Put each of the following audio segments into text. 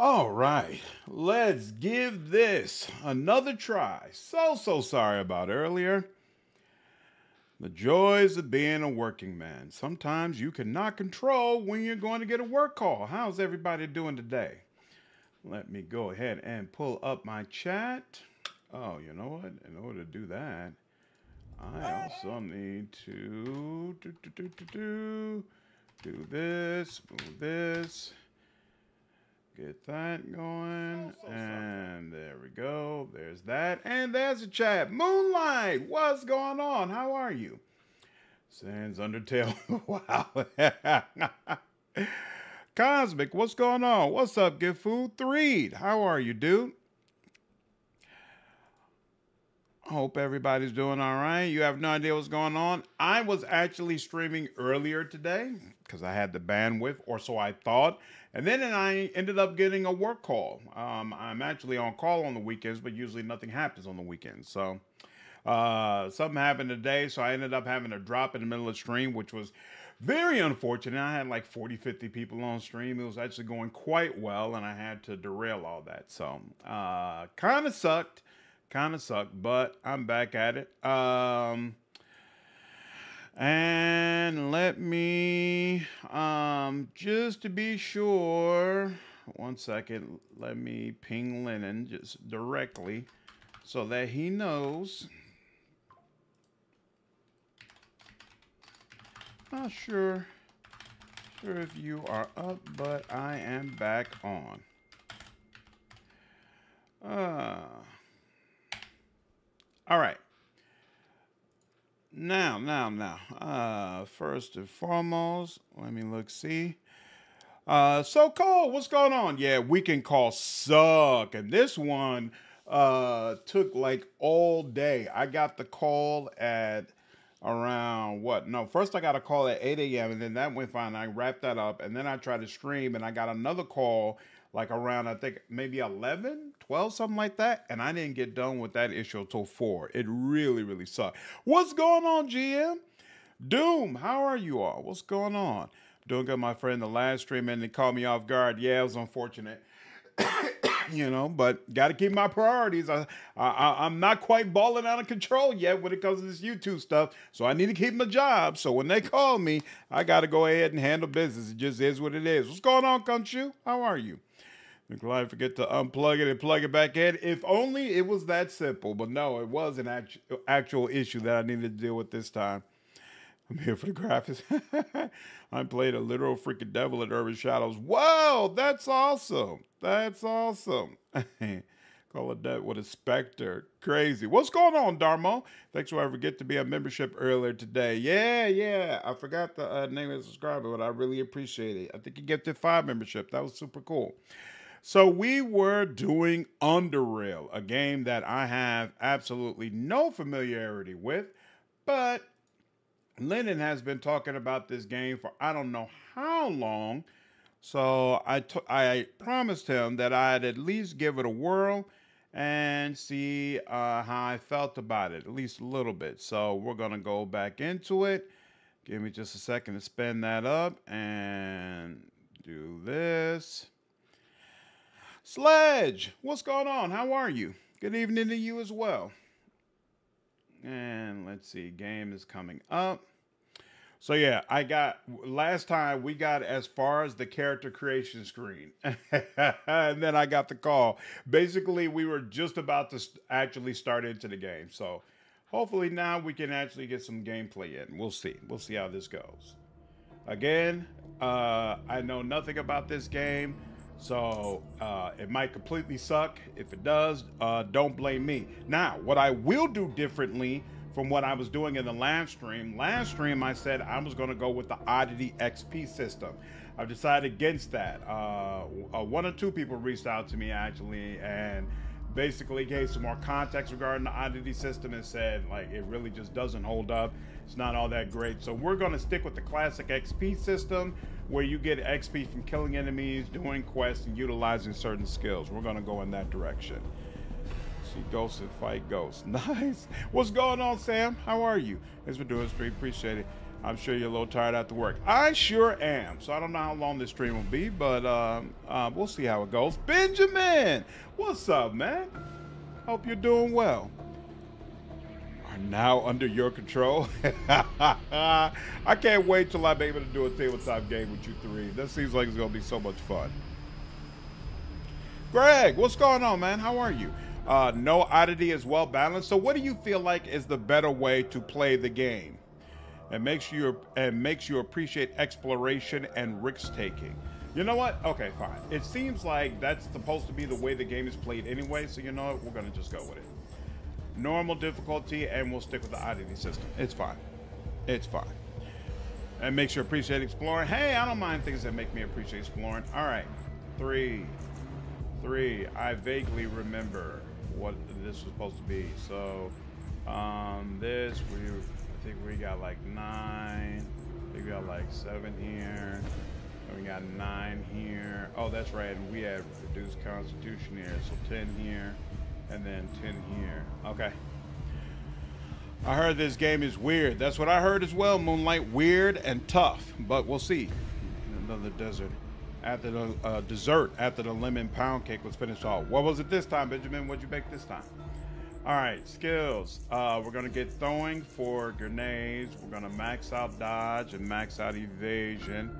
All right, let's give this another try. So, so sorry about earlier. The joys of being a working man. Sometimes you cannot control when you're going to get a work call. How's everybody doing today? Let me go ahead and pull up my chat. Oh, you know what? In order to do that, I also need to do, do, do, do, do, do this, move this. Get that going. And there we go. There's that. And there's the chat. Moonlight, what's going on? How are you? Sans Undertale. wow. Cosmic, what's going on? What's up, Good Food? Three, how are you, dude? Hope everybody's doing all right. You have no idea what's going on. I was actually streaming earlier today because I had the bandwidth, or so I thought. And then I ended up getting a work call. Um, I'm actually on call on the weekends, but usually nothing happens on the weekends. So uh, something happened today, so I ended up having a drop in the middle of the stream, which was very unfortunate. I had like 40, 50 people on stream. It was actually going quite well, and I had to derail all that. So uh, kind of sucked kind of sucked, but I'm back at it. Um, and let me, um, just to be sure, one second, let me ping Lennon just directly so that he knows. Not sure, sure if you are up, but I am back on. Uh, all right. Now, now, now. Uh, first and foremost, let me look, see. Uh, so Cole, what's going on? Yeah, weekend call suck. And this one uh took like all day. I got the call at around what? No, first I got a call at 8 a.m. and then that went fine. I wrapped that up and then I tried to stream and I got another call like around I think maybe 11, 12, something like that. And I didn't get done with that issue until 4. It really, really sucked. What's going on, GM? Doom, how are you all? What's going on? Doing good, my friend. The last stream and they caught me off guard. Yeah, it was unfortunate. you know, but got to keep my priorities. I, I, I'm not quite balling out of control yet when it comes to this YouTube stuff. So I need to keep my job. So when they call me, I got to go ahead and handle business. It just is what it is. What's going on, Kunshu? How are you? McLeod forget to unplug it and plug it back in. If only it was that simple, but no, it was an actu- actual issue that I needed to deal with this time. I'm here for the graphics. I played a literal freaking devil at Urban Shadows. Whoa, that's awesome. That's awesome. Call it that with a specter. Crazy. What's going on, Darmo? Thanks for I forget to be a membership earlier today. Yeah, yeah. I forgot the uh, name of the subscriber, but I really appreciate it. I think you get gifted five membership. That was super cool. So we were doing Underrail, a game that I have absolutely no familiarity with, but Lennon has been talking about this game for I don't know how long. So I, I promised him that I'd at least give it a whirl and see uh, how I felt about it, at least a little bit. So we're going to go back into it. Give me just a second to spin that up and do this. Sledge, what's going on? How are you? Good evening to you as well. And let's see, game is coming up. So yeah, I got last time we got as far as the character creation screen, and then I got the call. Basically, we were just about to actually start into the game. So hopefully now we can actually get some gameplay in. We'll see. We'll see how this goes. Again, uh, I know nothing about this game. So uh, it might completely suck. If it does, uh, don't blame me. Now, what I will do differently from what I was doing in the last stream, last stream I said I was going to go with the Oddity XP system. I've decided against that. Uh, uh, one or two people reached out to me actually and basically gave some more context regarding the Oddity system and said like it really just doesn't hold up. It's not all that great. So we're going to stick with the classic XP system where you get XP from killing enemies, doing quests, and utilizing certain skills. We're going to go in that direction. See ghosts and fight ghosts. Nice. What's going on, Sam? How are you? Thanks for doing stream. Appreciate it. I'm sure you're a little tired after work. I sure am. So I don't know how long this stream will be, but um, uh, we'll see how it goes. Benjamin, what's up, man? Hope you're doing well. Are now under your control. I can't wait till I'm able to do a tabletop game with you three. That seems like it's gonna be so much fun. Greg, what's going on, man? How are you? Uh, no oddity is well balanced. So, what do you feel like is the better way to play the game? It makes you and makes you appreciate exploration and risk taking. You know what? Okay, fine. It seems like that's supposed to be the way the game is played anyway. So you know what? We're gonna just go with it. Normal difficulty, and we'll stick with the oddity system. It's fine. It's fine. It makes you appreciate exploring. Hey, I don't mind things that make me appreciate exploring. All right, three, three. I vaguely remember what this was supposed to be. So, um, this we, think we got like nine. I think we got like seven here. And we got nine here. Oh, that's right. And we have reduced constitution here. So 10 here and then 10 here. Okay. I heard this game is weird. That's what I heard as well, Moonlight. Weird and tough, but we'll see. Another desert after the uh, dessert after the lemon pound cake was finished off. What was it this time, Benjamin? What'd you bake this time? All right, skills. Uh, we're gonna get throwing for grenades. We're gonna max out dodge and max out evasion.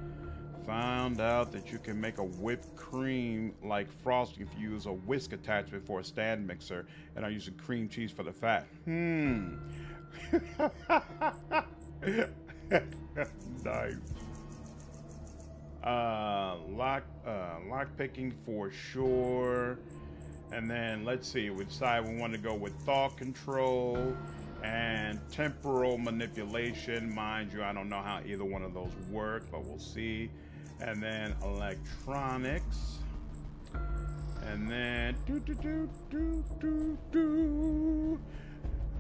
Found out that you can make a whipped cream like frosting if you use a whisk attachment for a stand mixer and are using cream cheese for the fat. Hmm. nice. Uh, lock, uh, lock picking for sure. And then let's see, we decide we want to go with thought control and temporal manipulation. Mind you, I don't know how either one of those work, but we'll see. And then electronics. And then do do do do do do.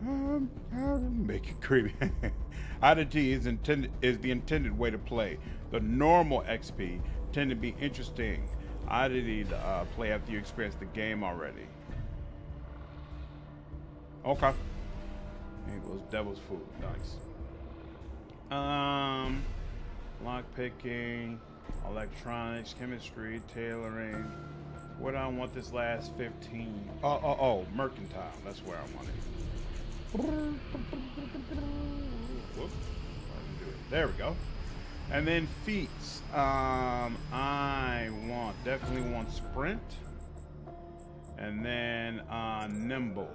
Um, I'm making creepy. Oddity is intended is the intended way to play. The normal XP tend to be interesting. Oddity to uh, play after you experience the game already. Okay. Equals devil's food. Nice. Um, lock picking, electronics, chemistry, tailoring. Where do I want this last 15? Oh, oh, oh, mercantile. That's where I want it. There we go. And then feats. Um, I want, definitely want sprint. And then uh, nimble.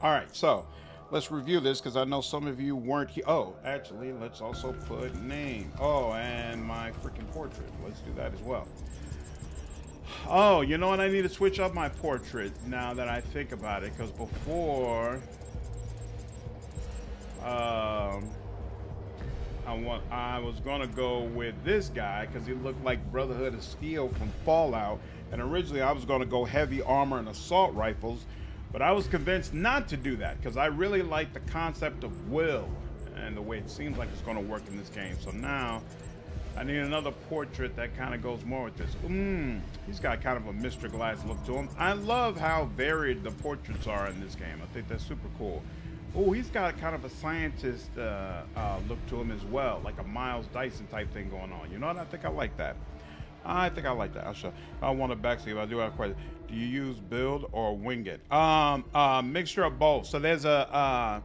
All right, so let's review this because I know some of you weren't here. Oh, actually, let's also put name. Oh, and my freaking portrait. Let's do that as well. Oh, you know what? I need to switch up my portrait now that I think about it because before... Um, I want I was gonna go with this guy because he looked like Brotherhood of Steel from Fallout, and originally I was gonna go heavy armor and assault rifles, but I was convinced not to do that because I really like the concept of will and the way it seems like it's gonna work in this game. So now I need another portrait that kind of goes more with this. Mmm, he's got kind of a Mr. Glass look to him. I love how varied the portraits are in this game. I think that's super cool. Oh, he's got kind of a scientist uh, uh, look to him as well, like a Miles Dyson type thing going on. You know what? I think I like that. I think I like that. I'll show. I want to backseat. I do have a question. Do you use build or wing it? Um, uh, mixture of both. So there's a. Uh,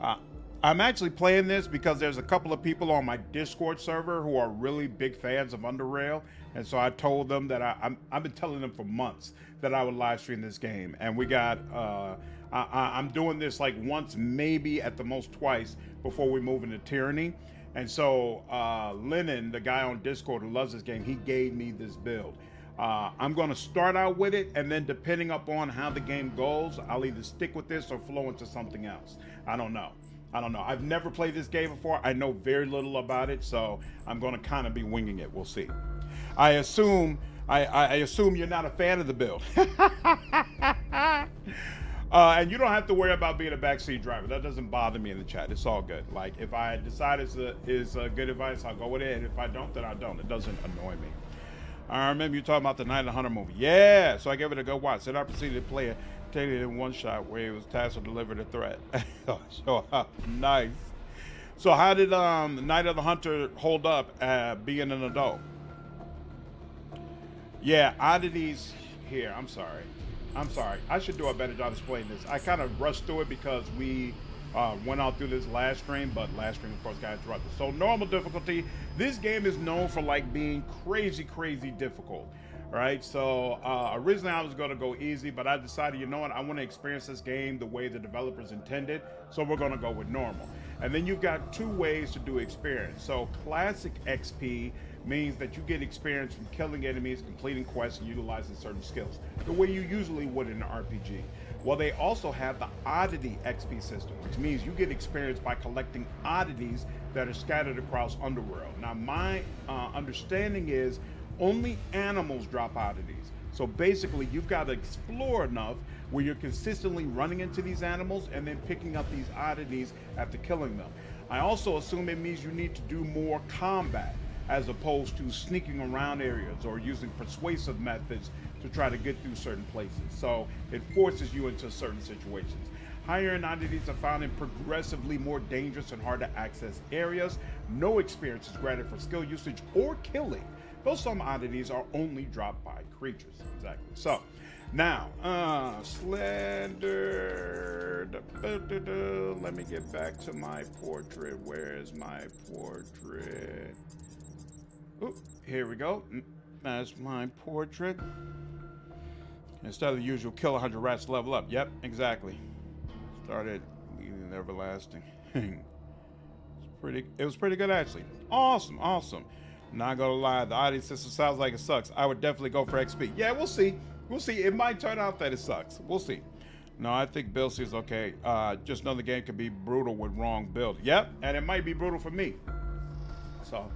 uh, I'm actually playing this because there's a couple of people on my Discord server who are really big fans of Underrail, and so I told them that I, I'm, I've been telling them for months that I would live stream this game, and we got. I, am doing this like once, maybe at the most twice before we move into Tyranny. And so uh, Lennon, the guy on Discord who loves this game, he gave me this build. Uh, I'm going to start out with it, and then depending upon how the game goes, I'll either stick with this or flow into something else. I don't know. I don't know. I've never played this game before. I know very little about it, so I'm going to kind of be winging it. We'll see. I assume I, I assume you're not a fan of the build. Uh, and you don't have to worry about being a backseat driver. That doesn't bother me in the chat. It's all good. Like if I decide it's a, is a good advice, I'll go with it. And if I don't, then I don't. It doesn't annoy me. I remember you talking about the Night of the Hunter movie. Yeah, so I gave it a go watch. Then I proceeded to play it, take it in one shot where he was tasked to deliver the threat. so uh, nice. So how did um, Night of the Hunter hold up uh, being an adult? Yeah, oddities here. I'm sorry. I'm sorry. I should do a better job explaining this. I kind of rushed through it because we uh, went out through this last stream, but last stream, of course, got interrupted. So normal difficulty. This game is known for like being crazy, crazy difficult. Right, so uh, originally I was going to go easy, but I decided, you know what, I want to experience this game the way the developers intended, so we're going to go with normal. And then you've got two ways to do experience. So classic XP means that you get experience from killing enemies, completing quests, and utilizing certain skills, the way you usually would in an RPG. Well, they also have the oddity XP system, which means you get experience by collecting oddities that are scattered across Underrail. Now, my uh, understanding is only animals drop oddities. So basically, you've got to explore enough where you're consistently running into these animals and then picking up these oddities after killing them. I also assume it means you need to do more combat as opposed to sneaking around areas or using persuasive methods to try to get through certain places. So it forces you into certain situations. Higher oddities are found in progressively more dangerous and hard to access areas. No experience is granted for skill usage or killing, though some oddities are only dropped by creatures. Exactly. So now, uh, Slender. Let me get back to my portrait. Where is my portrait? Ooh, here we go. Mm, that's my portrait. Instead of the usual kill 100 rats level up. Yep, exactly. Started leading everlasting. it's pretty. It was pretty good actually. Awesome, awesome. Not gonna lie, the oddity system sounds like it sucks. I would definitely go for XP. Yeah, we'll see. We'll see. It might turn out that it sucks. We'll see. No, I think Bill is okay. Uh, just know the game can be brutal with wrong build. Yep, and it might be brutal for me. So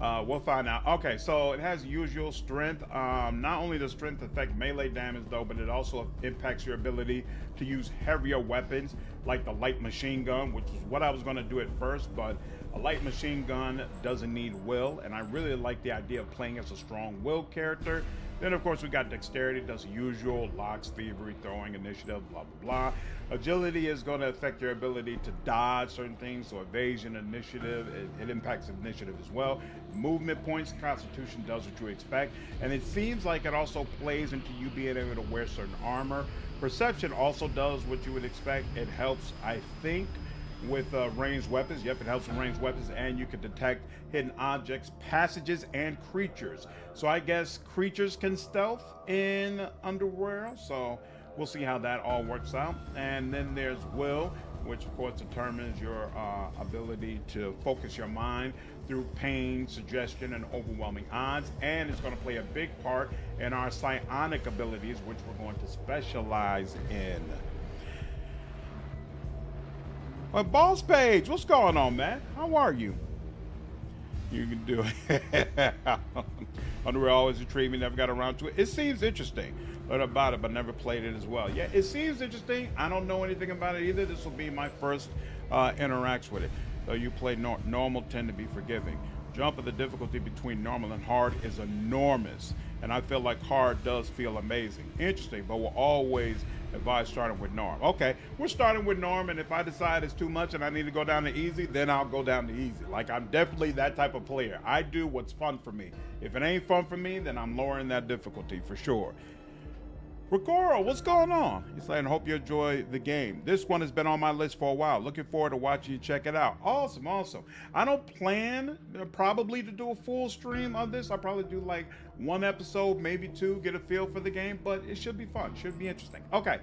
uh, we'll find out. Okay, so it has usual strength. Um, not only does strength affect melee damage though, but it also impacts your ability to use heavier weapons like the light machine gun, which is what I was going to do at first, but a light machine gun doesn't need will, and I really like the idea of playing as a strong will character then, of course, we got dexterity, does usual locks, thievery, throwing, initiative, blah, blah, blah. Agility is going to affect your ability to dodge certain things, so evasion, initiative, it, it impacts initiative as well. Movement points, constitution does what you expect. And it seems like it also plays into you being able to wear certain armor. Perception also does what you would expect. It helps, I think, with uh, ranged weapons. Yep, it helps with ranged weapons, and you can detect hidden objects, passages, and creatures. So I guess creatures can stealth in Underrail. So we'll see how that all works out. And then there's Will, which of course determines your uh, ability to focus your mind through pain, suggestion, and overwhelming odds. And it's going to play a big part in our psionic abilities, which we're going to specialize in. Well, Boss Page, what's going on, man? How are you? You can do it. Underrail always intrigued me, never got around to it. It seems interesting. Learned about it, but never played it as well. Yeah, it seems interesting. I don't know anything about it either. This will be my first uh, interaction with it. Though you play nor normal, tend to be forgiving. Jump of the difficulty between normal and hard is enormous. And I feel like hard does feel amazing. Interesting, but we'll always advise starting with norm. Okay, we're starting with norm, and if I decide it's too much and I need to go down to easy, then I'll go down to easy. Like I'm definitely that type of player. I do what's fun for me. If it ain't fun for me, then I'm lowering that difficulty for sure. Ricoro, what's going on? He's saying, I hope you enjoy the game. This one has been on my list for a while. Looking forward to watching you check it out. Awesome, awesome. I don't plan uh, probably to do a full stream of this. I'll probably do like one episode, maybe two, get a feel for the game, but it should be fun. Should be interesting. Okay.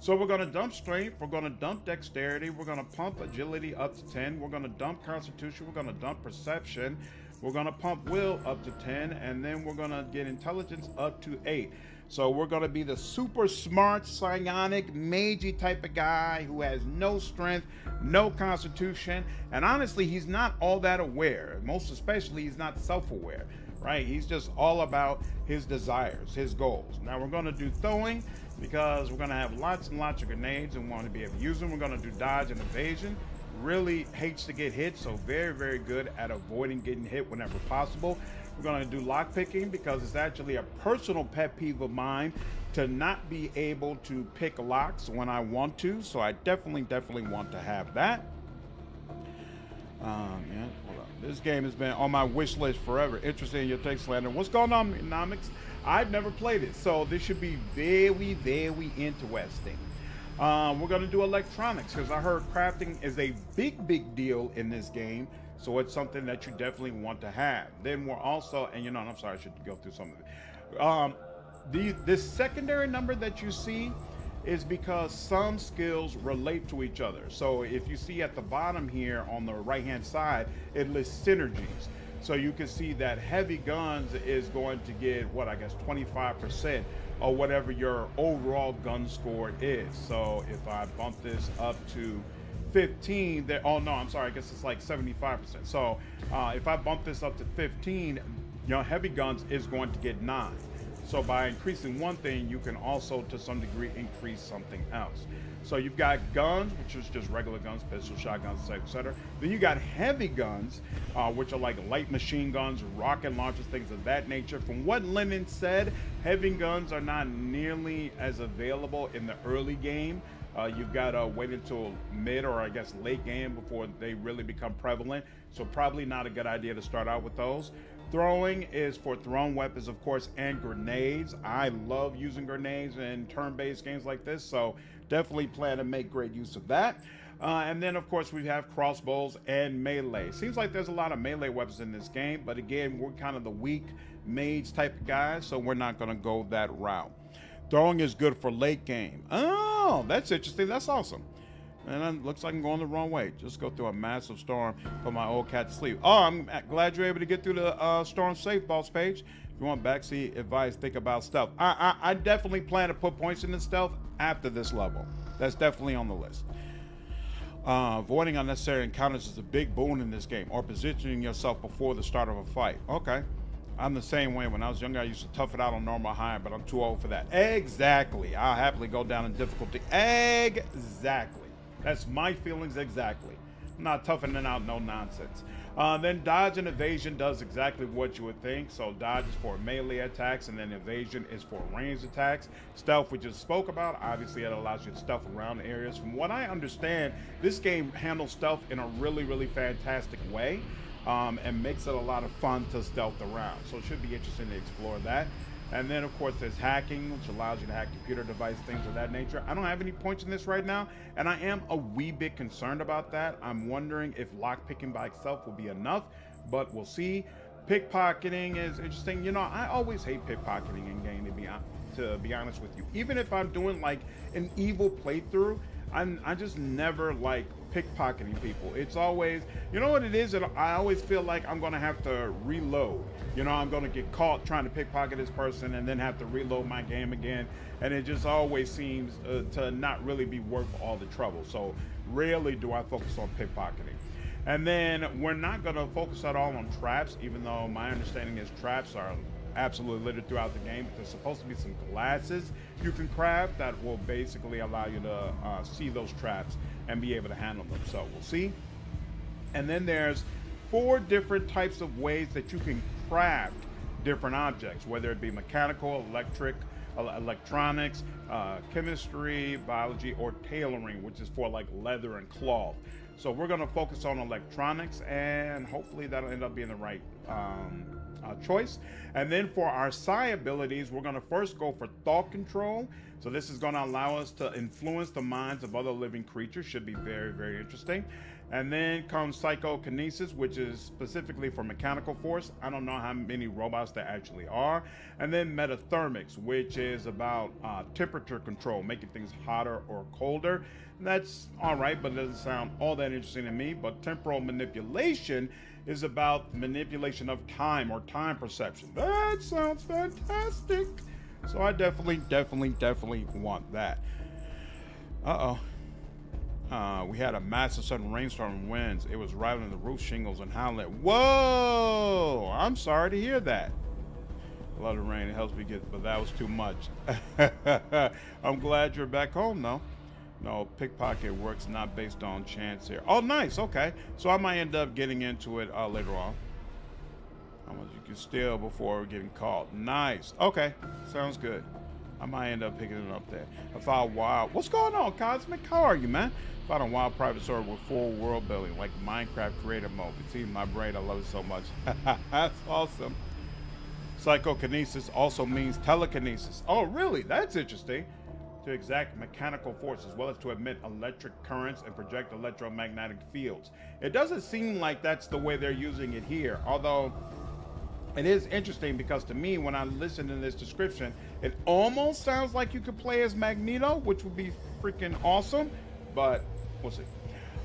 So we're going to dump strength, we're going to dump dexterity, we're going to pump agility up to 10, we're going to dump constitution, we're going to dump perception, we're going to pump will up to 10, and then we're going to get intelligence up to 8. So we're going to be the super smart, psionic, magey type of guy who has no strength, no constitution, and honestly, he's not all that aware. Most especially, he's not self-aware, right? He's just all about his desires, his goals. Now we're going to do throwing because we're going to have lots and lots of grenades and want to be able to use them. We're going to do dodge and evasion really hates to get hit, so very, very good at avoiding getting hit whenever possible. We're going to do lock picking because it's actually a personal pet peeve of mine to not be able to pick locks when I want to. So I definitely, definitely want to have that. Um, yeah. This game has been on my wish list forever. Interested in your take, Slander. What's going on, Nomics? I've never played it, so this should be very, very interesting. Um, we're going to do electronics because I heard crafting is a big, big deal in this game. So it's something that you definitely want to have. Then we're also, and you know, I'm sorry, I should go through some of it. Um, the this secondary number that you see is because some skills relate to each other. So if you see at the bottom here on the right hand side, it lists synergies. So you can see that heavy guns is going to get what I guess 25% or whatever your overall gun score is. So if I bump this up to 15, there, oh no, I'm sorry, I guess it's like 75%. So uh, if I bump this up to 15, you know, heavy guns is going to get nine. So by increasing one thing, you can also, to some degree, increase something else. So you've got guns, which is just regular guns, pistol, shotguns, etc. Then you got heavy guns, uh, which are like light machine guns, rocket launchers, things of that nature. From what Lennon said, heavy guns are not nearly as available in the early game. Uh, you've got to wait until mid or I guess late game before they really become prevalent. So probably not a good idea to start out with those. Throwing is for thrown weapons, of course, and grenades. I love using grenades in turn-based games like this, so definitely plan to make great use of that. Uh, and then, of course, we have crossbows and melee. Seems like there's a lot of melee weapons in this game, but again, we're kind of the weak mage type of guys, so we're not going to go that route. Throwing is good for late game. Oh, that's interesting. That's awesome. And it looks like I'm going the wrong way. Just go through a massive storm, put my old cat to sleep. Oh, I'm glad you're able to get through the uh, storm safe boss page. If you want backseat advice, think about stealth. I, I, I definitely plan to put points in the stealth after this level. That's definitely on the list. Uh, avoiding unnecessary encounters is a big boon in this game, or positioning yourself before the start of a fight. Okay. I'm the same way. When I was younger, I used to tough it out on normal high, but I'm too old for that. Exactly. I'll happily go down in difficulty. Exactly. That's my feelings exactly. I'm not toughening out no nonsense. Uh, then dodge and evasion does exactly what you would think. So dodge is for melee attacks, and then evasion is for ranged attacks. Stealth, we just spoke about, obviously it allows you to stealth around areas. From what I understand, this game handles stealth in a really, really fantastic way. Um, and makes it a lot of fun to stealth around. So it should be interesting to explore that. And then, of course, there's hacking, which allows you to hack computer device, things of that nature. I don't have any points in this right now, and I am a wee bit concerned about that. I'm wondering if lockpicking by itself will be enough, but we'll see. Pickpocketing is interesting. You know, I always hate pickpocketing in game, to be, to be honest with you. Even if I'm doing like an evil playthrough, I'm, I just never like pickpocketing people. It's always, you know what it is? I always feel like I'm going to have to reload. You know, I'm going to get caught trying to pickpocket this person and then have to reload my game again. And it just always seems uh, to not really be worth all the trouble. So rarely do I focus on pickpocketing. And then we're not going to focus at all on traps, even though my understanding is traps are absolutely littered throughout the game. But there's supposed to be some glasses you can craft that will basically allow you to uh, see those traps and be able to handle them. So we'll see. And then there's four different types of ways that you can craft different objects, whether it be mechanical, electric, electronics, uh, chemistry, biology, or tailoring, which is for like leather and cloth. So we're going to focus on electronics, and hopefully that'll end up being the right um, uh, choice. And then for our psi abilities, we're going to first go for thought control. So this is going to allow us to influence the minds of other living creatures. Should be very, very interesting. And then comes psychokinesis, which is specifically for mechanical force. I don't know how many robots there actually are. And then metathermics, which is about uh, temperature control, making things hotter or colder. That's all right, but it doesn't sound all that interesting to me. But temporal manipulation is about manipulation of time or time perception. That sounds fantastic. So I definitely, definitely, definitely want that. Uh-oh. Uh, we had a massive sudden rainstorm and winds. It was rattling the roof shingles and howling. Whoa! I'm sorry to hear that. A lot of rain. It helps me get, but that was too much. I'm glad you're back home, though. No, pickpocket works not based on chance here. Oh, nice. Okay. So I might end up getting into it uh, later on. How much you can steal before getting caught. Nice. Okay. Sounds good. I might end up picking it up there. I found wild. What's going on, Cosmic? How are you, man? I found a wild private server with full world building, like Minecraft creator mode. It's in my brain. I love it so much. That's awesome. Psychokinesis also means telekinesis. Oh, really? That's interesting. To exact mechanical force as well as to emit electric currents and project electromagnetic fields. It doesn't seem like that's the way they're using it here, although it is interesting because to me, when I listen to this description, it almost sounds like you could play as Magneto, which would be freaking awesome, but we'll see.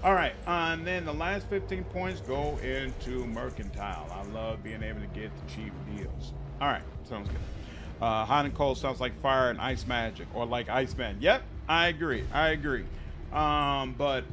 All right, and then the last 15 points go into Mercantile. I love being able to get the cheap deals. All right, sounds good. Uh, hot and cold sounds like fire and ice magic, or like Iceman. Yep, I agree. I agree. Um, but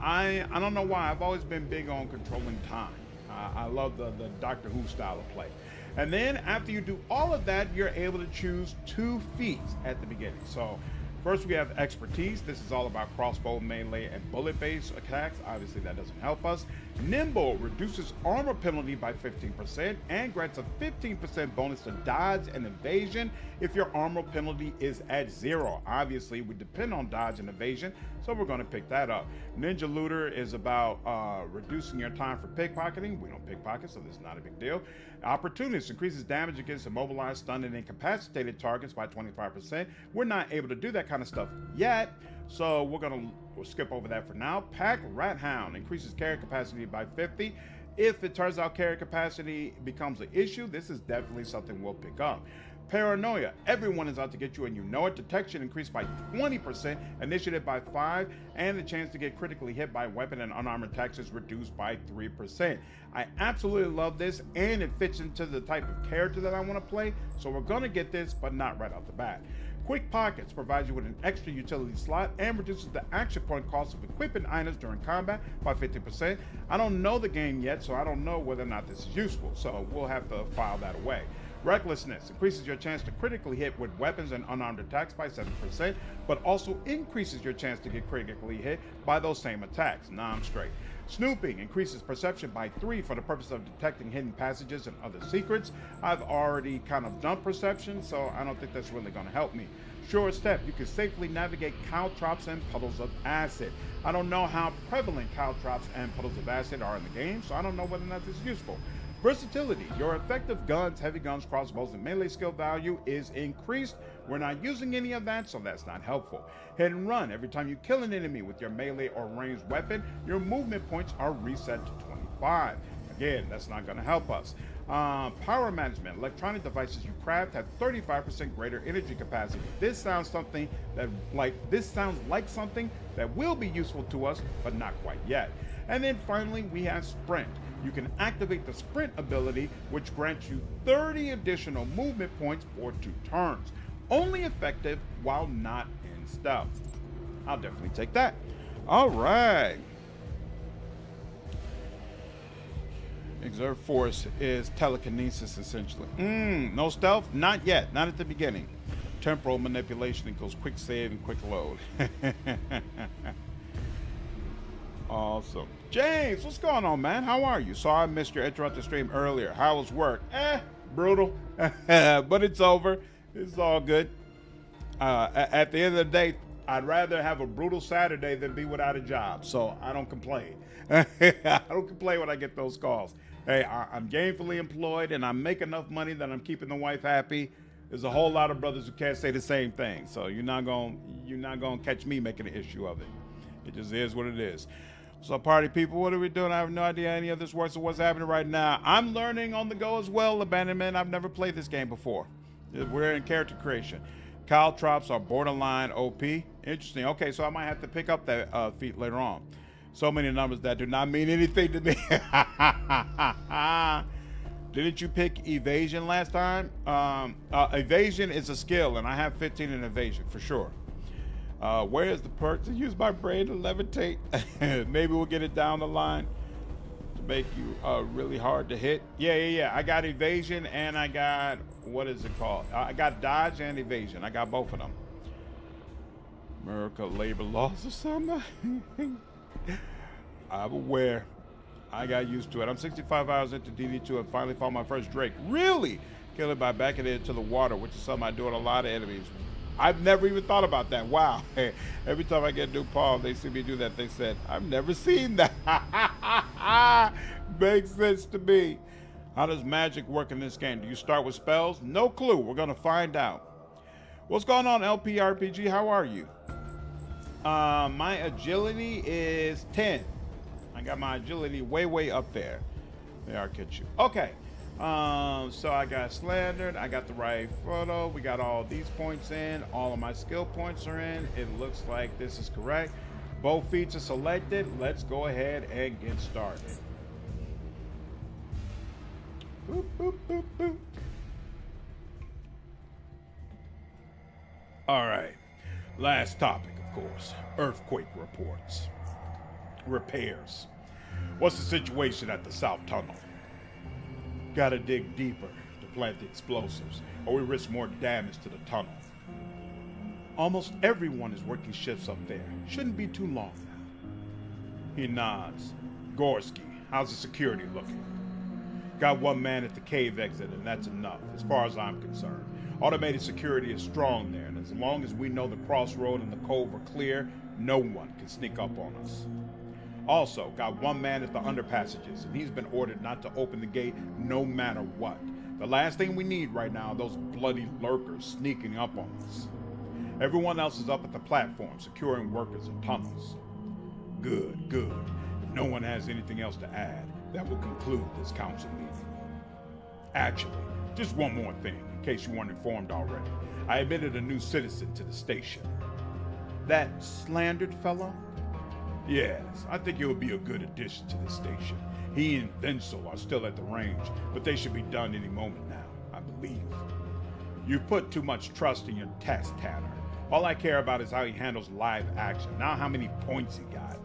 I I don't know why. I've always been big on controlling time. Uh, I love the the Doctor Who style of play. And then after you do all of that, you're able to choose two feats at the beginning. So First, we have expertise. This is all about crossbow, melee, and bullet-based attacks. Obviously, that doesn't help us. Nimble reduces armor penalty by 15% and grants a 15% bonus to dodge and evasion if your armor penalty is at zero. Obviously, we depend on dodge and evasion, so we're going to pick that up. Ninja Looter is about uh, reducing your time for pickpocketing. We don't pickpocket, so this is not a big deal. Opportunist increases damage against immobilized, stunned, and incapacitated targets by 25%. We're not able to do that kind of stuff yet, so we're gonna we'll skip over that for now. Pack Rathound increases carry capacity by 50. If it turns out carry capacity becomes an issue, this is definitely something we'll pick up. Paranoia. Everyone is out to get you and you know it. Detection increased by 20%, initiative by 5 and the chance to get critically hit by weapon and unarmored attacks is reduced by 3%. I absolutely love this and it fits into the type of character that I want to play. So we're going to get this, but not right off the bat. Quick Pockets provides you with an extra utility slot and reduces the action point cost of equipping items during combat by 50%. I don't know the game yet, so I don't know whether or not this is useful, so we'll have to file that away. Recklessness increases your chance to critically hit with weapons and unarmed attacks by 7%, but also increases your chance to get critically hit by those same attacks. Now I'm straight. Snooping increases perception by 3 for the purpose of detecting hidden passages and other secrets. I've already kind of done perception, so I don't think that's really going to help me. Sure Step, you can safely navigate caltrops and puddles of acid. I don't know how prevalent caltrops and puddles of acid are in the game, so I don't know whether or not this is useful. Versatility. Your effective guns, heavy guns, crossbows, and melee skill value is increased. We're not using any of that, so that's not helpful. Hit and run. Every time you kill an enemy with your melee or ranged weapon, your movement points are reset to 25. Again, that's not going to help us. Uh, power management. Electronic devices you craft have 35% greater energy capacity. This sounds something that like this sounds like something that will be useful to us, but not quite yet. And then finally, we have sprint you can activate the sprint ability, which grants you 30 additional movement points for two turns. Only effective while not in stealth. I'll definitely take that. All right. Exert force is telekinesis essentially. Mm, no stealth? Not yet. Not at the beginning. Temporal manipulation equals quick save and quick load. Awesome. James, what's going on, man? How are you? Sorry I missed your interrupted stream earlier. How was work? Eh, brutal. but it's over. It's all good. Uh, at the end of the day, I'd rather have a brutal Saturday than be without a job. So I don't complain. I don't complain when I get those calls. Hey, I, am gainfully employed and I make enough money that I'm keeping the wife happy. There's a whole lot of brothers who can't say the same thing. So you're not going you're not going to catch me making an issue of it. It just is what it is. So, party people, what are we doing? I have no idea any of this works or what's happening right now. I'm learning on the go as well, Abandonment. I've never played this game before. We're in character creation. Caltrops are borderline OP. Interesting. Okay, so I might have to pick up that uh, feat later on. So many numbers that do not mean anything to me. Didn't you pick evasion last time? Um, uh, evasion is a skill, and I have 15 in evasion for sure. Uh, where is the perk to use my brain to levitate? Maybe we'll get it down the line to make you uh, really hard to hit. Yeah, yeah, yeah. I got evasion and I got, what is it called? I got dodge and evasion. I got both of them. America labor laws or something. I'm aware. I got used to it. I'm 65 hours into DD2 and finally found my first Drake. Really? Kill it by backing it into the water, which is something I do with a lot of enemies. I've never even thought about that. Wow. Hey, every time I get new Paul, they see me do that. They said, I've never seen that. Makes sense to me. How does magic work in this game? Do you start with spells? No clue. We're going to find out. What's going on, LPRPG? How are you? Uh, my agility is 10. I got my agility way, way up there. They are catch you. Okay. Um, so I got slandered. I got the right photo. We got all these points in. All of my skill points are in. It looks like this is correct. Both feats are selected. Let's go ahead and get started. Boop, boop, boop, boop. All right. Last topic, of course. Earthquake reports. Repairs. What's the situation at the South Tunnel? Gotta dig deeper to plant the explosives, or we risk more damage to the tunnel. Almost everyone is working shifts up there. Shouldn't be too long now. He nods. Gorski, how's the security looking? Got one man at the cave exit, and that's enough, as far as I'm concerned. Automated security is strong there, and as long as we know the crossroad and the cove are clear, no one can sneak up on us. Also, got one man at the underpassages, and he's been ordered not to open the gate no matter what. The last thing we need right now are those bloody lurkers sneaking up on us. Everyone else is up at the platform, securing workers and tunnels. Good, good. If no one has anything else to add, that will conclude this council meeting. Actually, just one more thing, in case you weren't informed already. I admitted a new citizen to the station. That slandered fellow? Yes, I think he would be a good addition to the station. He and Vinsel are still at the range, but they should be done any moment now, I believe. You've put too much trust in your test, Tanner. All I care about is how he handles live action, not how many points he got.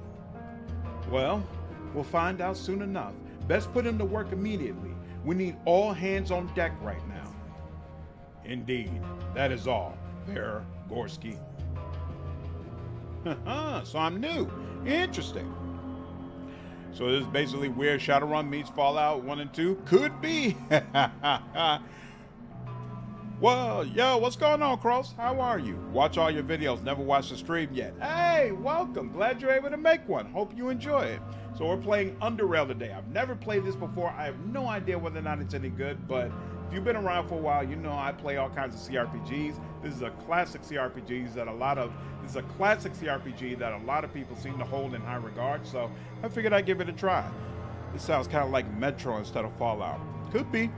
Well, we'll find out soon enough. Best put him to work immediately. We need all hands on deck right now. Indeed, that is all. There, Gorski. So I'm new. Interesting. So this is basically where Shadowrun meets Fallout 1 and 2? Could be. well, yo, what's going on, Cross? How are you? Watch all your videos. Never watched the stream yet. Hey, welcome. Glad you're able to make one. Hope you enjoy it. So we're playing Underrail today. I've never played this before. I have no idea whether or not it's any good, but if you've been around for a while, you know I play all kinds of CRPGs. This is a classic CRPGs that a lot of this is a classic CRPG that a lot of people seem to hold in high regard. So I figured I'd give it a try. It sounds kind of like Metro instead of Fallout. Could be.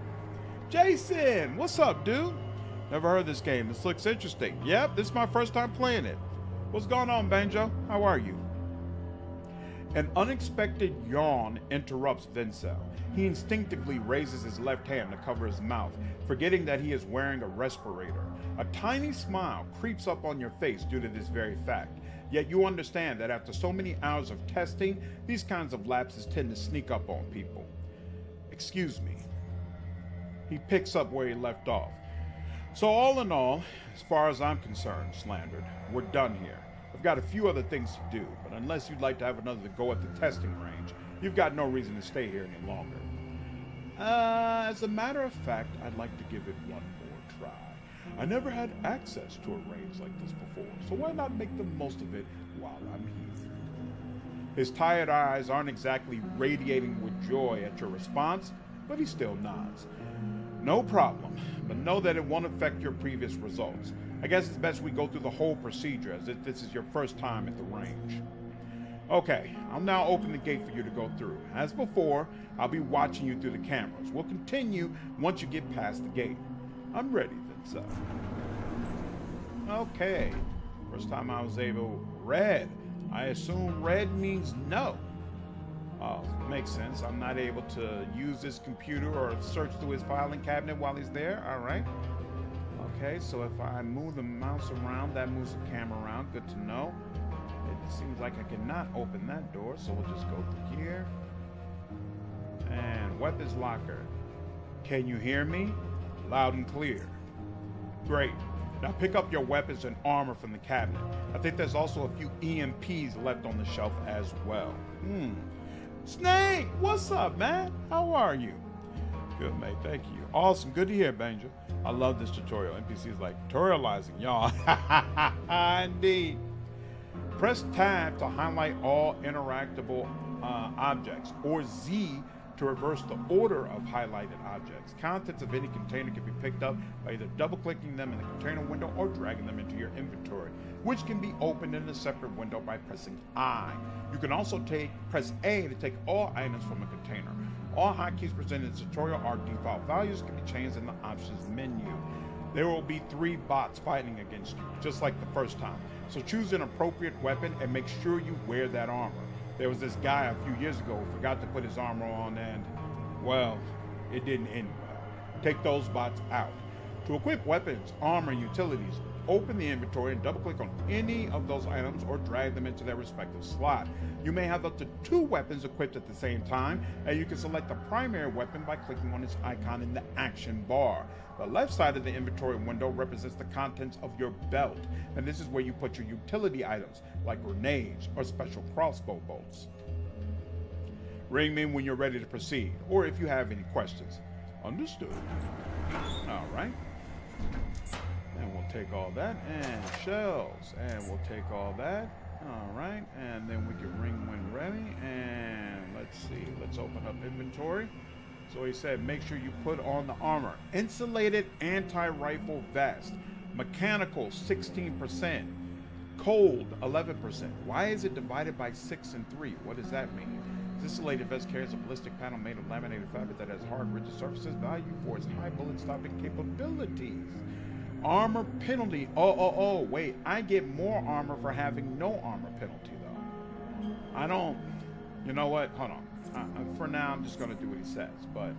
Jason, what's up, dude? Never heard this game. This looks interesting. Yep, this is my first time playing it. What's going on, Banjo? How are you? An unexpected yawn interrupts Vinsel. He instinctively raises his left hand to cover his mouth, forgetting that he is wearing a respirator. A tiny smile creeps up on your face due to this very fact. Yet you understand that after so many hours of testing, these kinds of lapses tend to sneak up on people. Excuse me. He picks up where he left off. So, all in all, as far as I'm concerned, Slandered, we're done here. I've got a few other things to do, but unless you'd like to have another go at the testing range, you've got no reason to stay here any longer. Uh, as a matter of fact, I'd like to give it one more try. I never had access to a range like this before, so why not make the most of it while I'm here? His tired eyes aren't exactly radiating with joy at your response, but he still nods. No problem, but know that it won't affect your previous results. I guess it's best we go through the whole procedure as if this is your first time at the range. Okay, I'll now open the gate for you to go through. As before, I'll be watching you through the cameras. We'll continue once you get past the gate. I'm ready, Vinsel. Okay, first time I was able... Red. I assume red means no. Oh, makes sense. I'm not able to use this computer or search through his filing cabinet while he's there. All right. Okay, so if I move the mouse around, that moves the camera around. Good to know. It seems like I cannot open that door, so we'll just go through here. And weapons locker. Can you hear me? Loud and clear. Great. Now pick up your weapons and armor from the cabinet. I think there's also a few EMPs left on the shelf as well. Hmm. Snake, what's up, man? How are you? Good, mate. Thank you. Awesome. Good to hear, Benja. I love this tutorial. NPC is like tutorializing, y'all. Indeed. Press tab to highlight all interactable uh, objects, or Z to reverse the order of highlighted objects. Contents of any container can be picked up by either double-clicking them in the container window or dragging them into your inventory, which can be opened in a separate window by pressing I. You can also take press A to take all items from a container. All hotkeys presented in tutorial are default values can be changed in the options menu. There will be three bots fighting against you, just like the first time. So choose an appropriate weapon and make sure you wear that armor. There was this guy a few years ago who forgot to put his armor on and, well, it didn't end well. Take those bots out. To equip weapons, armor, and utilities, open the inventory and double click on any of those items or drag them into their respective slot. You may have up to two weapons equipped at the same time, and you can select the primary weapon by clicking on its icon in the action bar. The left side of the inventory window represents the contents of your belt, and this is where you put your utility items like grenades or special crossbow bolts. Ring me when you're ready to proceed, or if you have any questions. Understood. All right. We'll take all that, and shells, and we'll take all that. All right, and then we can ring when ready, and let's see, let's open up inventory. So he said, make sure you put on the armor. Insulated anti-rifle vest. Mechanical, 16%. Cold, 11%. Why is it divided by 6 and 3? What does that mean? This insulated vest carries a ballistic panel made of laminated fabric that has hard, rigid surfaces, value for its high bullet-stopping capabilities. Armor penalty. Oh, oh, oh, wait. I get more armor for having no armor penalty, though. I don't... You know what? Hold on. Uh, for now, I'm just going to do what he says. But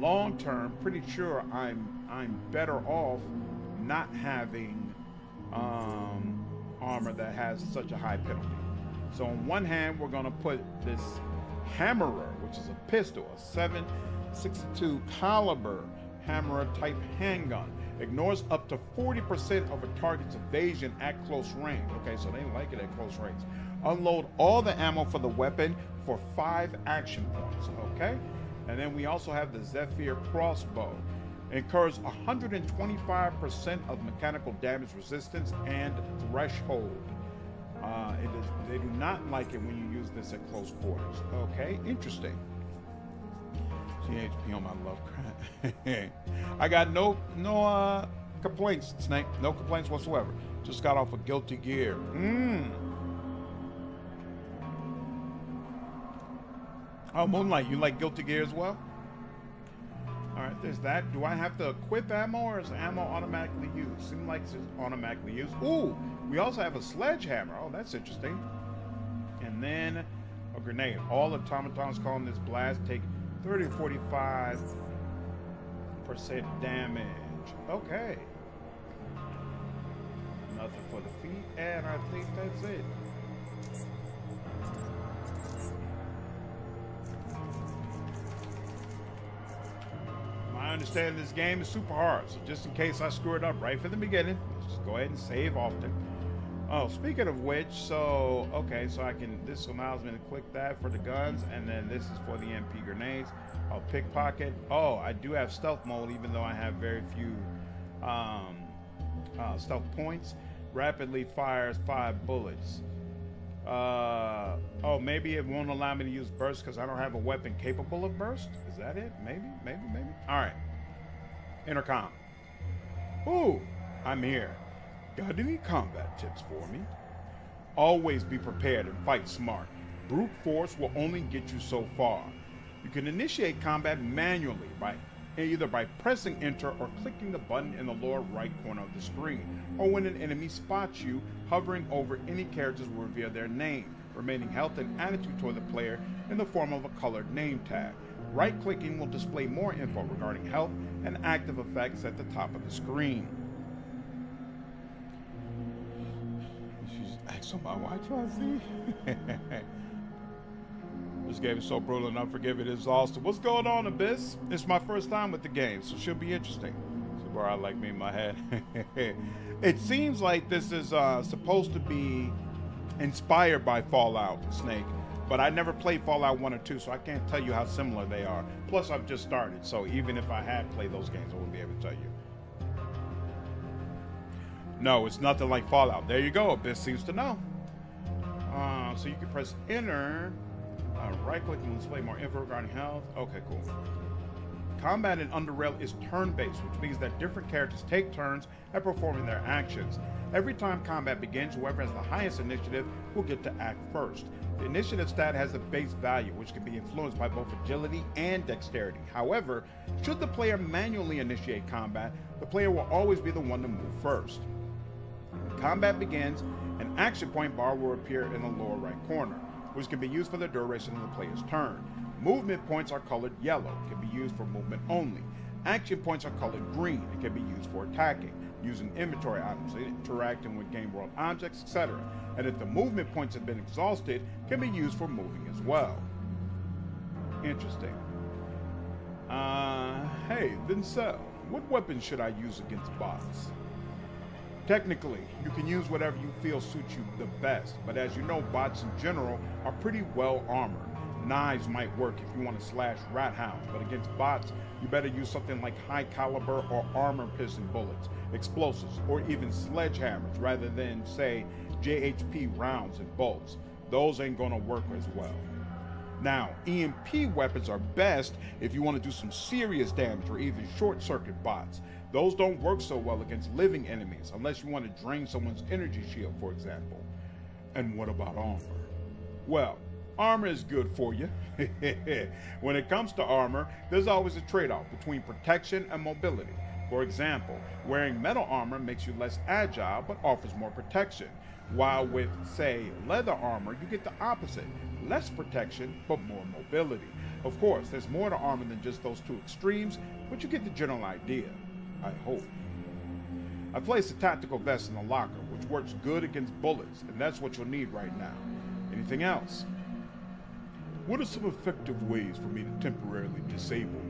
long term, pretty sure I'm I'm better off not having um, armor that has such a high penalty. So on one hand, we're going to put this hammerer, which is a pistol, a 7.62 caliber hammerer type handgun. Ignores up to 40% of a target's evasion at close range. Okay, so they like it at close range. Unload all the ammo for the weapon for five action points. Okay, and then we also have the Zephyr crossbow. Incurs 125% of mechanical damage resistance and threshold. Uh, they do not like it when you use this at close quarters. Okay, interesting. GHP on my love crap. I got no no uh, complaints, Snake. No complaints whatsoever. Just got off a of guilty gear. Mmm. Oh, Moonlight, you like Guilty Gear as well? Alright, there's that. Do I have to equip ammo or is ammo automatically used? Seems like it's automatically used. Ooh, we also have a sledgehammer. Oh, that's interesting. And then a grenade. All automatons calling this blast take 30 to 45 percent damage. Okay. Nothing for the feet, and I think that's it. My understanding this game is super hard, so just in case I screw it up right from the beginning, let's just go ahead and save often. Oh, speaking of which, so, okay, so I can, this allows me to click that for the guns, and then this is for the MP grenades. I'll pickpocket. Oh, I do have stealth mode, even though I have very few um, uh, stealth points. Rapidly fires five bullets. Uh, oh, maybe it won't allow me to use burst because I don't have a weapon capable of burst? Is that it? Maybe, maybe, maybe. All right. Intercom. Ooh, I'm here. Got any combat tips for me? Always be prepared and fight smart. Brute force will only get you so far. You can initiate combat manually by either by pressing enter or clicking the button in the lower right corner of the screen, or when an enemy spots you, hovering over any characters will reveal their name, remaining health and attitude toward the player in the form of a colored name tag. Right clicking will display more info regarding health and active effects at the top of the screen. Ask on my Wi-Fi, this game is so brutal and unforgiving, it's awesome. What's going on, Abyss? It's my first time with the game, so she'll be interesting. See where I like me in my head. it seems like this is uh, supposed to be inspired by Fallout, Snake. but I never played Fallout 1 or 2, so I can't tell you how similar they are. Plus, I've just started, so even if I had played those games, I wouldn't be able to tell you. No, it's nothing like Fallout. There you go. Abyss seems to know. Uh, so you can press enter, uh, right click and display more info regarding health. Okay, cool. Combat in Underrail is turn-based, which means that different characters take turns at performing their actions. Every time combat begins, whoever has the highest initiative will get to act first. The initiative stat has a base value, which can be influenced by both agility and dexterity. However, should the player manually initiate combat, the player will always be the one to move first. Combat begins, an action point bar will appear in the lower right corner, which can be used for the duration of the player's turn. Movement points are colored yellow, can be used for movement only. Action points are colored green and can be used for attacking, using inventory items, interacting with game world objects, etc. And if the movement points have been exhausted, can be used for moving as well. Interesting. Uh, hey, Vinsel, what weapon should I use against bots? Technically, you can use whatever you feel suits you the best, but as you know, bots in general are pretty well armored. Knives might work if you want to slash rat hounds, but against bots, you better use something like high caliber or armor piercing bullets, explosives, or even sledgehammers rather than, say, JHP rounds and bolts. Those ain't gonna work as well. Now, EMP weapons are best if you want to do some serious damage or even short circuit bots. Those don't work so well against living enemies unless you want to drain someone's energy shield, for example. And what about armor? Well, Armor is good for you. when it comes to armor, there's always a trade off between protection and mobility. For example, wearing metal armor makes you less agile but offers more protection, while with, say, leather armor, you get the opposite less protection but more mobility. Of course, there's more to armor than just those two extremes, but you get the general idea. I hope. I placed a tactical vest in the locker, which works good against bullets, and that's what you'll need right now. Anything else? What are some effective ways for me to temporarily disable?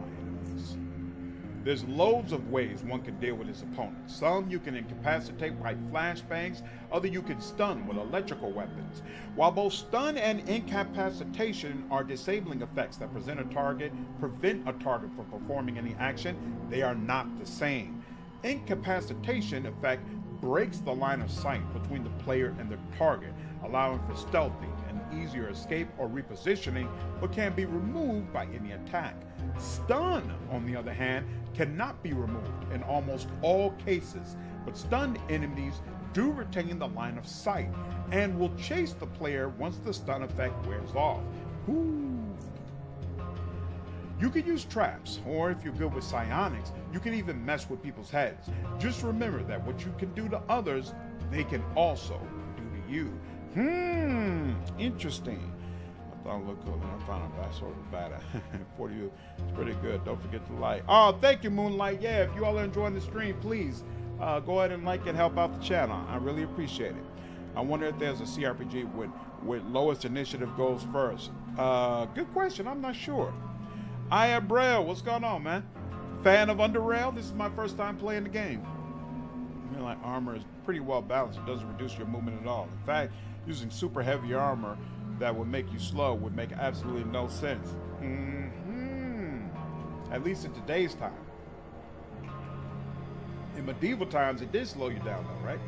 There's loads of ways one can deal with his opponent. Some you can incapacitate by flashbangs, other you can stun with electrical weapons. While both stun and incapacitation are disabling effects that present a target, prevent a target from performing any action, they are not the same. Incapacitation, in fact, breaks the line of sight between the player and the target, allowing for stealthy, easier escape or repositioning, but can be removed by any attack. Stun, on the other hand, cannot be removed in almost all cases, but stunned enemies do retain the line of sight and will chase the player once the stun effect wears off. Ooh. You can use traps, or if you're good with psionics, you can even mess with people's heads. Just remember that what you can do to others, they can also do to you. Hmm, interesting. I thought it looked good, and I found a bad sort of better. 40 you, it's pretty good. Don't forget to like. Oh, thank you, Moonlight. Yeah, if you all are enjoying the stream, please uh, go ahead and like and help out the channel. I really appreciate it. I wonder if there's a CRPG with with lowest initiative goes first. Uh, good question. I'm not sure. Aya Braille, what's going on, man? Fan of Underrail? This is my first time playing the game. I mean, like armor is pretty well balanced. It doesn't reduce your movement at all. In fact, using super heavy armor that would make you slow would make absolutely no sense. Mm-hmm. At least in today's time. In medieval times, it did slow you down, though, right?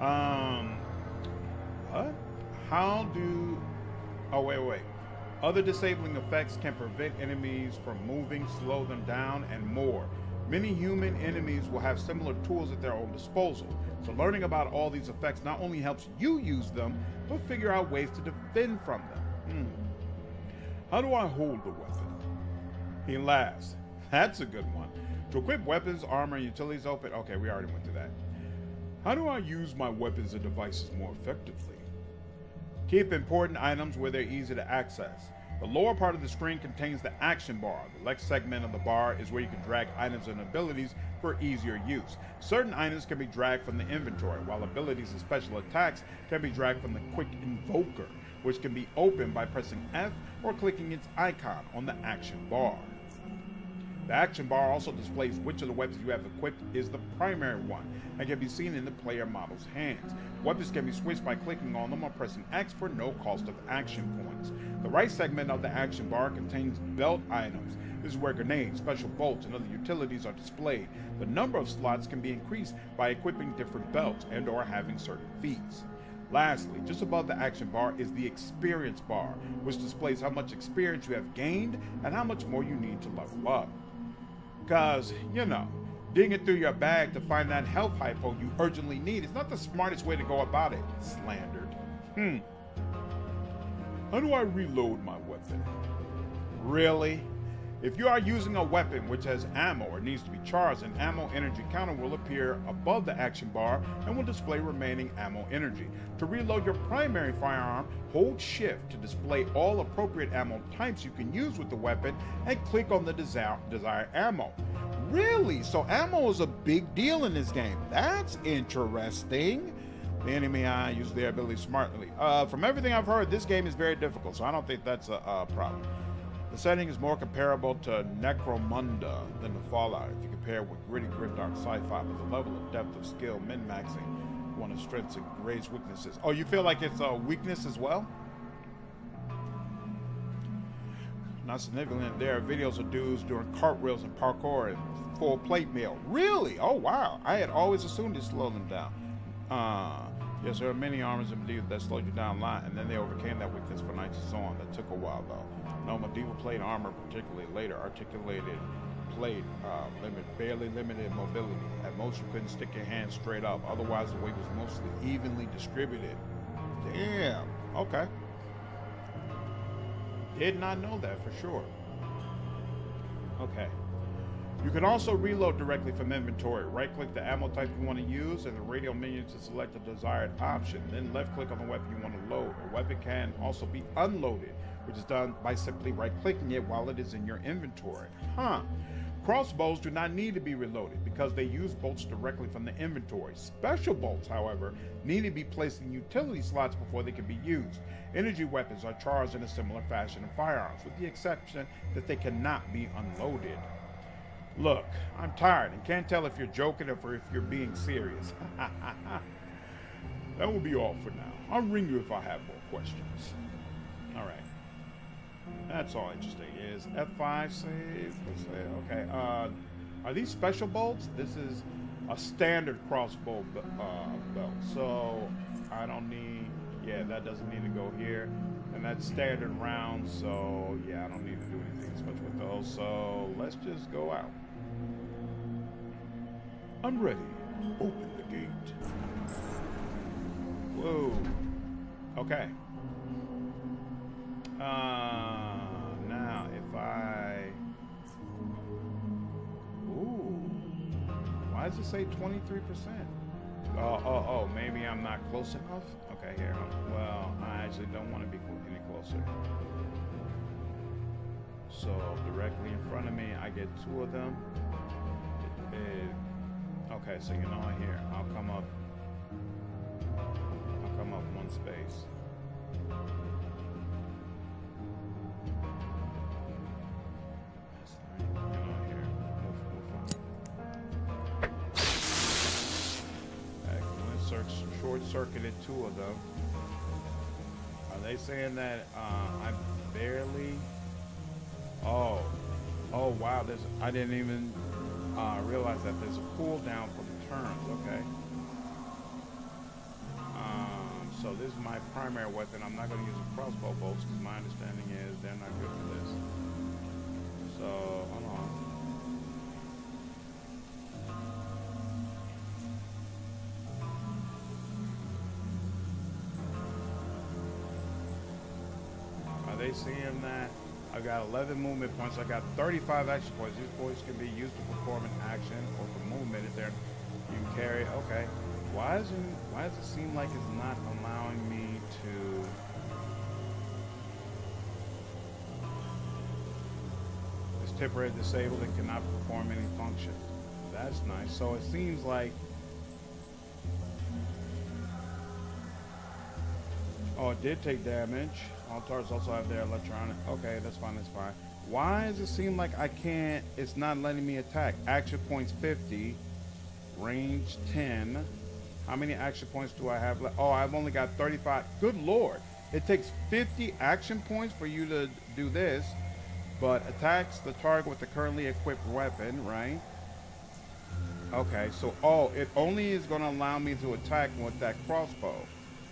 Um, what? How do? Oh wait, wait. Other disabling effects can prevent enemies from moving, slow them down, and more. Many human enemies will have similar tools at their own disposal, so learning about all these effects not only helps you use them, but figure out ways to defend from them. Hmm. How do I hold the weapon? He laughs. That's a good one. To equip weapons, armor, and utilities open. Okay, we already went to that. How do I use my weapons and devices more effectively? Keep important items where they're easy to access. The lower part of the screen contains the action bar. The left segment of the bar is where you can drag items and abilities for easier use. Certain items can be dragged from the inventory, while abilities and special attacks can be dragged from the quick invoker, which can be opened by pressing F or clicking its icon on the action bar. The action bar also displays which of the weapons you have equipped is the primary one and can be seen in the player model's hands. Weapons can be switched by clicking on them or pressing X for no cost of action points. The right segment of the action bar contains belt items. This is where grenades, special bolts, and other utilities are displayed. The number of slots can be increased by equipping different belts and or having certain feats. Lastly, just above the action bar is the experience bar, which displays how much experience you have gained and how much more you need to level up. Because, you know, digging through your bag to find that health hypo you urgently need is not the smartest way to go about it. Slandered. Hmm. How do I reload my weapon? Really? If you are using a weapon which has ammo or needs to be charged, an ammo energy counter will appear above the action bar and will display remaining ammo energy. To reload your primary firearm, hold shift to display all appropriate ammo types you can use with the weapon and click on the desired ammo. Really? So ammo is a big deal in this game. That's interesting. The enemy eye uses their ability smartly. Uh, from everything I've heard, this game is very difficult, so I don't think that's a, a problem. The setting is more comparable to Necromunda than the Fallout if you compare with gritty, grimdark sci-fi, but the level of depth of skill min-maxing one of strengths and greatest weaknesses. Oh, you feel like it's a weakness as well? Not significant. There are videos of dudes doing cartwheels and parkour and full plate meal. Really? Oh, wow. I had always assumed it slowed them down. Uh, yes, there are many armors and medieval that slowed you down a lot, and then they overcame that weakness for Knights and so on. That took a while, though. No medieval plate armor, particularly later articulated plate, uh, limit barely limited mobility. At most, you couldn't stick your hand straight up. Otherwise, the weight was mostly evenly distributed. Damn. Okay. Did not know that for sure. Okay. You can also reload directly from inventory. Right click the ammo type you want to use and the radio menu to select the desired option. Then left click on the weapon you want to load. A weapon can also be unloaded which is done by simply right-clicking it while it is in your inventory. Huh. Crossbows do not need to be reloaded because they use bolts directly from the inventory. Special bolts, however, need to be placed in utility slots before they can be used. Energy weapons are charged in a similar fashion to firearms, with the exception that they cannot be unloaded. Look, I'm tired and can't tell if you're joking or if you're being serious. that will be all for now. I'll ring you if I have more questions. That's all interesting. Is F5 save? Okay. Uh, are these special bolts? This is a standard crossbow uh, belt. So I don't need, yeah, that doesn't need to go here. And that's standard rounds, so yeah, I don't need to do anything special with those. So let's just go out. I'm ready. Open the gate. Whoa. Okay. Uh, if I... Ooh. Why does it say 23%? Oh, oh, oh, maybe I'm not close enough? Okay, here. Um, well, I actually don't want to be any closer. So, directly in front of me, I get two of them. It, it, okay, so you know here, I'll come up, I'll come up one space. Short circuited two of them. Are they saying that uh, I barely? Oh, oh wow! There's I didn't even uh, realize that there's a cooldown for the turns. Okay. Um, so this is my primary weapon. I'm not going to use a crossbow bolts because my understanding is they're not good for this. So hold on. Seeing that? I got 11 movement points. I got 35 action points. These points can be used to perform an action or for movement if they're you can carry. Okay. Why is it why does it seem like it's not allowing me to It's temporarily disabled and cannot perform any function. That's nice. So it seems like Oh, it did take damage. All targets also have their electronic. Okay, that's fine, that's fine. Why does it seem like I can't, it's not letting me attack? Action points 50, range 10. How many action points do I have left? Oh, I've only got 35. Good lord. It takes 50 action points for you to do this, but attacks the target with the currently equipped weapon, right? Okay, so, oh, it only is going to allow me to attack with that crossbow.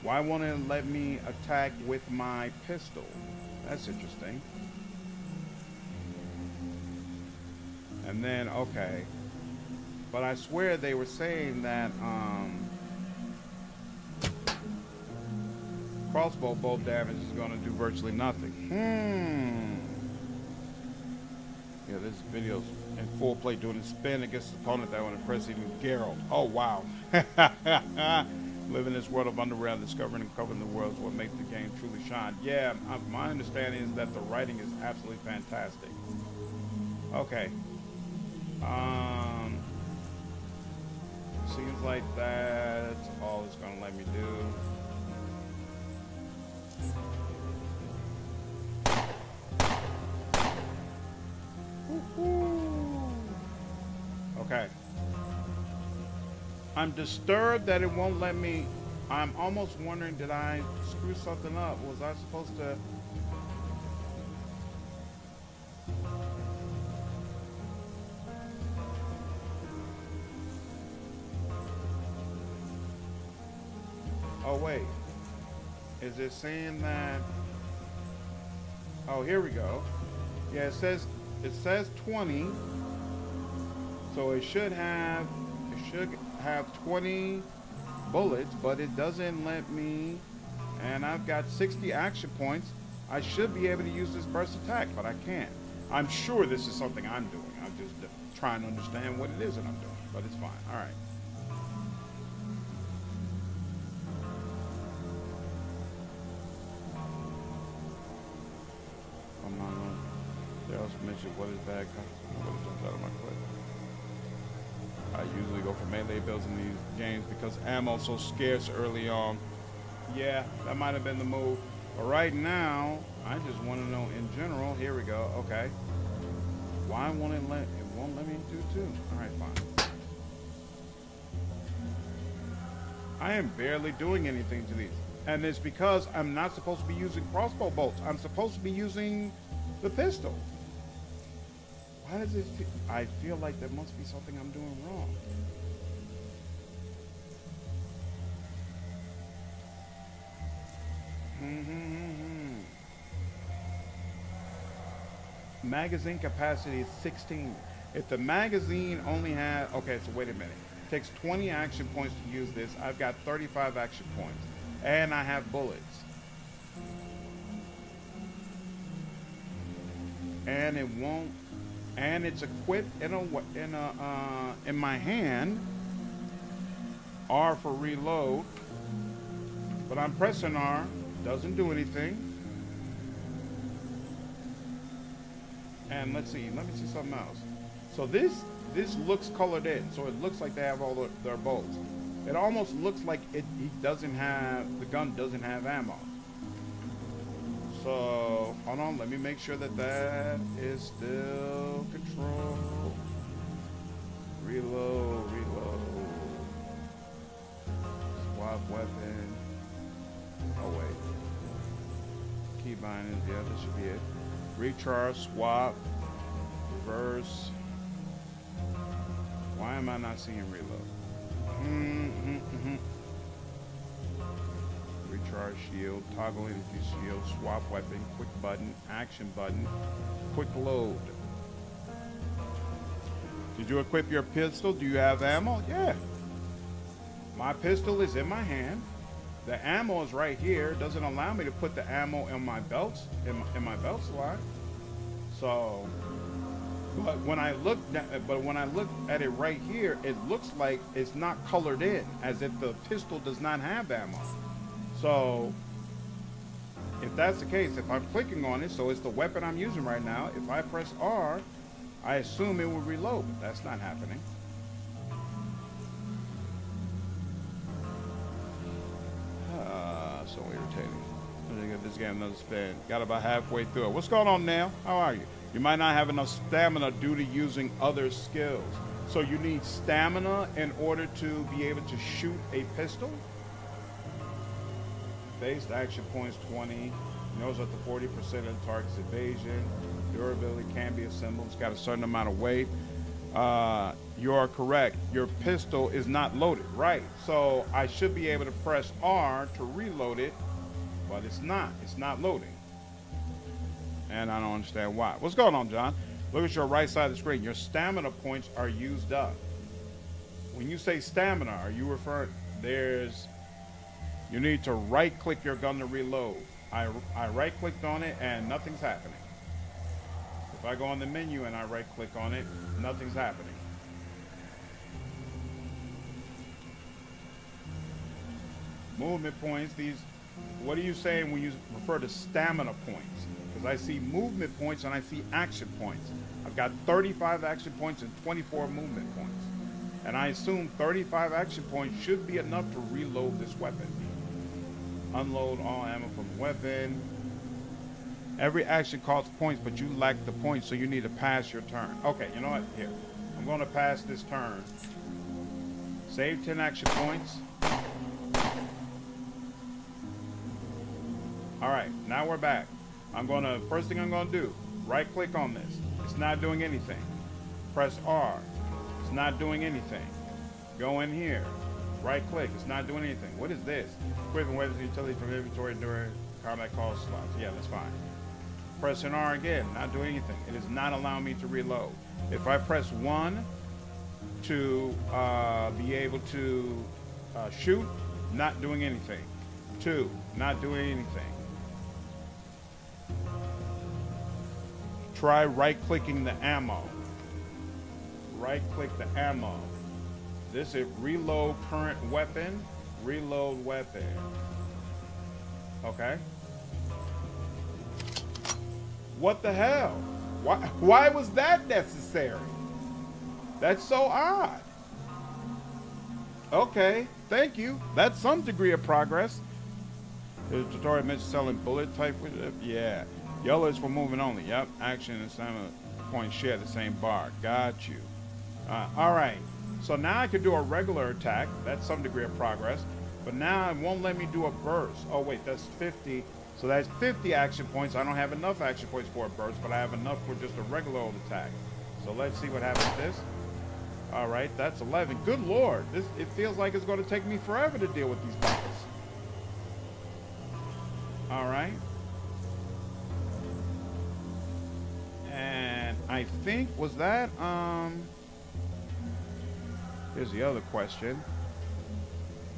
Why won't it let me attack with my pistol? That's interesting. And then, okay. But I swear they were saying that, um, crossbow bolt damage is going to do virtually nothing. Hmm. Yeah, this video's in full play doing a spin against the opponent that would impress even Geralt. Oh, wow. Living this world of underground, discovering and covering the world is what makes the game truly shine. Yeah, my understanding is that the writing is absolutely fantastic. Okay. Um, seems like that's all it's going to let me do. Okay. I'm disturbed that it won't let me. I'm almost wondering, did I screw something up? Was I supposed to... Oh, wait. Is it saying that... Oh, here we go. Yeah, it says it says 20. So it should have it should have 20 bullets, but it doesn't let me and I've got 60 action points. I should be able to use this burst attack, but I can't. I'm sure this is something I'm doing. I'm just uh, trying to understand what it is that I'm doing, but it's fine. All right. mention what is bad jumps out of my. I usually go for melee builds in these games because ammo's so scarce early on. Yeah, that might have been the move. But right now, I just want to know in general. Here we go. Okay. Why won't it let it won't let me do two? All right, fine. I am barely doing anything to these. And it's because I'm not supposed to be using crossbow bolts. I'm supposed to be using the pistol. Why does it feel, I feel like there must be something I'm doing wrong. Mm-hmm. Magazine capacity is 16. If the magazine only had, okay, so wait a minute. It takes 20 action points to use this. I've got 35 action points. And I have bullets. And it won't and it's equipped in a in a uh, in my hand. R for reload, but I'm pressing R, doesn't do anything. And let's see, let me see something else. So this this looks colored in, so it looks like they have all the, their bolts. It almost looks like it he doesn't have the gun doesn't have ammo. So, hold on, let me make sure that that is still control. Reload, reload. Swap weapon. Oh, wait. Key bindings, yeah, this should be it. Recharge, swap, reverse. Why am I not seeing reload? Mm -hmm, mm -hmm recharge shield, toggle energy shield, swap weapon, quick button, action button, quick load. Did you equip your pistol? Do you have ammo? Yeah. My pistol is in my hand. The ammo is right here. Doesn't allow me to put the ammo in my belts, in my, in my belt slot. So, but when I look, but when I look at it right here, it looks like it's not colored in, as if the pistol does not have ammo. So if that's the case, if I'm clicking on it, so it's the weapon I'm using right now, if I press R, I assume it will reload, but that's not happening. Uh, so irritating. Me give this game another spin. Got about halfway through it. What's going on now? How are you? You might not have enough stamina due to using other skills. So you need stamina in order to be able to shoot a pistol? Based action points 20. Knows up to 40% of the target's evasion. Durability can be assembled. It's got a certain amount of weight. Uh, you are correct. Your pistol is not loaded. Right. So I should be able to press R to reload it, but it's not. It's not loading. And I don't understand why. What's going on, John? Look at your right side of the screen. Your stamina points are used up. When you say stamina, are you referring? There's. You need to right click your gun to reload. I, I right clicked on it and nothing's happening. If I go on the menu and I right click on it, nothing's happening. Movement points, these, what are you saying when you refer to stamina points? Because I see movement points and I see action points. I've got 35 action points and 24 movement points. And I assume 35 action points should be enough to reload this weapon. Unload all ammo from weapon. Every action costs points, but you lack the points, so you need to pass your turn. Okay, you know what? Here. I'm going to pass this turn. Save 10 action points. All right, now we're back. I'm going to, first thing I'm going to do, right click on this. It's not doing anything. Press R. It's not doing anything. Go in here. Right click. It's not doing anything. What is this? Equipment weapons utility from inventory during combat call slots. Yeah, that's fine. Pressing R again, not doing anything. It is not allowing me to reload. If I press 1 to uh, be able to uh, shoot, not doing anything. 2, not doing anything. Try right-clicking the ammo. Right-click the ammo. This is reload current weapon. Reload weapon. Okay. What the hell? Why, why was that necessary? That's so odd. Okay, thank you. That's some degree of progress. The tutorial mentioned selling bullet type. with it. Yeah. Yellow is for moving only. Yep. Action and stamina points share the same bar. Got you. Uh, all right. So now I can do a regular attack. That's some degree of progress. But now it won't let me do a burst. Oh, wait, that's 50. So that's 50 action points. I don't have enough action points for a burst, but I have enough for just a regular old attack. So let's see what happens with this. All right, that's 11. Good lord. This It feels like it's going to take me forever to deal with these battles. All right. And I think, was that, um... Here's the other question.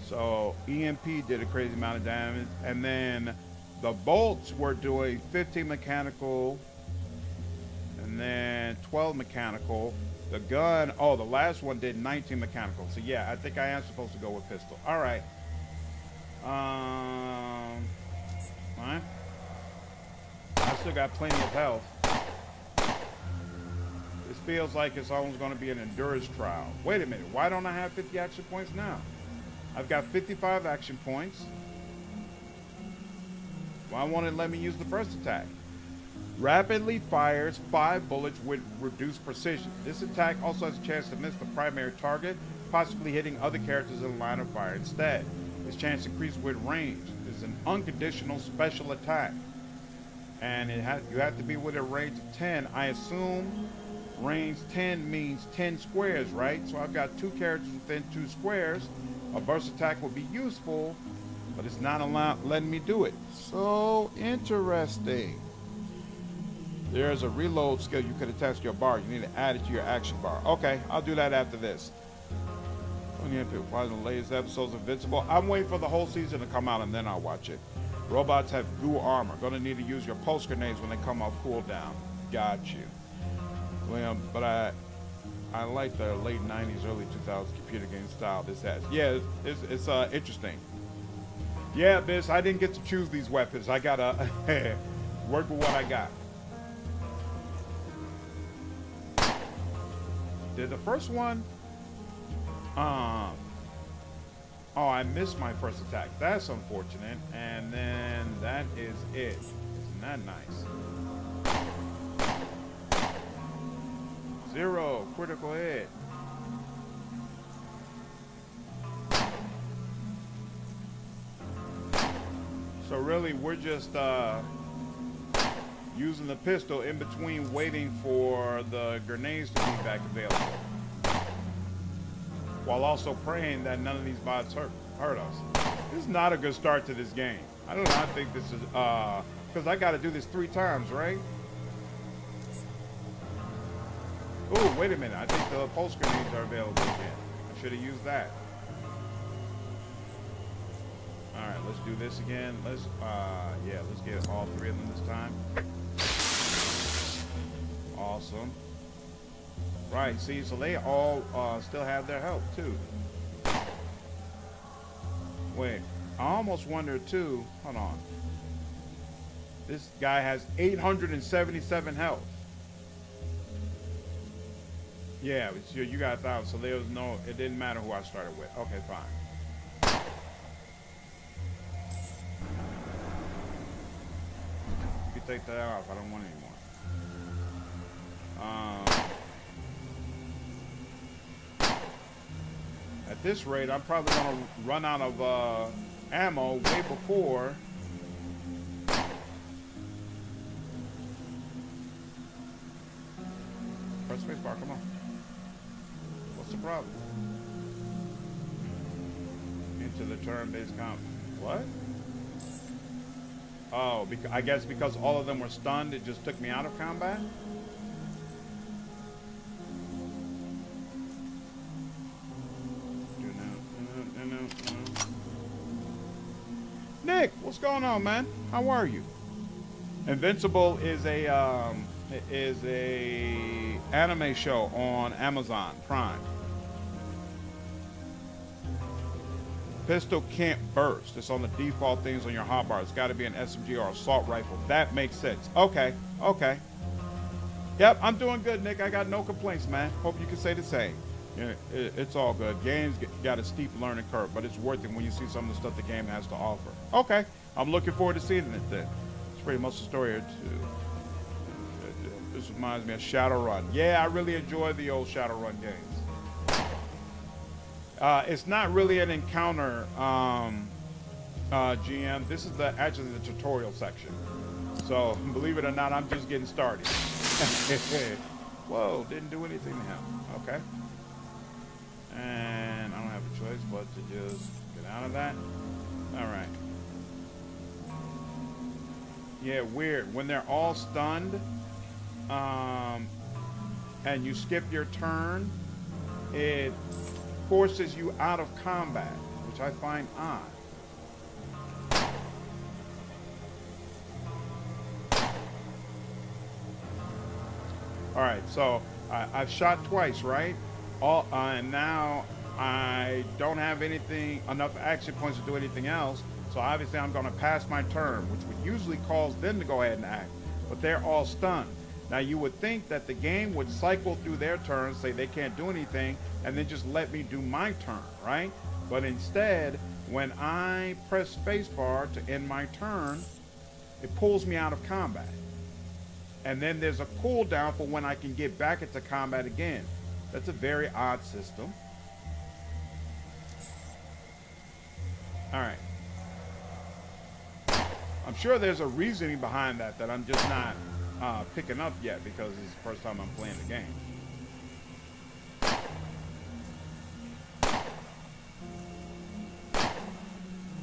So EMP did a crazy amount of damage, and then the bolts were doing 15 mechanical, and then 12 mechanical. The gun, oh, the last one did 19 mechanical. So yeah, I think I am supposed to go with pistol. All right. Um, all right. I still got plenty of health feels like it's almost going to be an endurance trial. Wait a minute, why don't I have 50 action points now? I've got 55 action points. Why won't it let me use the first attack? Rapidly fires five bullets with reduced precision. This attack also has a chance to miss the primary target, possibly hitting other characters in the line of fire instead. This chance increases with range. It's an unconditional special attack. And it has, you have to be within a range of 10. I assume range 10 means 10 squares, right? So I've got two characters within two squares. A burst attack would be useful, but it's not allowed letting me do it. So interesting. There's a reload skill you could attach to your bar. You need to add it to your action bar. Okay, I'll do that after this. Why the latest episodes of Invincible? I'm waiting for the whole season to come out and then I'll watch it. Robots have goo armor. Gonna need to use your pulse grenades when they come off cooldown. Got you. Well, but I I like the late 90s, early 2000s computer game style this has. Yeah, it's, it's, it's uh, interesting. Yeah, Biss, I didn't get to choose these weapons. I gotta work with what I got. Did the first one, um, Oh, I missed my first attack. That's unfortunate. And then that is it. Isn't that nice? Zero. Critical hit. So really, we're just uh, using the pistol in between waiting for the grenades to be back available. While also praying that none of these bots hurt, hurt us. This is not a good start to this game. I don't know, I think this is, uh, because I got to do this three times, right? Oh, wait a minute. I think the pulse grenades are available again. I should have used that. All right, let's do this again. Let's, uh, yeah, let's get all three of them this time. Awesome. Right, see, so they all uh, still have their health, too. Wait, I almost wonder, too, hold on. This guy has 877 health. Yeah, you, you got a thousand, so there was no, it didn't matter who I started with. Okay, fine. You can take that off, I don't want anymore. Um, at this rate, I'm probably going to run out of uh, ammo way before. Press spacebar, come on. What's the problem? Into the turn-based combat. What? Oh, because, I guess because all of them were stunned, it just took me out of combat? Nick, what's going on, man? How are you? Invincible is a um, is a anime show on Amazon Prime. Pistol can't burst. It's on the default things on your hotbar. It's got to be an SMG or assault rifle. That makes sense. Okay, okay. Yep, I'm doing good, Nick. I got no complaints, man. Hope you can say the same. Yeah, it, it's all good. Games got a steep learning curve, but it's worth it when you see some of the stuff the game has to offer. Okay, I'm looking forward to seeing it then. It's pretty much the story here too. This reminds me of Shadowrun. Yeah, I really enjoy the old Shadowrun games. Uh, it's not really an encounter, um, uh, GM. This is the actually the tutorial section. So believe it or not, I'm just getting started. Whoa, didn't do anything to him. Okay. And I don't have a choice but to just get out of that. All right. Yeah, weird. When they're all stunned, um, and you skip your turn, it forces you out of combat, which I find odd. All right, so I've shot twice, right? All, uh, and now I don't have anything, enough action points to do anything else. So obviously I'm going to pass my turn, which would usually cause them to go ahead and act. But they're all stunned. Now you would think that the game would cycle through their turns, say they can't do anything, and then just let me do my turn, right? But instead, when I press spacebar to end my turn, it pulls me out of combat. And then there's a cooldown for when I can get back into combat again. That's a very odd system. All right. I'm sure there's a reasoning behind that that I'm just not uh, picking up yet because it's the first time I'm playing the game.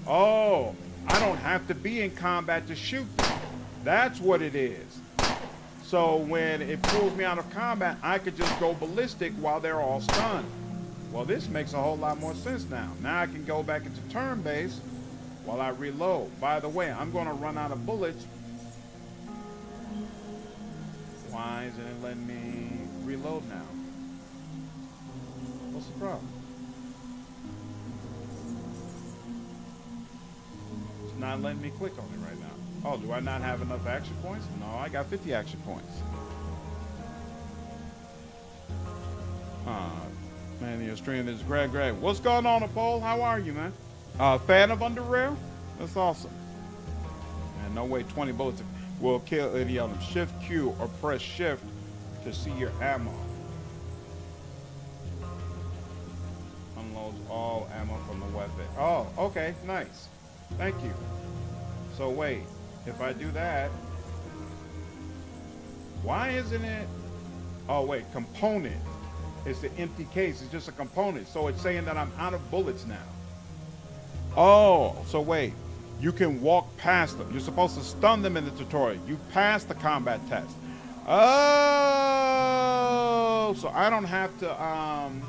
Oh, I don't have to be in combat to shoot. That's what it is. So when it pulls me out of combat, I could just go ballistic while they're all stunned. Well, this makes a whole lot more sense now. Now I can go back into turn base while I reload. By the way, I'm going to run out of bullets. Why isn't it letting me reload now? What's the problem? It's not letting me click on it right now. Oh, do I not have enough action points? No, I got 50 action points. Huh. Man, the Australian is Greg Greg. What's going on, Paul? How are you, man? Uh, fan of Under? That's awesome. And no way 20 bullets will kill any of them. Shift Q or press Shift to see your ammo. Unloads all ammo from the weapon. Oh, okay, nice. Thank you. So wait, if I do that, why isn't it? Oh wait, component. It's the empty case. It's just a component. So it's saying that I'm out of bullets now. Oh, so wait. You can walk past them. You're supposed to stun them in the tutorial. You passed the combat test. Oh, so I don't have to. Um,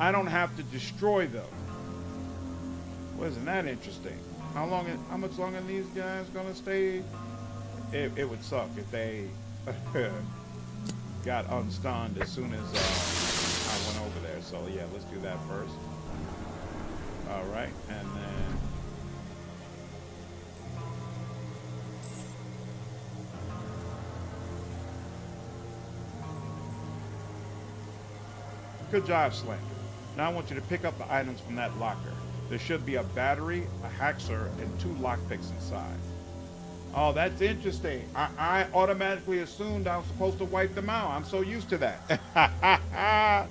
I don't have to destroy them. Well, isn't that interesting? How long? How much longer these guys gonna stay? It, it would suck if they got unstunned as soon as uh, I went over there. So yeah, let's do that first. All right, and then. Good job, Slander. Now I want you to pick up the items from that locker. There should be a battery, a hacksaw, and two lockpicks inside. Oh, that's interesting. I, I automatically assumed I was supposed to wipe them out. I'm so used to that.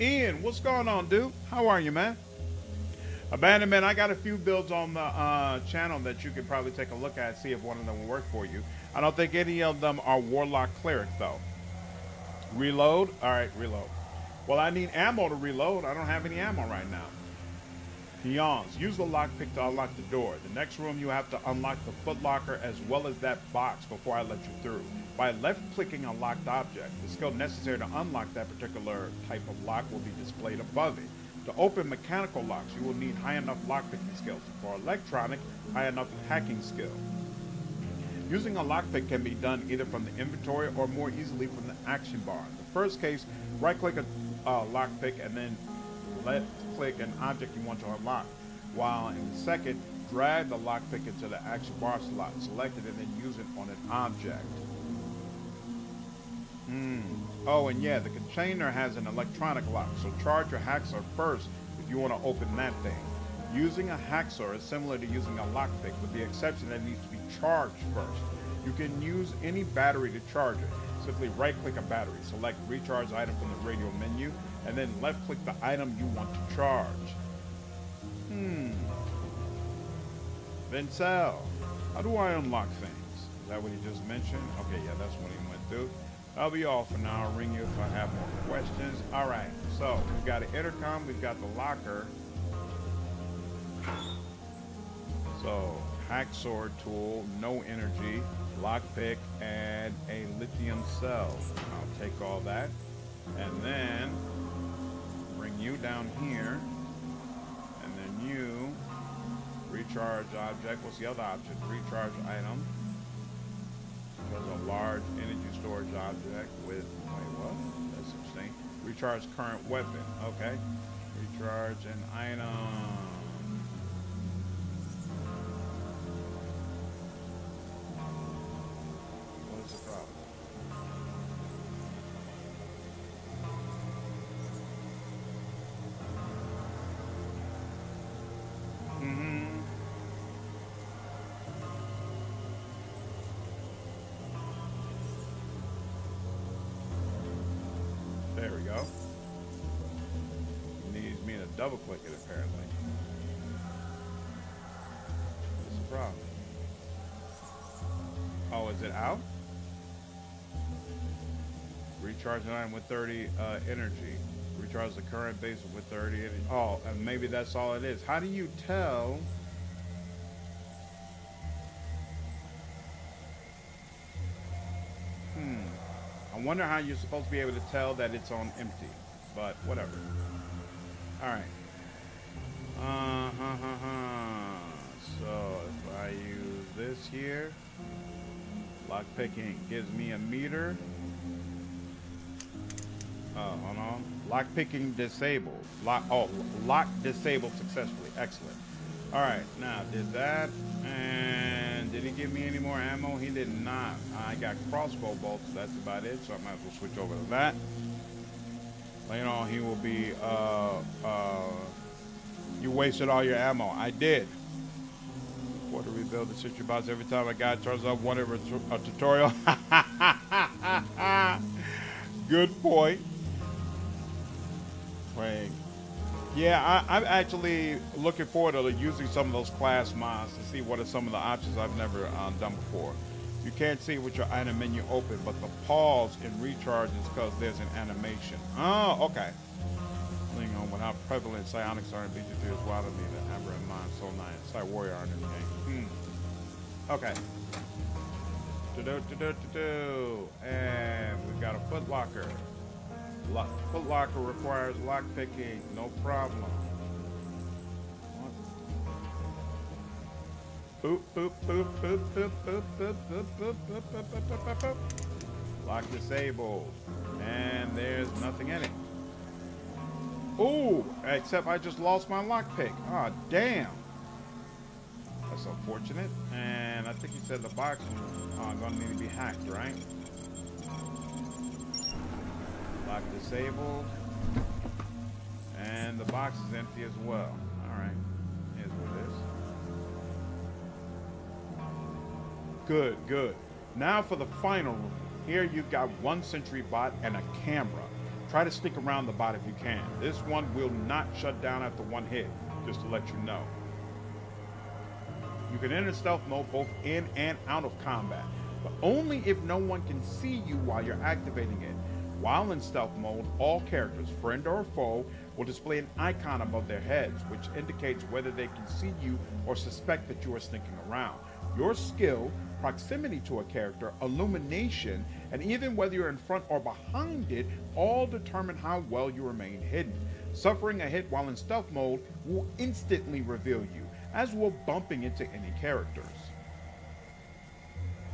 Ian, what's going on, dude? How are you, man? Abandonment, I got a few builds on the uh, channel that you could probably take a look at, see if one of them will work for you. I don't think any of them are Warlock Cleric, though. Reload? All right, reload. Well, I need ammo to reload. I don't have any ammo right now. Peons. Use the lockpick to unlock the door. The next room you have to unlock the footlocker as well as that box before I let you through. By left-clicking a locked object, the skill necessary to unlock that particular type of lock will be displayed above it. To open mechanical locks, you will need high enough lockpicking skills. For electronic, high enough hacking skill. Using a lockpick can be done either from the inventory or more easily from the action bar. In the first case, right-click a uh, lockpick and then left-click an object you want to unlock. While in the second, drag the lockpick into the action bar slot, select it, and then use it on an object. Hmm. Oh, and yeah, the container has an electronic lock, so charge your hacksaw first if you want to open that thing. Using a hacksaw is similar to using a lockpick, with the exception that it needs to be charged first. You can use any battery to charge it. Simply right-click a battery, select recharge item from the radio menu, and then left-click the item you want to charge. Hmm. Vinsel, how do I unlock things? Is that what he just mentioned? Okay, yeah, that's what he went through. That'll be off for now. I'll ring you if I have more questions. All right, so we've got an intercom, we've got the locker. So, hacksaw tool, no energy, lockpick, and a lithium cell. I'll take all that. And then bring you down here. And then you recharge object. What's the other option? Recharge item. There's a large energy storage object with, wait, what? That's interesting. Recharge current weapon. Okay. Recharge an item. Double click it apparently. What's the problem? Oh, is it out? Recharge an item with 30 uh, energy. Recharge the current base with 30 energy. Oh, and maybe that's all it is. How do you tell? Hmm. I wonder how you're supposed to be able to tell that it's on empty, but whatever. All right. Uh huh, huh, huh. So if I use this here, lock picking gives me a meter. Oh, hold on. Lock picking disabled. Lock. Oh, lock disabled successfully. Excellent. All right. Now did that and And did he give me any more ammo? He did not. I got crossbow bolts. That's about it. So I might as well switch over to that. Later on, he will be, uh, uh, you wasted all your ammo. I did. For to rebuild the Citrus box every time a guy turns up one of a, tutorial. Good point. Wait. Yeah, I, am actually looking forward to using some of those class mods to see what are some of the options I've never um, done before. You can't see with your item menu open, but the pause in recharge is because there's an animation. Oh, okay. Leaning on without prevalent psionics are in BG2 as well to me, the Amber and Mind Soul 9. Psi Warrior aren't in the game. Hmm. Okay. Do do do do do do. And we've got a foot locker. Lock, foot locker requires lock picking, no problem. Lock disabled. And there's nothing in it. Ooh, except I just lost my lockpick. Ah, oh, damn. That's unfortunate. And I think he said the box is uh, gonna need to be hacked, right? Lock disabled. And the box is empty as well. Alright. Here's Good, good. Now for the final room. Here you've got one sentry bot and a camera. Try to stick around the bot if you can. This one will not shut down after one hit, just to let you know. You can enter stealth mode both in and out of combat, but only if no one can see you while you're activating it. While in stealth mode, all characters, friend or foe, will display an icon above their heads, which indicates whether they can see you or suspect that you are sneaking around. Your skill, proximity to a character, illumination, and even whether you're in front or behind it all determine how well you remain hidden. Suffering a hit while in stealth mode will instantly reveal you, as will bumping into any characters.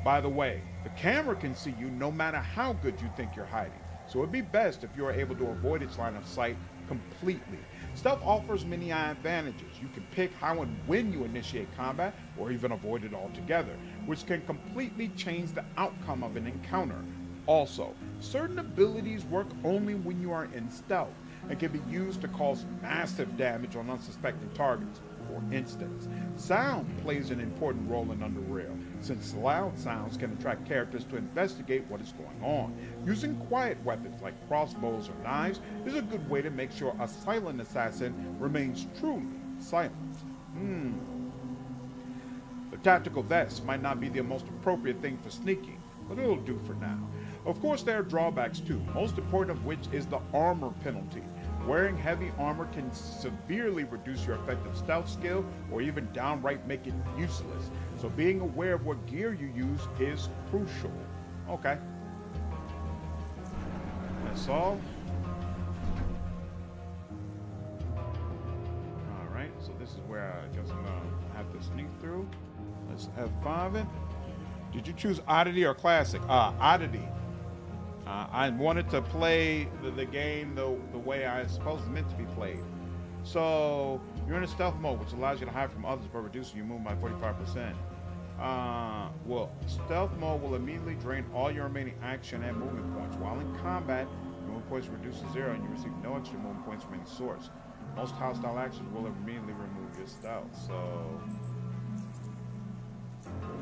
By the way, the camera can see you no matter how good you think you're hiding, so it'd be best if you are able to avoid its line of sight completely. Stealth offers many advantages. You can pick how and when you initiate combat, or even avoid it altogether, which can completely change the outcome of an encounter. Also, certain abilities work only when you are in stealth and can be used to cause massive damage on unsuspecting targets. For instance, sound plays an important role in Underrail, since loud sounds can attract characters to investigate what is going on. Using quiet weapons like crossbows or knives is a good way to make sure a silent assassin remains truly silent. Hmm. Tactical vest might not be the most appropriate thing for sneaking, but it'll do for now. Of course, there are drawbacks too, most important of which is the armor penalty. Wearing heavy armor can severely reduce your effective stealth skill or even downright make it useless. So being aware of what gear you use is crucial. Okay. That's all. Alright, so this is where I I'm gonna uh, have to sneak through. Let's F5 it. Did you choose Oddity or Classic? Ah, Oddity. Uh, I wanted to play the, the game the, the way I suppose it's meant to be played. So you're in a stealth mode, which allows you to hide from others but reduces your movement by 45%. Uh, well, stealth mode will immediately drain all your remaining action and movement points. While in combat, movement points reduce to zero and you receive no extra movement points from any source. Most hostile actions will immediately remove your stealth. So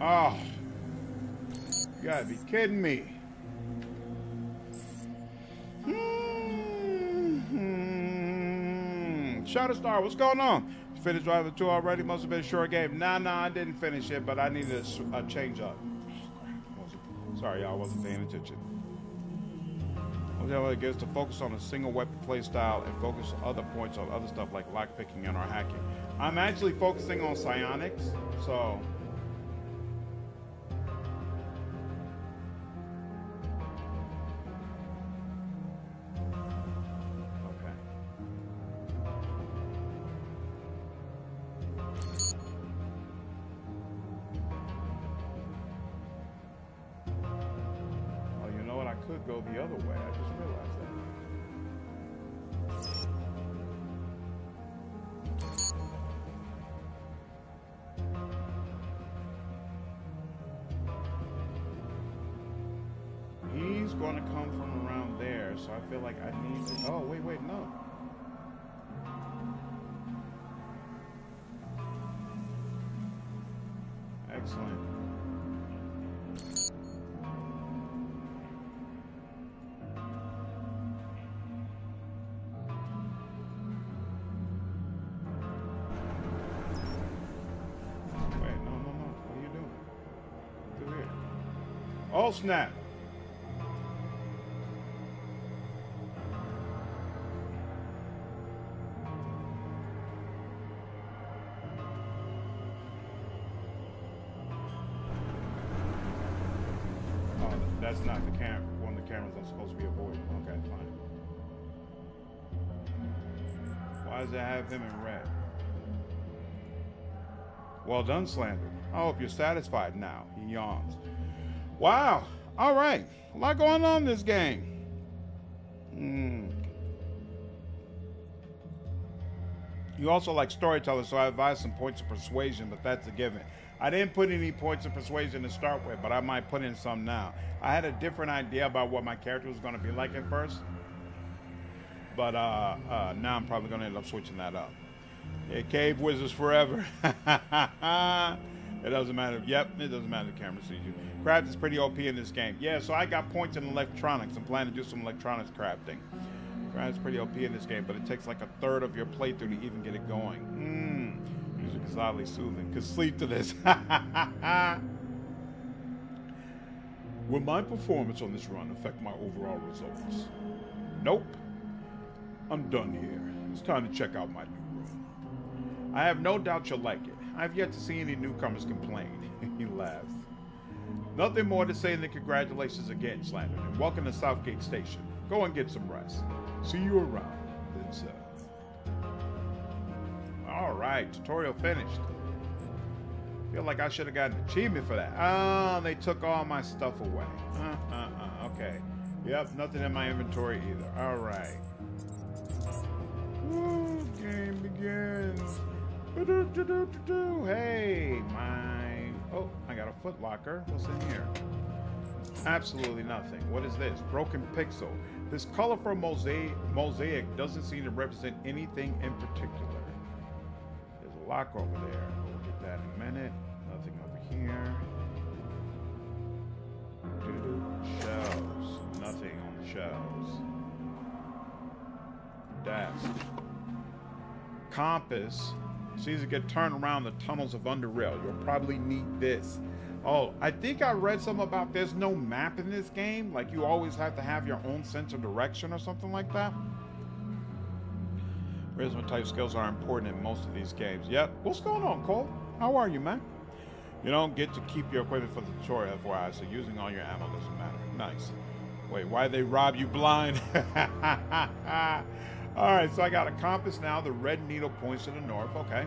Oh. You gotta be kidding me. Hmm. Shadow Star, what's going on? Finished Driver 2 already? Must have been a short game. Nah, nah, I didn't finish it, but I needed a, a change up. Sorry, y'all, wasn't paying attention. Whichever it gets to focus on a single weapon playstyle and focus other points on other stuff like lockpicking and or hacking. I'm actually focusing on psionics, so Snap. Oh, that's not the cam. One of the cameras I'm supposed to be avoiding. Okay, fine. Why does it have him in red? Well done, Slander. I hope you're satisfied now. He yawns. Wow. All right. A lot going on in this game. Hmm. You also like storytellers, so I advise some points of persuasion, but that's a given. I didn't put any points of persuasion to start with, but I might put in some now. I had a different idea about what my character was going to be like at first, but uh, uh, now I'm probably going to end up switching that up. Yeah, cave wizards forever. it doesn't matter. Yep, it doesn't matter. The camera sees you. Craft is pretty OP in this game. Yeah, so I got points in electronics. I'm planning to do some electronics crafting. Craft is pretty OP in this game, but it takes like a third of your playthrough to even get it going. Mmm. Music is oddly soothing. Could sleep to this. Will my performance on this run affect my overall results? Nope. I'm done here. It's time to check out my new room. I have no doubt you'll like it. I've yet to see any newcomers complain. he laughs. Nothing more to say than congratulations again, Slander, and welcome to Southgate Station. Go and get some rest. See you around, then sir. All right, tutorial finished. Feel like I should have gotten an achievement for that. Oh, they took all my stuff away. Uh, uh, uh, okay. Yep, nothing in my inventory either. All right. Woo, game begins. Hey, my... Oh, I got a foot locker. What's in here? Absolutely nothing. What is this? Broken pixel. This colorful mosaic, mosaic doesn't seem to represent anything in particular. There's a lock over there. We'll get that in a minute. Nothing over here. Doo-doo. Shelves. Nothing on the shelves. Desk. Compass. Seems to get turned around the tunnels of Underrail. You'll probably need this. Oh, I think I read something about there's no map in this game. Like you always have to have your own sense of direction or something like that. Charisma type skills are important in most of these games. Yep. What's going on, Cole? How are you, man? You don't get to keep your equipment for the tutorial, FYI, so using all your ammo doesn't matter. Nice. Wait, why they rob you blind? all right, so I got a compass now. The red needle points to the north. Okay.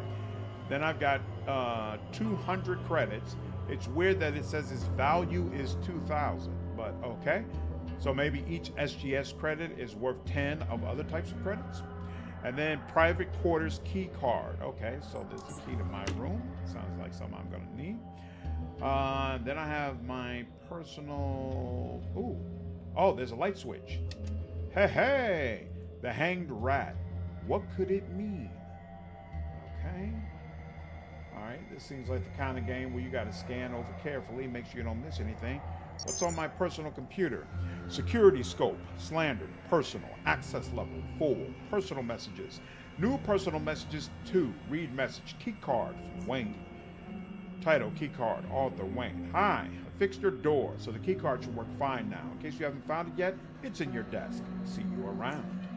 Then I've got uh, 200 credits. It's weird that it says its value is 2,000, but okay. So maybe each SGS credit is worth 10 of other types of credits. And then private quarters key card. Okay, so there's the key to my room. Sounds like something I'm gonna need. Uh, then I have my personal. Ooh, oh, there's a light switch. Hey, hey, the hanged rat. What could it mean? Okay. All right, this seems like the kind of game where you got to scan over carefully, make sure you don't miss anything. What's on my personal computer? Security scope, slandered, personal, access level, full, personal messages. New personal messages, two, read message, key card from Wayne. Title, key card, author, Wayne. Hi, I fixed your door, so the key card should work fine now. In case you haven't found it yet, it's in your desk. See you around.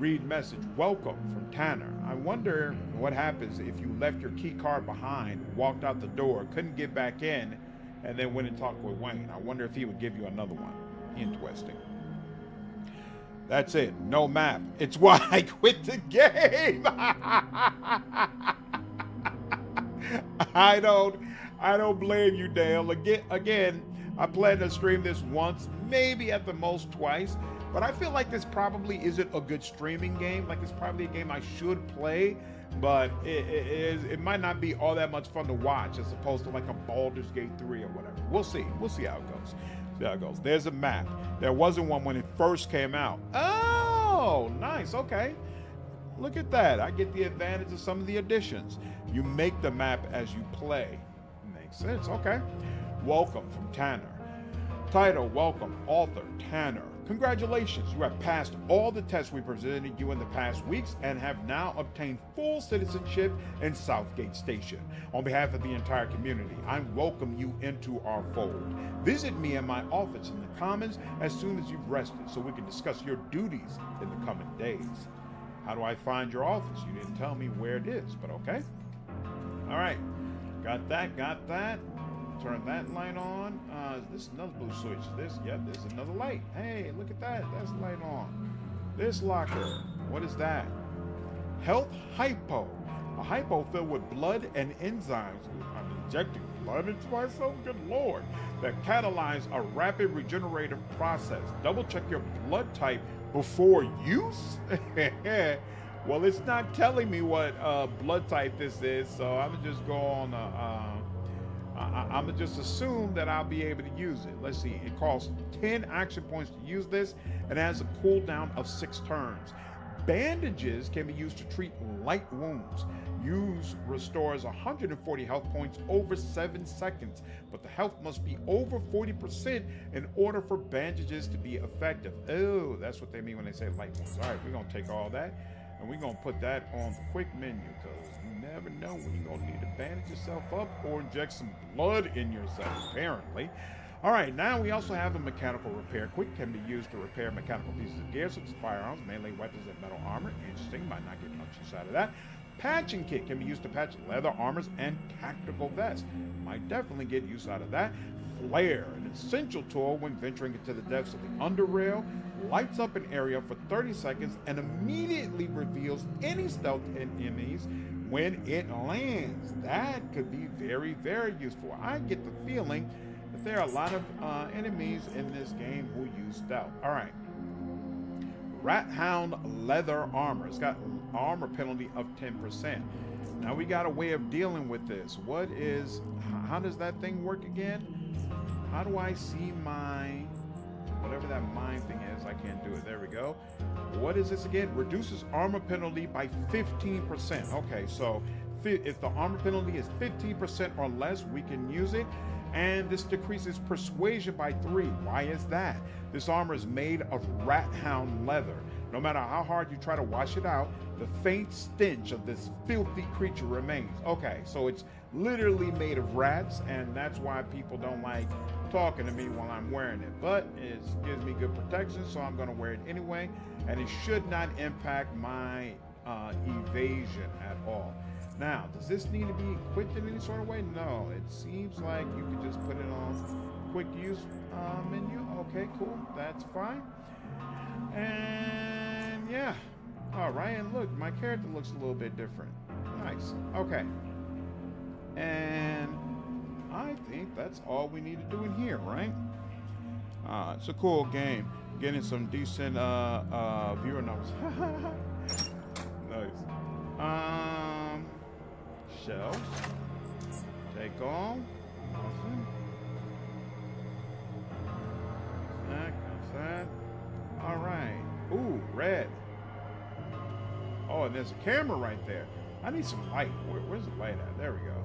Read message, welcome from Tanner. I wonder what happens if you left your key card behind, walked out the door, couldn't get back in, and then went and talked with Wayne. I wonder if he would give you another one. Interesting. That's it. No map. It's why I quit the game. I don't I don't blame you, Dale. Again again, I plan to stream this once, maybe at the most twice. But I feel like this probably isn't a good streaming game. Like it's probably a game I should play, but it, it is it might not be all that much fun to watch as opposed to like a Baldur's Gate 3 or whatever. We'll see. We'll see how it goes. See how it goes. There's a map. There wasn't one when it first came out. Oh, nice. Okay. Look at that. I get the advantage of some of the additions. You make the map as you play. Makes sense. Okay. Welcome from Tanner. Title, welcome. Author, Tanner. Congratulations, you have passed all the tests we presented you in the past weeks and have now obtained full citizenship in Southgate Station. On behalf of the entire community, I welcome you into our fold. Visit me in my office in the Commons as soon as you've rested so we can discuss your duties in the coming days. How do I find your office? You didn't tell me where it is, but okay. All right, got that, got that. Turn that light on. Uh, is this another blue switch? This, yep, this is another light. Hey, look at that. That's light on. This locker. What is that? Health hypo. A hypo filled with blood and enzymes. I'm injecting blood into myself. Good lord. That catalyze a rapid regenerative process. Double check your blood type before use. well, it's not telling me what uh, blood type this is, so I'm just go on. Uh, I, am just assume that I'll be able to use it. Let's see, it costs 10 action points to use this and has a cooldown of six turns. Bandages can be used to treat light wounds. Use restores 140 health points over 7 seconds, but the health must be over 40% in order for bandages to be effective. Oh, that's what they mean when they say light wounds. All right, we're going to take all that and we're going to put that on the quick menu because never know when you're going to need to bandage yourself up or inject some blood in yourself, apparently. All right, now we also have a mechanical repair. Quick can be used to repair mechanical pieces of gear, such as firearms, melee weapons, and metal armor. Interesting, might not get much use out of that. Patching kit can be used to patch leather armors and tactical vests. Might definitely get use out of that. Flare, an essential tool when venturing into the depths of the underrail, lights up an area for 30 seconds and immediately reveals any stealth enemies when it lands. That could be very, very useful. I get the feeling that there are a lot of uh, enemies in this game who use stealth. All right. Rathound leather armor. It's got armor penalty of 10%. Now we got a way of dealing with this. What is, how does that thing work again? How do I see my whatever that mine thing is. I can't do it. There we go. What is this again? Reduces armor penalty by 15%. Okay, so if the armor penalty is 15% or less, we can use it. And this decreases persuasion by three. Why is that? This armor is made of rathound leather. No matter how hard you try to wash it out, the faint stench of this filthy creature remains. Okay, so it's literally made of rats, and that's why people don't like talking to me while I'm wearing it. But it gives me good protection, so I'm going to wear it anyway. And it should not impact my uh, evasion at all. Now, does this need to be equipped in any sort of way? No, it seems like you could just put it on quick use uh, menu. Okay, cool, that's fine. And yeah, all right, and look, my character looks a little bit different. Nice, okay. And I think that's all we need to do in here, right? Uh, it's a cool game. Getting some decent uh, uh, viewer numbers. nice. Um, shells. Take all. Awesome. That, that. All right. Ooh, red. Oh, and there's a camera right there. I need some light. Where, where's the light at? There we go.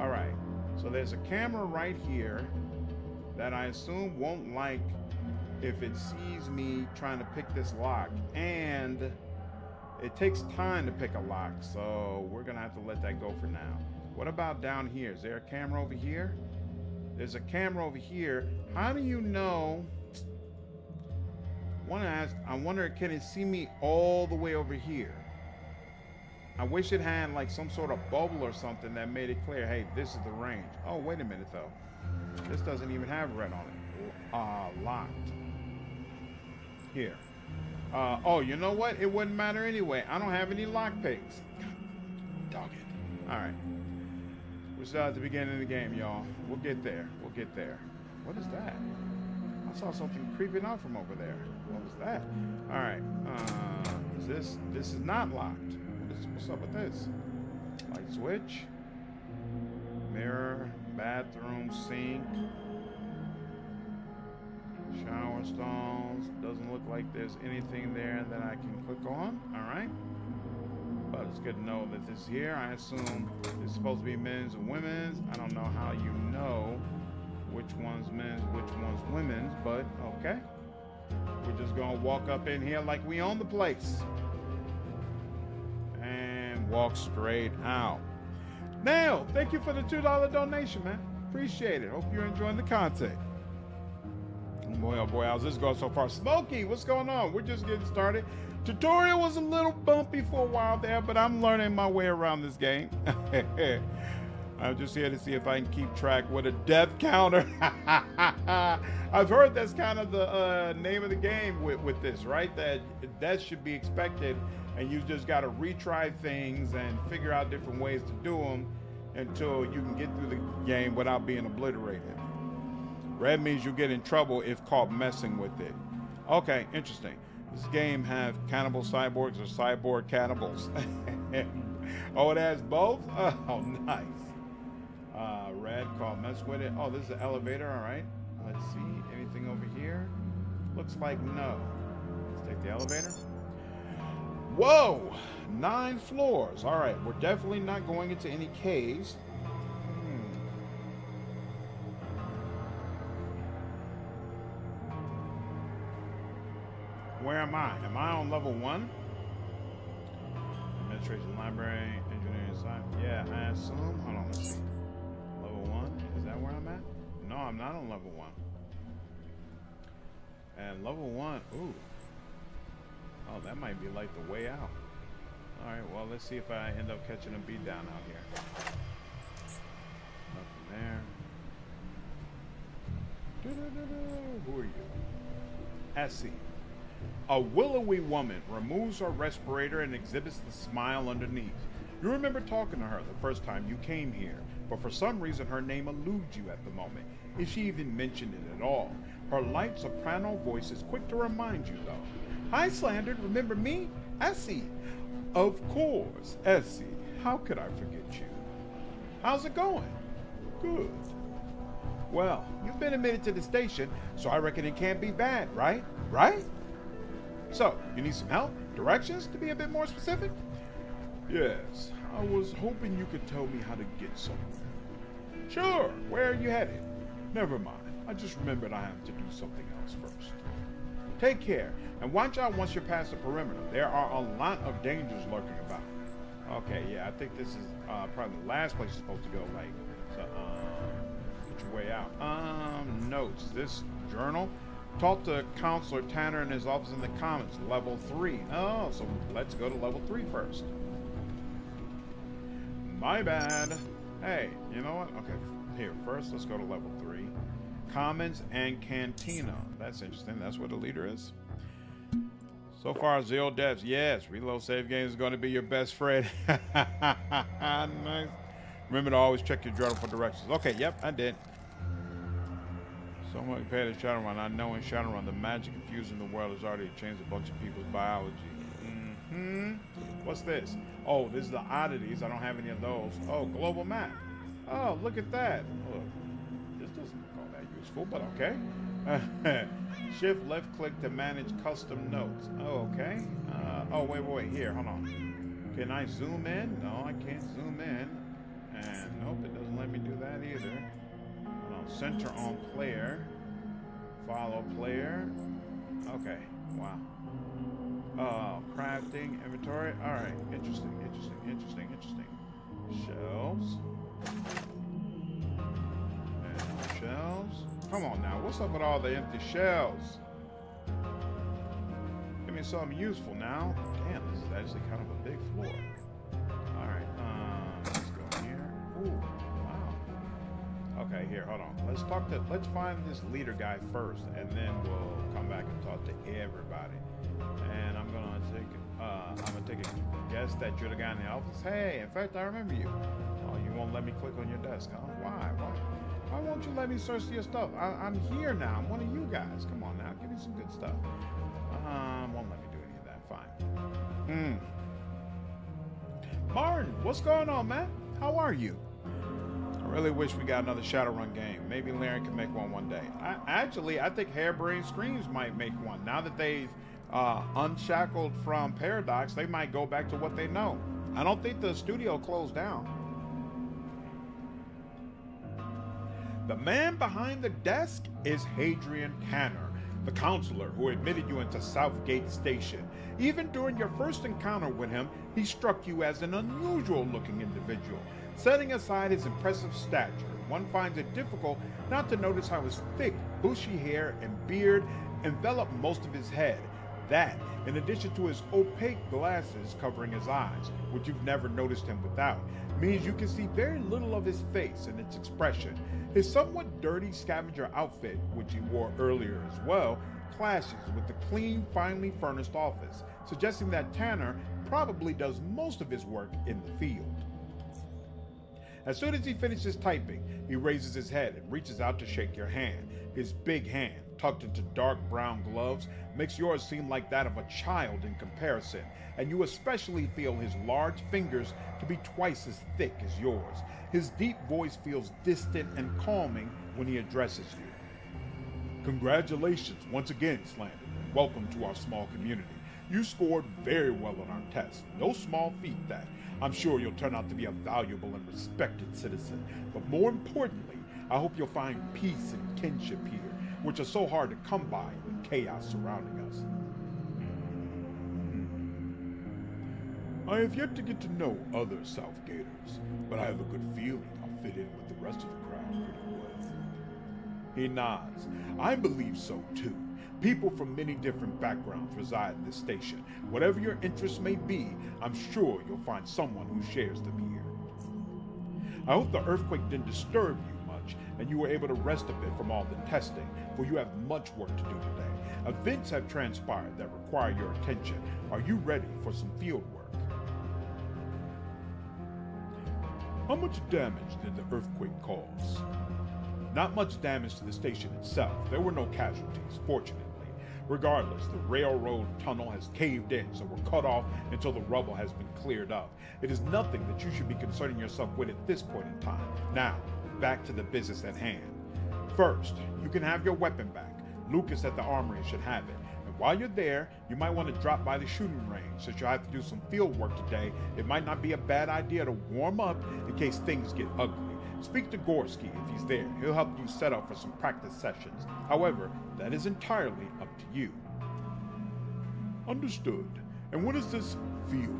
All right. So there's a camera right here that I assume won't like if it sees me trying to pick this lock. And it takes time to pick a lock. So we're to have to let that go for now. What about down here? Is there a camera over here? There's a camera over here. How do you know? I Want to ask? I wonder, can it see me all the way over here? I wish it had like some sort of bubble or something that made it clear. Hey, this is the range. Oh, wait a minute though. This doesn't even have red on it. Uh, locked. Here. Uh, oh, you know what? It wouldn't matter anyway. I don't have any lockpicks. Dog it. All right. We're still at the beginning of the game, y'all. We'll get there. We'll get there. What is that? I saw something creeping out from over there. What was that? All right. Uh, is this? This is not locked. What's up with this? Light switch. Mirror. Bathroom. Sink. Shower stalls. Doesn't look like there's anything there that I can click on. All right. But it's good to know that this here, I assume, it's supposed to be men's and women's. I don't know how you know which one's men's, which one's women's, but okay. We're just gonna walk up in here like we own the place. And walk straight out. Now, thank you for the $2 donation, man. Appreciate it. Hope you're enjoying the content. Boy, oh boy, how's this going so far? Smokey, what's going on? We're just getting started. Tutorial was a little bumpy for a while there, but I'm learning my way around this game. I'm just here to see if I can keep track with a death counter. I've heard that's kind of the uh, name of the game with, with this, right? That that should be expected, and you just got to retry things and figure out different ways to do them until you can get through the game without being obliterated. Red means you get in trouble if caught messing with it. Okay, interesting. This game have cannibal cyborgs or cyborg cannibals. oh, it has both? Oh, nice. Uh, red, call mess with it. Oh, this is an elevator, all right. Let's see, anything over here? Looks like no. Let's take the elevator. Whoa, nine floors. All right, we're definitely not going into any caves. Hmm. Where am I? Am I on level one? Administration library, engineering science. Yeah, I assume. Hold on, let's see. Level one. Is that where I'm at? No, I'm not on level one. And level one. Ooh. Oh, that might be like the way out. All right. Well, let's see if I end up catching a beat down out here. Nothing there. Who are you? Essie. A willowy woman removes her respirator and exhibits the smile underneath. You remember talking to her the first time you came here, but for some reason her name eludes you at the moment, if she even mentioned it at all. Her light soprano voice is quick to remind you, though. Hi, Slandered, remember me? Essie. Of course, Essie. How could I forget you? How's it going? Good. Well, you've been admitted to the station, so I reckon it can't be bad, right? Right? So, you need some help? Directions, to be a bit more specific? Yes, I was hoping you could tell me how to get somewhere. Sure, where are you headed? Never mind, I just remembered I have to do something else first. Take care, and watch out once you're past the perimeter. There are a lot of dangers lurking about. Okay, yeah, I think this is uh, probably the last place you're supposed to go, like, so, um, get your way out. Um, notes, this journal, Talk to Counselor Tanner in his office in the Commons, level 3. Oh, so let's go to level 3 first. My bad. Hey, you know what? Okay, here, first let's go to level 3. Commons and Cantina. That's interesting. That's where the leader is. So far, zero deaths. Yes, reload save game is going to be your best friend. nice. Remember to always check your journal for directions. Okay, yep, I did. So much compared to Shadowrun. I know in Shadowrun the magic infused in the world has already changed a bunch of people's biology. Mm-hmm. What's this? Oh, this is the oddities. I don't have any of those. Oh, global map. Oh, look at that. Look, useful, but okay. Shift left click to manage custom notes. Oh, okay. Uh, oh, wait, wait, wait. Here, hold on. Can I zoom in? No, I can't zoom in. And nope, it doesn't let me do that either. Hold on, center on player. Follow player. Okay, wow. Oh, crafting, inventory. All right, interesting, interesting, interesting, interesting. Shelves. And shelves. Come on now, what's up with all the empty shells? Give me something useful now. Damn, this is actually kind of a big floor. All right, um, let's go here. Ooh, wow. Okay, here, hold on. Let's talk to, let's find this leader guy first, and then we'll come back and talk to everybody. And I'm gonna take, uh, I'm gonna take a guess that you're the guy in the office. Hey, in fact, I remember you. Oh, you won't let me click on your desk, huh? Why? Why? Why won't you let me search your stuff? I, am here now. I'm one of you guys. Come on now, give me some good stuff. Um, won't let me do any of that. Fine. Hmm. Martin, what's going on, man? How are you? I really wish we got another Shadowrun game. Maybe Larian can make one one day. I, actually, I think Harebrained Schemes might make one. Now that they've uh, unshackled from Paradox, they might go back to what they know. I don't think the studio closed down. The man behind the desk is Hadrian Tanner, the counselor who admitted you into Southgate Station. Even during your first encounter with him, he struck you as an unusual looking individual. Setting aside his impressive stature, one finds it difficult not to notice how his thick, bushy hair and beard envelop most of his head. That, in addition to his opaque glasses covering his eyes, which you've never noticed him without, means you can see very little of his face and its expression. His somewhat dirty scavenger outfit, which he wore earlier as well, clashes with the clean, finely furnished office, suggesting that Tanner probably does most of his work in the field. As soon as he finishes typing, he raises his head and reaches out to shake your hand. His big hand, tucked into dark brown gloves, makes yours seem like that of a child in comparison, and you especially feel his large fingers to be twice as thick as yours. His deep voice feels distant and calming when he addresses you. Congratulations once again, Slander, and welcome to our small community. You scored very well on our test. No small feat that. I'm sure you'll turn out to be a valuable and respected citizen. But more importantly, I hope you'll find peace and kinship here, which are so hard to come by with chaos surrounding us. Hmm. I have yet to get to know other But I have a good feeling I'll fit in with the rest of the crowd pretty well. He nods. I believe so too. People from many different backgrounds reside in this station. Whatever your interests may be, I'm sure you'll find someone who shares them here. I hope the earthquake didn't disturb you much and you were able to rest a bit from all the testing, for you have much work to do today. Events have transpired that require your attention. Are you ready for some field work? How much damage did the earthquake cause? Not much damage to the station itself. There were no casualties, fortunately. Regardless, the railroad tunnel has caved in, so we're cut off until the rubble has been cleared up. It is nothing that you should be concerning yourself with at this point in time. Now, back to the business at hand. First, you can have your weapon back. Lucas at the armory should have it. While you're there, you might want to drop by the shooting range. Since you'll have to do some field work today, it might not be a bad idea to warm up in case things get ugly. Speak to Gorski if he's there. He'll help you set up for some practice sessions. However, that is entirely up to you. Understood. And what is this field?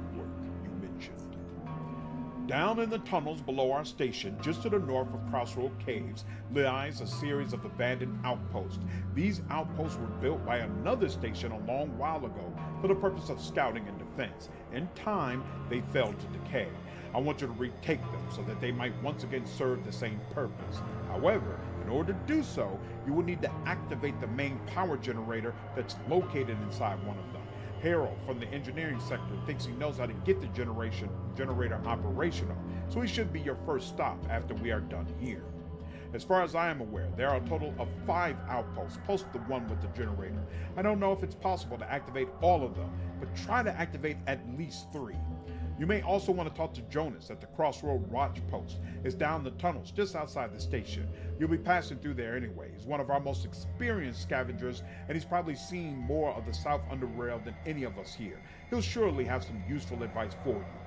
Down in the tunnels below our station, just to the north of Crossroad Caves, lies a series of abandoned outposts. These outposts were built by another station a long while ago for the purpose of scouting and defense. In time, they fell to decay. I want you to retake them so that they might once again serve the same purpose. However, in order to do so, you will need to activate the main power generator that's located inside one of them. Harold from the engineering sector thinks he knows how to get the generation generator operational, so he should be your first stop after we are done here. As far as I am aware, there are a total of five outposts, plus the one with the generator. I don't know if it's possible to activate all of them, but try to activate at least three. You may also want to talk to Jonas at the Crossroad Watch Post. It's down the tunnels just outside the station. You'll be passing through there anyway. He's one of our most experienced scavengers, and he's probably seen more of the South Underrail than any of us here. He'll surely have some useful advice for you.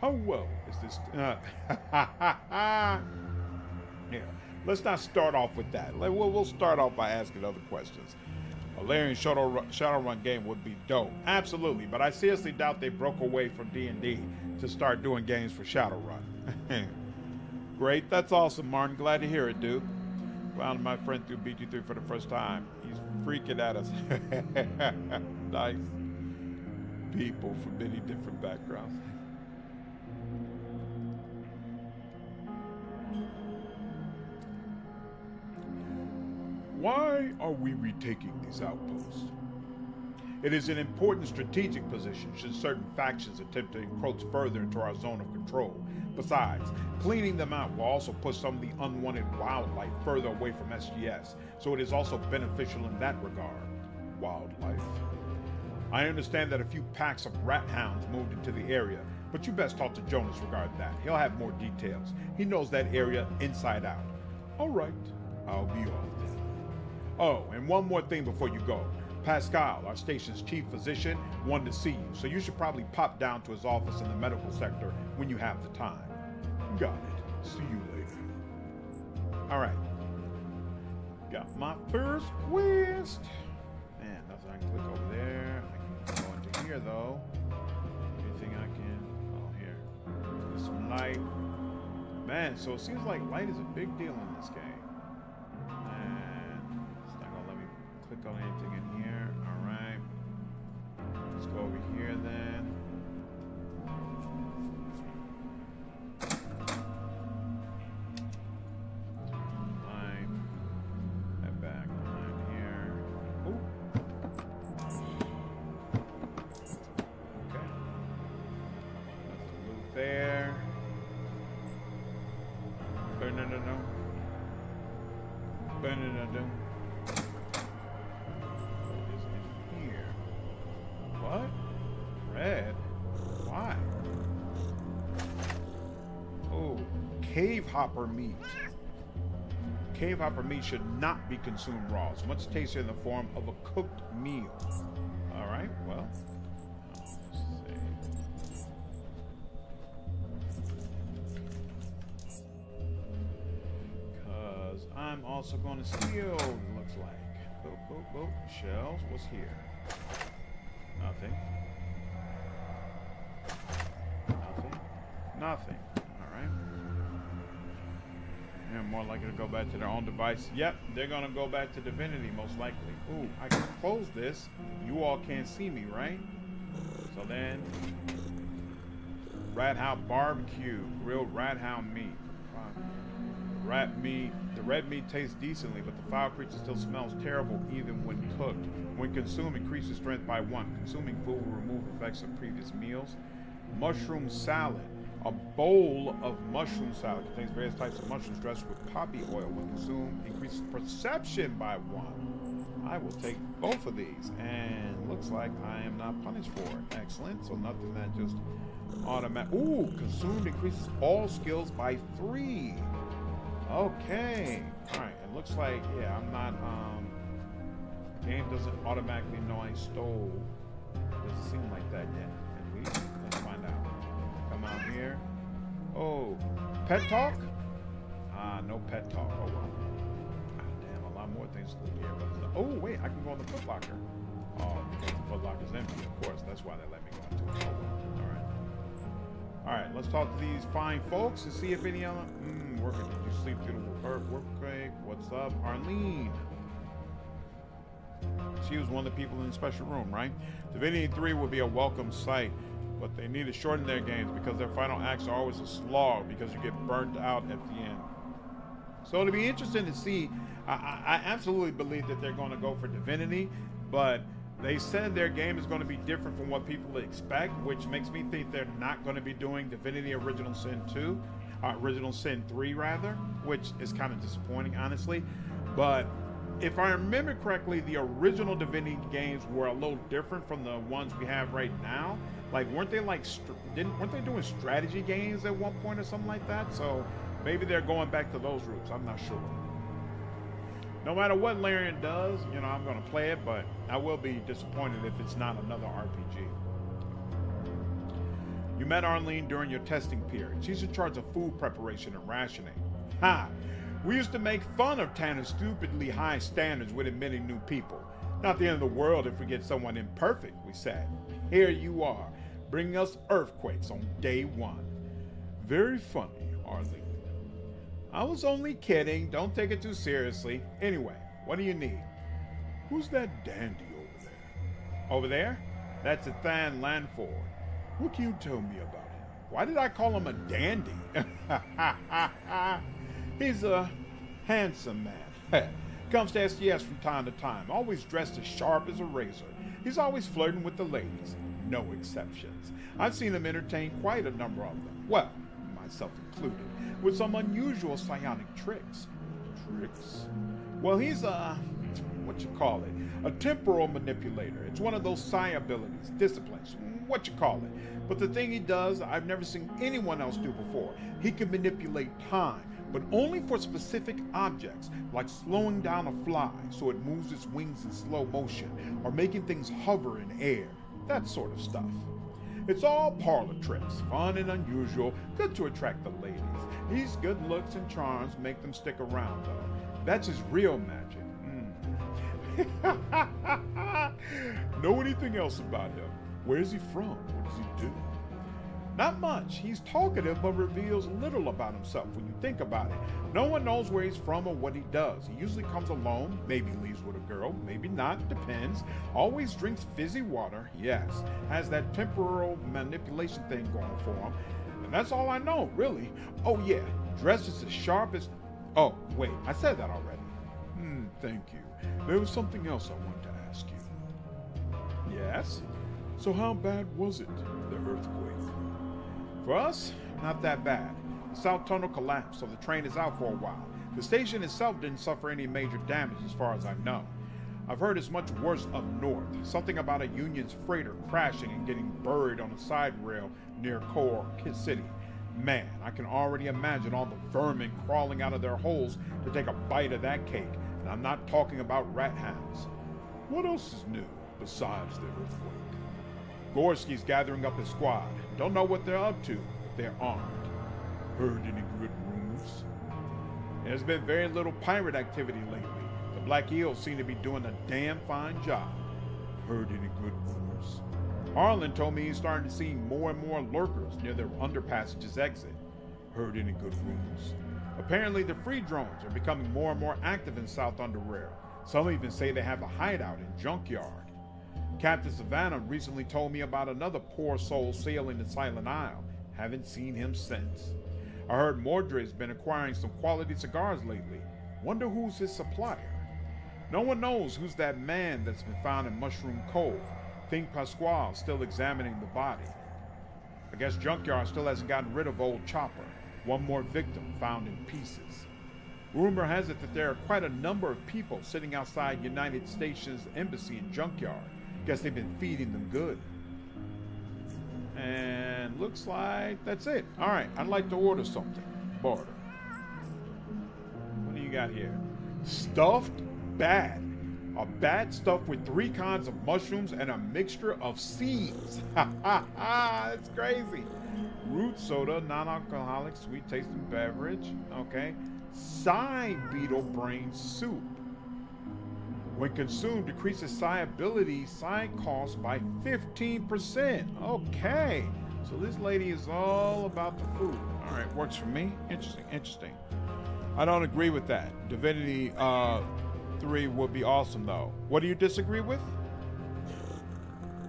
How well is this? Uh, yeah, let's not start off with that. We'll start off by asking other questions. A Larian Shadow Shadowrun game would be dope, absolutely. But I seriously doubt they broke away from D and D to start doing games for Shadowrun. Great, that's awesome, Martin. Glad to hear it, dude. Found my friend through BG3 for the first time. He's freaking at us. nice. People from many different backgrounds. Why are we retaking these outposts? It is an important strategic position should certain factions attempt to encroach further into our zone of control. Besides, cleaning them out will also push some of the unwanted wildlife further away from SGS, so it is also beneficial in that regard. Wildlife. I understand that a few packs of rathounds moved into the area, but you best talk to Jonas regarding that. He'll have more details. He knows that area inside out. All right, I'll be off then. Oh, and one more thing before you go. Pascal, our station's chief physician, wanted to see you, so you should probably pop down to his office in the medical sector when you have the time. Got it. See you later. All right. Got my first quest. Man, that's I can click over there. I can go into here though. Anything I can? Oh, here. Some light. Man, so it seems like light is a big deal in this game. Click on anything in here. All right. Let's go over here then. Hopper meat. Cave hopper meat should not be consumed raw. It's much tastier in the form of a cooked meal. All right, well. Because I'm also going to steal, looks like. Boop, boop, boop. Shells, what's here? Nothing. Nothing. Nothing. More likely to go back to their own device. Yep, they're gonna go back to Divinity most likely. Ooh, I can close this. You all can't see me, right? So then, Rathound Barbecue, grilled rathound meat. Rat meat. The red meat tastes decently, but the foul creature still smells terrible even when cooked. When consumed, increases strength by one. Consuming food will remove effects of previous meals. Mushroom salad. A bowl of mushroom salad contains various types of mushrooms dressed with poppy oil. When consumed, increases perception by one. I will take both of these, and looks like I am not punished for it. Excellent. So nothing that just automatic. Ooh, consumed increases all skills by three. Okay. All right. It looks like yeah, I'm not. Um, game doesn't automatically know I stole. Doesn't seem like that yet. Come out here. Oh, pet talk? Ah, no pet talk. Oh well. Ah, damn, a lot more things to look here. Oh wait, I can go in the Foot Locker. Oh, because the Foot Locker's empty. Of course, that's why they let me go into it. Oh well. All right. All right, let's talk to these fine folks and see if any other. Mm, worker, did you sleep through the work, work break? What's up, Arlene? She was one of the people in the special room, right? Divinity 3 would be a welcome sight, but they need to shorten their games because their final acts are always a slog because you get burnt out at the end. So it'll be interesting to see. I, I, absolutely believe that they're going to go for Divinity, but they said their game is going to be different from what people expect, which makes me think they're not going to be doing Divinity Original Sin 2, uh, Original Sin 3 rather, which is kind of disappointing, honestly. But if I remember correctly, the original Divinity games were a little different from the ones we have right now. Like, weren't they like didn't weren't they doing strategy games at one point or something like that? So maybe they're going back to those roots. I'm not sure. No matter what Larian does, you know, I'm going to play it, but I will be disappointed if it's not another RPG. You met Arlene during your testing period. She's in charge of food preparation and rationing. Ha! We used to make fun of Tanner's stupidly high standards with admitting new people. Not the end of the world if we get someone imperfect, we said. Here you are, bringing us earthquakes on day one. Very funny, Arlene. I was only kidding. Don't take it too seriously. Anyway, what do you need? Who's that dandy over there? Over there? That's Ethan Lanford. What can you tell me about him? Why did I call him a dandy? He's a handsome man. Comes to SGS from time to time, always dressed as sharp as a razor. He's always flirting with the ladies, no exceptions. I've seen him entertain quite a number of them. Well, myself included, with some unusual psionic tricks. Tricks? Well, he's a what you call it, a temporal manipulator. It's one of those psi abilities, disciplines, what you call it. But the thing he does, I've never seen anyone else do before. He can manipulate time, but only for specific objects, like slowing down a fly so it moves its wings in slow motion, or making things hover in air, that sort of stuff. It's all parlor tricks, fun and unusual, good to attract the ladies. These good looks and charms make them stick around, though. That's his real magic. Mm. know anything else about him? Where's he from? What does he do? Not much. He's talkative but reveals little about himself when you think about it. No one knows where he's from or what he does. He usually comes alone, maybe leaves with a girl, maybe not, depends. Always drinks fizzy water, yes. Has that temporal manipulation thing going for him. And that's all I know, really. Oh, yeah, dresses as sharp as. Oh, wait, I said that already. Hmm, thank you. There was something else I wanted to ask you. Yes? So, how bad was it, the earthquake? For us, not that bad. The south tunnel collapsed, so the train is out for a while. The station itself didn't suffer any major damage as far as I know. I've heard it's much worse up north. Something about a Union's freighter crashing and getting buried on a side rail near Core City. Man, I can already imagine all the vermin crawling out of their holes to take a bite of that cake, and I'm not talking about rathounds. What else is new besides the earthquake? Gorski's gathering up his squad. Don't know what they're up to, they're armed. Heard any good rumors? There's been very little pirate activity lately. The Black Eels seem to be doing a damn fine job. Heard any good rumors? Harlan told me he's starting to see more and more lurkers near their underpassage's exit. Heard any good rumors? Apparently, the free drones are becoming more and more active in South Underrail. Some even say they have a hideout in Junkyard. Captain Savannah recently told me about another poor soul sailing the Silent Isle. Haven't seen him since. I heard Mordred's been acquiring some quality cigars lately. Wonder who's his supplier. No one knows who's that man that's been found in Mushroom Cove. Think Pascal still examining the body. I guess Junkyard still hasn't gotten rid of old Chopper. One more victim found in pieces. Rumor has it that there are quite a number of people sitting outside United Stations Embassy in Junkyard Guess they've been feeding them good. And looks like that's it. All right, I'd like to order something. Barter. What do you got here? Stuffed bat. A bat stuffed with three kinds of mushrooms and a mixture of seeds. Ha ha ha! That's crazy. Root soda, non-alcoholic, sweet tasting beverage. Okay. Psi beetle brain soup. When consumed, decreases psi ability, psi cost by 15%. Okay. So this lady is all about the food. All right, works for me. Interesting, interesting. I don't agree with that. Divinity uh, 3 would be awesome, though. What do you disagree with?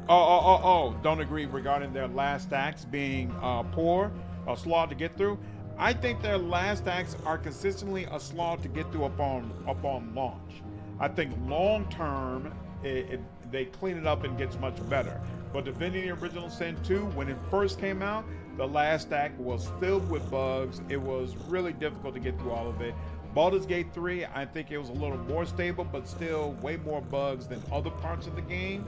Oh, oh, oh, oh. Don't agree regarding their last acts being uh, poor, a slog to get through. I think their last acts are consistently a slog to get through upon upon launch. I think long term, it, it, they clean it up and gets much better. But defending the Original Sin 2, when it first came out, the last act was filled with bugs. It was really difficult to get through all of it. Baldur's Gate 3, I think it was a little more stable, but still way more bugs than other parts of the game.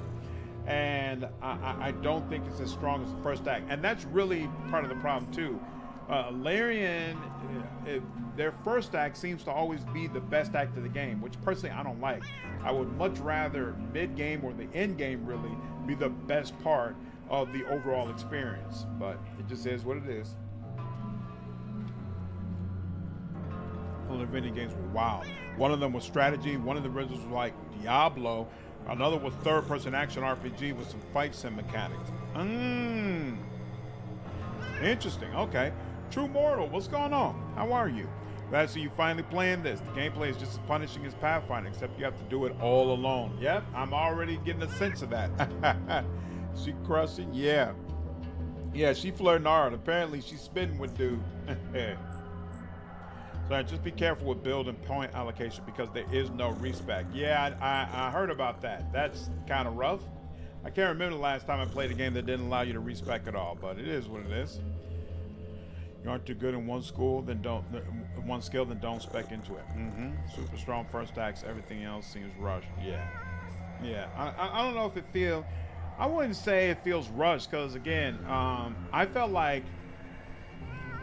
And I, I don't think it's as strong as the first act. And that's really part of the problem, too. Uh, Larian, uh, their first act seems to always be the best act of the game, which personally I don't like. I would much rather mid game or the end game really be the best part of the overall experience. But it just is what it is. Of the games were wild. One of them was strategy. One of the originals was like Diablo. Another was third-person action RPG with some fight sim mechanics. Mmm. Interesting. Okay. True Mortal, what's going on? How are you? Glad to see you finally playing this. The gameplay is just as punishing as Pathfinder, except you have to do it all alone. Yep, I'm already getting a sense of that. she crushing? Yeah. Yeah, she flirting hard. Apparently, she's spitting with dude. so just be careful with build and point allocation because there is no respec. Yeah, I, I, I heard about that. That's kind of rough. I can't remember the last time I played a game that didn't allow you to respec at all, but it is what it is. You aren't too good in one school, then don't one skill, then don't spec into it. Mm-hmm. Super strong first acts. Everything else seems rushed. Yeah, yeah. I, I don't know if it feel. I wouldn't say it feels rushed because again, um, I felt like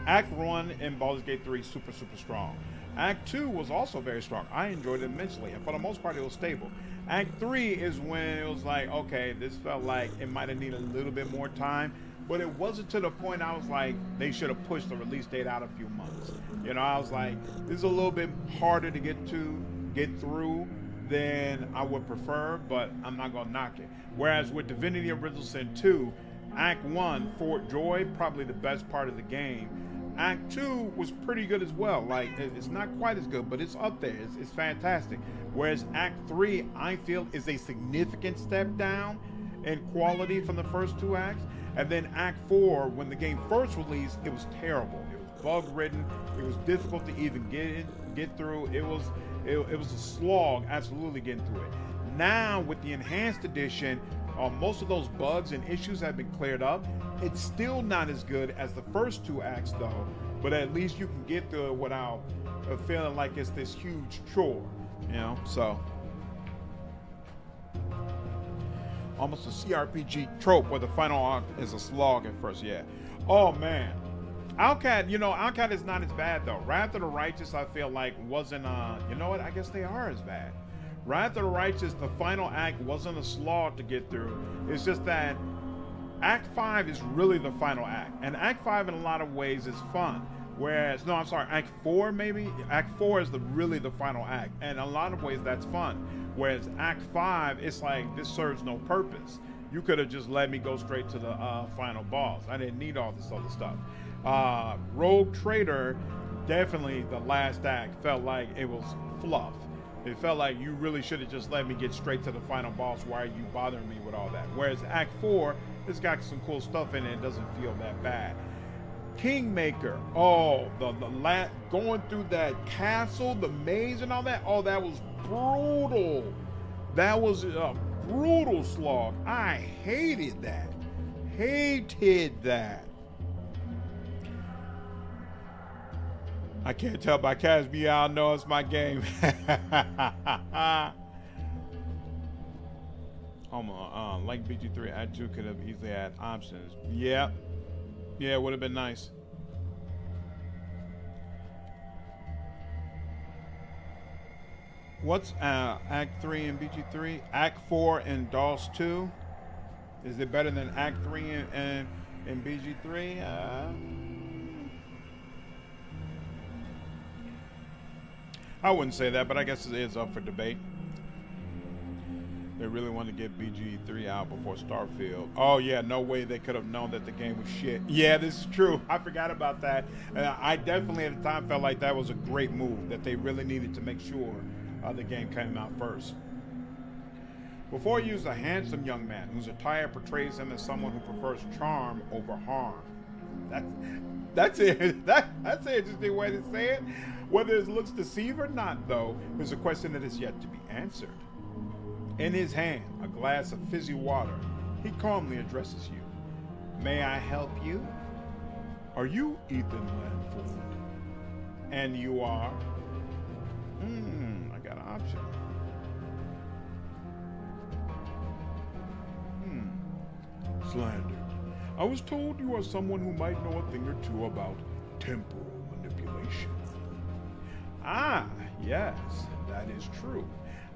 Act One in Baldur's Gate Three super super strong. Act Two was also very strong. I enjoyed it immensely, and for the most part, it was stable. Act Three is when it was like, okay, this felt like it might have needed a little bit more time but it wasn't to the point I was like, they should have pushed the release date out a few months. You know, I was like, this is a little bit harder to get to, get through than I would prefer, but I'm not gonna knock it. Whereas with Divinity Original Sin 2, Act 1, Fort Joy, probably the best part of the game. Act 2 was pretty good as well. Like, it's not quite as good, but it's up there. It's, it's fantastic. Whereas Act 3, I feel, is a significant step down in quality from the first two acts. And then Act 4, when the game first released, it was terrible. It was bug ridden. It was difficult to even get in, get through. It was it, it was a slog, absolutely getting through it. Now with the enhanced edition, uh, most of those bugs and issues have been cleared up. It's still not as good as the first two acts though, but at least you can get through it without uh, feeling like it's this huge chore, you know. So almost a CRPG trope where the final act is a slog at first. Yeah. Oh man. Owlcat, you know, Owlcat is not as bad though. Wrath of the Righteous, I feel like wasn't. uh You know what? I guess they are as bad. Wrath of the Righteous, the final act wasn't a slog to get through. It's just that Act Five is really the final act, and Act Five in a lot of ways is fun. Whereas, no, I'm sorry, Act Four maybe. Act Four is the really the final act, and a lot of ways that's fun. Whereas Act Five, it's like this serves no purpose. You could have just let me go straight to the uh, final boss. I didn't need all this other stuff. Uh, Rogue Trader, definitely the last act felt like it was fluff. It felt like you really should have just let me get straight to the final boss. Why are you bothering me with all that? Whereas Act 4, it's got some cool stuff in it. It doesn't feel that bad. Kingmaker. Oh, the the la- going through that castle, the maze, and all that. Oh, that was brutal. That was a brutal slog. I hated that. Hated that. I can't tell by Casby. I know it's my game. On. Uh, like BG3, I too could have easily had options. Yep. Yeah, it would have been nice. What's uh, Act 3 in BG3? Act 4 in DOS 2? Is it better than Act 3 in, in, in BG3? Uh, I wouldn't say that, but I guess it is up for debate. They really wanted to get BG3 out before Starfield. Oh yeah, no way they could have known that the game was shit. Yeah, this is true. I forgot about that. Uh, I definitely at the time felt like that was a great move. That they really needed to make sure uh, the game came out first. Before you use a handsome young man whose attire portrays him as someone who prefers charm over harm. That's that's it. That that's an interesting way to say it. Whether his looks deceive or not, though, is a question that is yet to be answered. In his hand, a glass of fizzy water, he calmly addresses you. May I help you? Are you Ethan Lanford? And you are? Hmm, I got an option. Hmm. Slander. I was told you are someone who might know a thing or two about temporal manipulation. Ah, yes, that is true.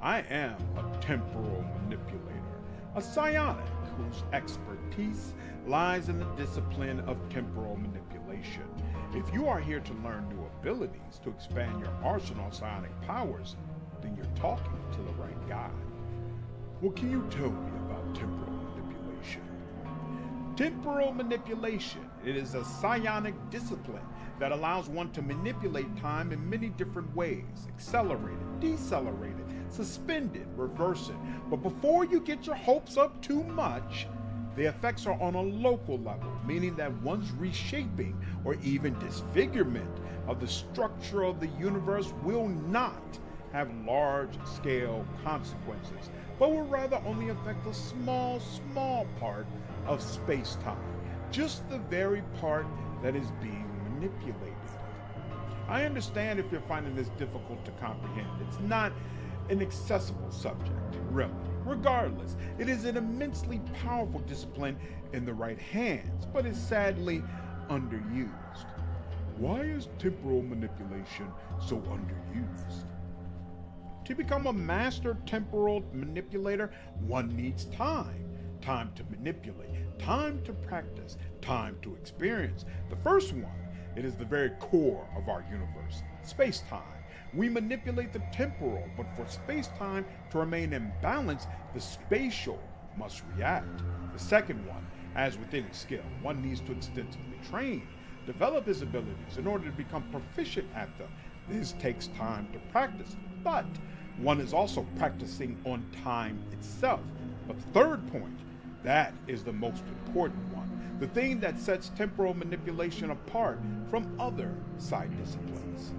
I am a temporal manipulator, a psionic whose expertise lies in the discipline of temporal manipulation. If you are here to learn new abilities to expand your arsenal psionic powers, then you're talking to the right guy. What can you tell me about temporal manipulation? Temporal manipulation. It is a psionic discipline that allows one to manipulate time in many different ways accelerate it, decelerate it, suspend it, reverse it. But before you get your hopes up too much, the effects are on a local level, meaning that one's reshaping or even disfigurement of the structure of the universe will not have large scale consequences, but will rather only affect a small, small part of space time, just the very part that is being manipulated. I understand if you're finding this difficult to comprehend. It's not an accessible subject, really. Regardless, it is an immensely powerful discipline in the right hands, but is sadly underused. Why is temporal manipulation so underused? To become a master temporal manipulator, one needs time. Time to manipulate, time to practice, time to experience. The first one, it is the very core of our universe, space time. We manipulate the temporal, but for space time to remain in balance, the spatial must react. The second one, as with any skill, one needs to extensively train, develop his abilities in order to become proficient at them. This takes time to practice, but one is also practicing on time itself. But the third point, that is the most important one. The thing that sets temporal manipulation apart from other psi disciplines.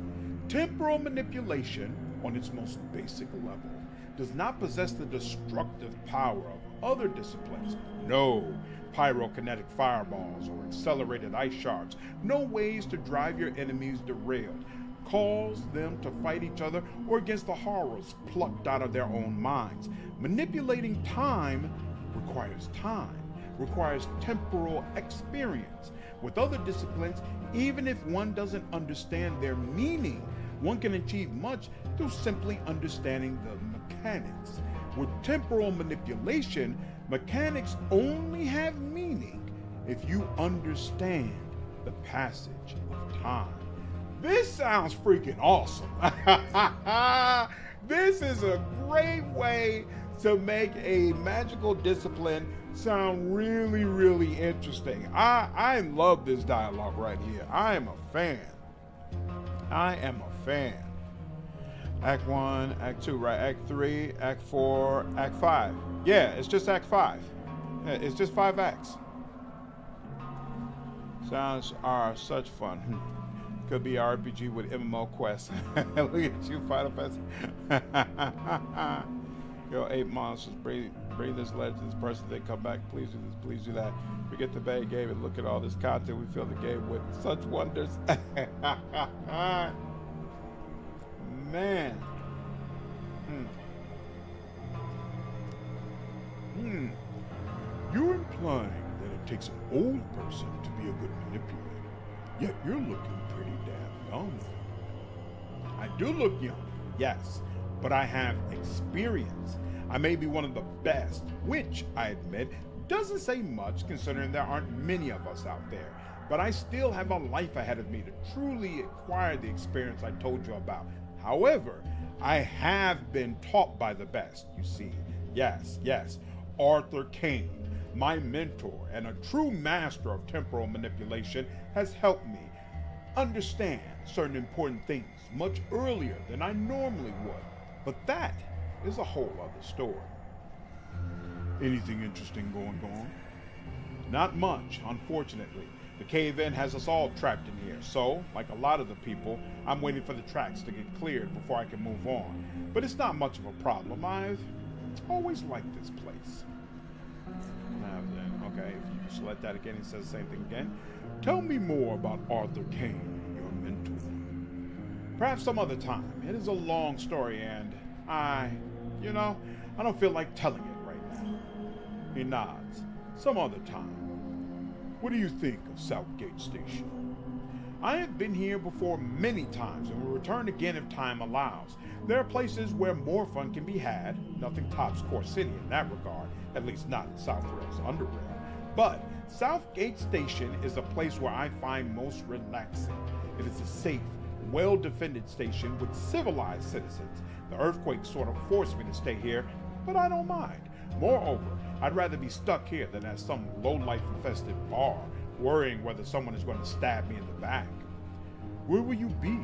Temporal manipulation, on its most basic level, does not possess the destructive power of other disciplines. No pyrokinetic fireballs or accelerated ice shards, no ways to drive your enemies derailed, cause them to fight each other or against the horrors plucked out of their own minds. Manipulating time requires time, requires temporal experience. With other disciplines, even if one doesn't understand their meaning, one can achieve much through simply understanding the mechanics. With temporal manipulation, mechanics only have meaning if you understand the passage of time. This sounds freaking awesome. this is a great way to make a magical discipline sound really, really interesting. I, I love this dialogue right here. I am a fan. I am a fan. Act 1, Act 2, right? Act 3, Act 4, Act 5. Yeah, it's just Act 5. It's just five acts. Sounds are such fun. Could be RPG with MMO quests. Look at you, Final Fantasy. Yo, eight monsters. Bring, bring this letter to this person. They come back. Please do this. Please do that. We Forget the bad game and look at all this content. We fill the game with such wonders. Man. Hmm. Hmm. You're implying that it takes an old person to be a good manipulator. Yet you're looking pretty damn young. I do look young, yes, but I have experience. I may be one of the best, which I admit doesn't say much considering there aren't many of us out there. But I still have a life ahead of me to truly acquire the experience I told you about. However, I have been taught by the best, you see. Yes, yes, Arthur Kane, my mentor and a true master of temporal manipulation, has helped me understand certain important things much earlier than I normally would. But that is a whole other story. Anything interesting going on? Not much, unfortunately. The cave in has us all trapped in here, so, like a lot of the people, I'm waiting for the tracks to get cleared before I can move on. But it's not much of a problem. I've always liked this place. Now then, okay, if you select that again, it says the same thing again. Tell me more about Arthur Kane, your mentor. Perhaps some other time. It is a long story, and I, you know, I don't feel like telling it right now. He nods. Some other time. What do you think of Southgate Station? I have been here before many times and will return again if time allows. There are places where more fun can be had. Nothing tops Core City in that regard, at least not in South Underrail. But Southgate Station is a place where I find most relaxing. It is a safe, well defended station with civilized citizens. The earthquake sort of forced me to stay here, but I don't mind. Moreover, I'd rather be stuck here than at some low life infested bar, worrying whether someone is going to stab me in the back. Where will you be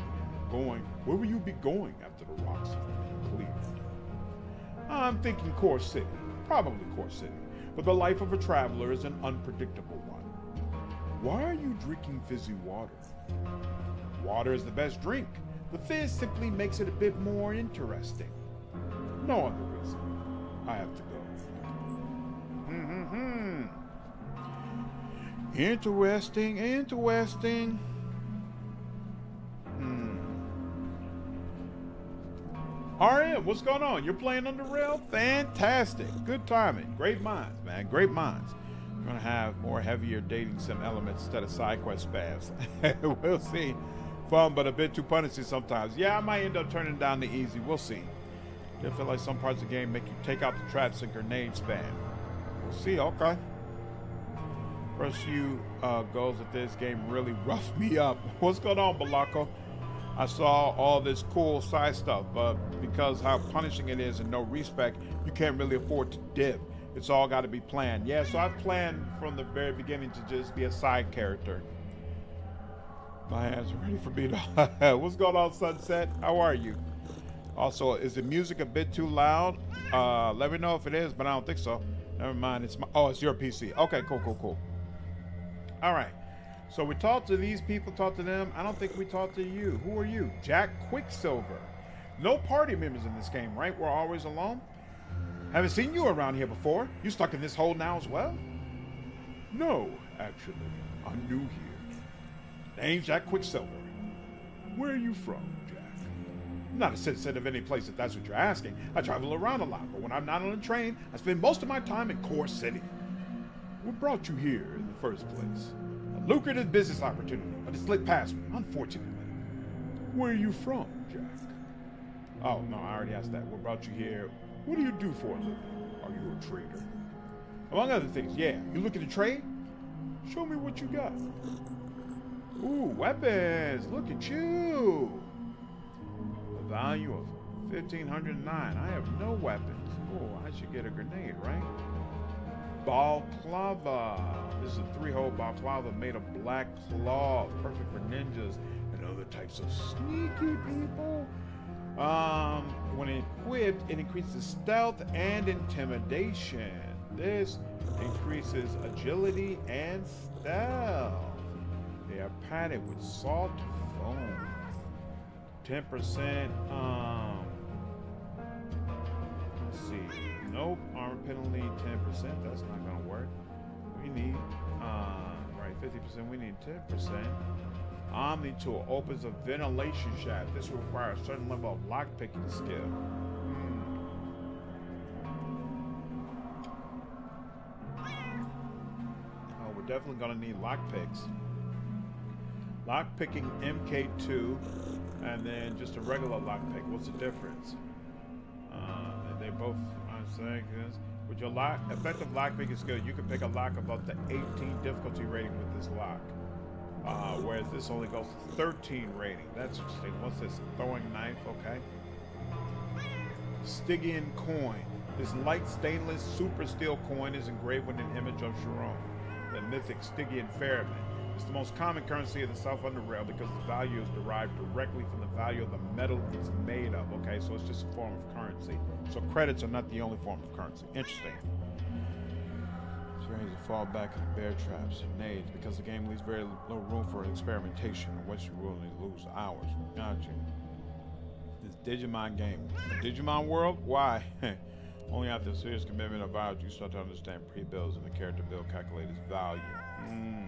going? Where will you be going after the rocks have been cleared? I'm thinking Core City, probably Core City, but the life of a traveler is an unpredictable one. Why are you drinking fizzy water? Water is the best drink. The fizz simply makes it a bit more interesting. No other reason. I have to go. Mm-hmm. Interesting, interesting. Hmm. RM, what's going on? You're playing Underrail? Fantastic. Good timing. Great minds, man. Great minds. We're gonna have more heavier dating sim elements instead of side quest spams. we'll see. Fun, but a bit too punishy sometimes. Yeah, I might end up turning down the easy. We'll see. I feel like some parts of the game make you take out the traps and grenade spam. We'll see. Okay. First few uh, goals of this game really roughed me up. What's going on, Balako? I saw all this cool side stuff, but because how punishing it is and no respect, you can't really afford to dip. It's all got to be planned. Yeah, so I planned from the very beginning to just be a psi character. My hands are ready for me to. What's going on, Sunset? How are you? Also, is the music a bit too loud? Uh, let me know if it is, but I don't think so. Never mind. It's my. Oh, it's your PC. Okay, cool, cool, cool. All right. So we talked to these people, talked to them. I don't think we talked to you. Who are you? Jack Quicksilver. No party members in this game, right? We're always alone. Haven't seen you around here before. You stuck in this hole now as well? No, actually. I'm new here. Name's Jack Quicksilver. Where are you from, Jack? Not a citizen of any place if that's what you're asking. I travel around a lot, but when I'm not on a train, I spend most of my time in Core City. What brought you here in the first place? A lucrative business opportunity, but it slipped past me, unfortunately. Where are you from, Jack? Oh, no, I already asked that. What brought you here? What do you do for a living? Are you a trader? Among other things, yeah. You looking to trade? Show me what you got. Ooh, weapons. Look at you. The value of 1509. I have no weapons. Oh, I should get a grenade, right? Balaclava. This is a three-hole balaclava made of black cloth, perfect for ninjas and other types of sneaky people. Um, when equipped, it increases stealth and intimidation. This increases agility and stealth. Are padded with salt foam. 10%, um, let's see. Nope, armor penalty 10%. That's not gonna work. We need, uh, right, 50%. We need 10%. Omni tool opens a ventilation shaft. This requires a certain level of lockpicking skill. Oh, we're definitely gonna need lockpicks. Lockpicking MK2 and then just a regular lockpick. What's the difference? Uh, they both, I'm saying this. With your lock, effective lockpicking skill, you can pick a lock of up to 18 difficulty rating with this lock. Uh, whereas this only goes to 13 rating. That's interesting. What's this? Throwing knife, okay. Stygian coin. This light stainless super steel coin is engraved with an image of Charon, the mythic Stygian ferryman. It's the most common currency in the South Underrail because its value is derived directly from the value of the metal it's made of. Okay, so it's just a form of currency. So credits are not the only form of currency. Interesting to fall back into bear traps and nades because the game leaves very little room for experimentation unless you're willing lose hours. Gotcha. This Digimon game. A Digimon world? Why? Only after a serious commitment of hours you start to understand pre-builds and the character build calculator's value. Mm.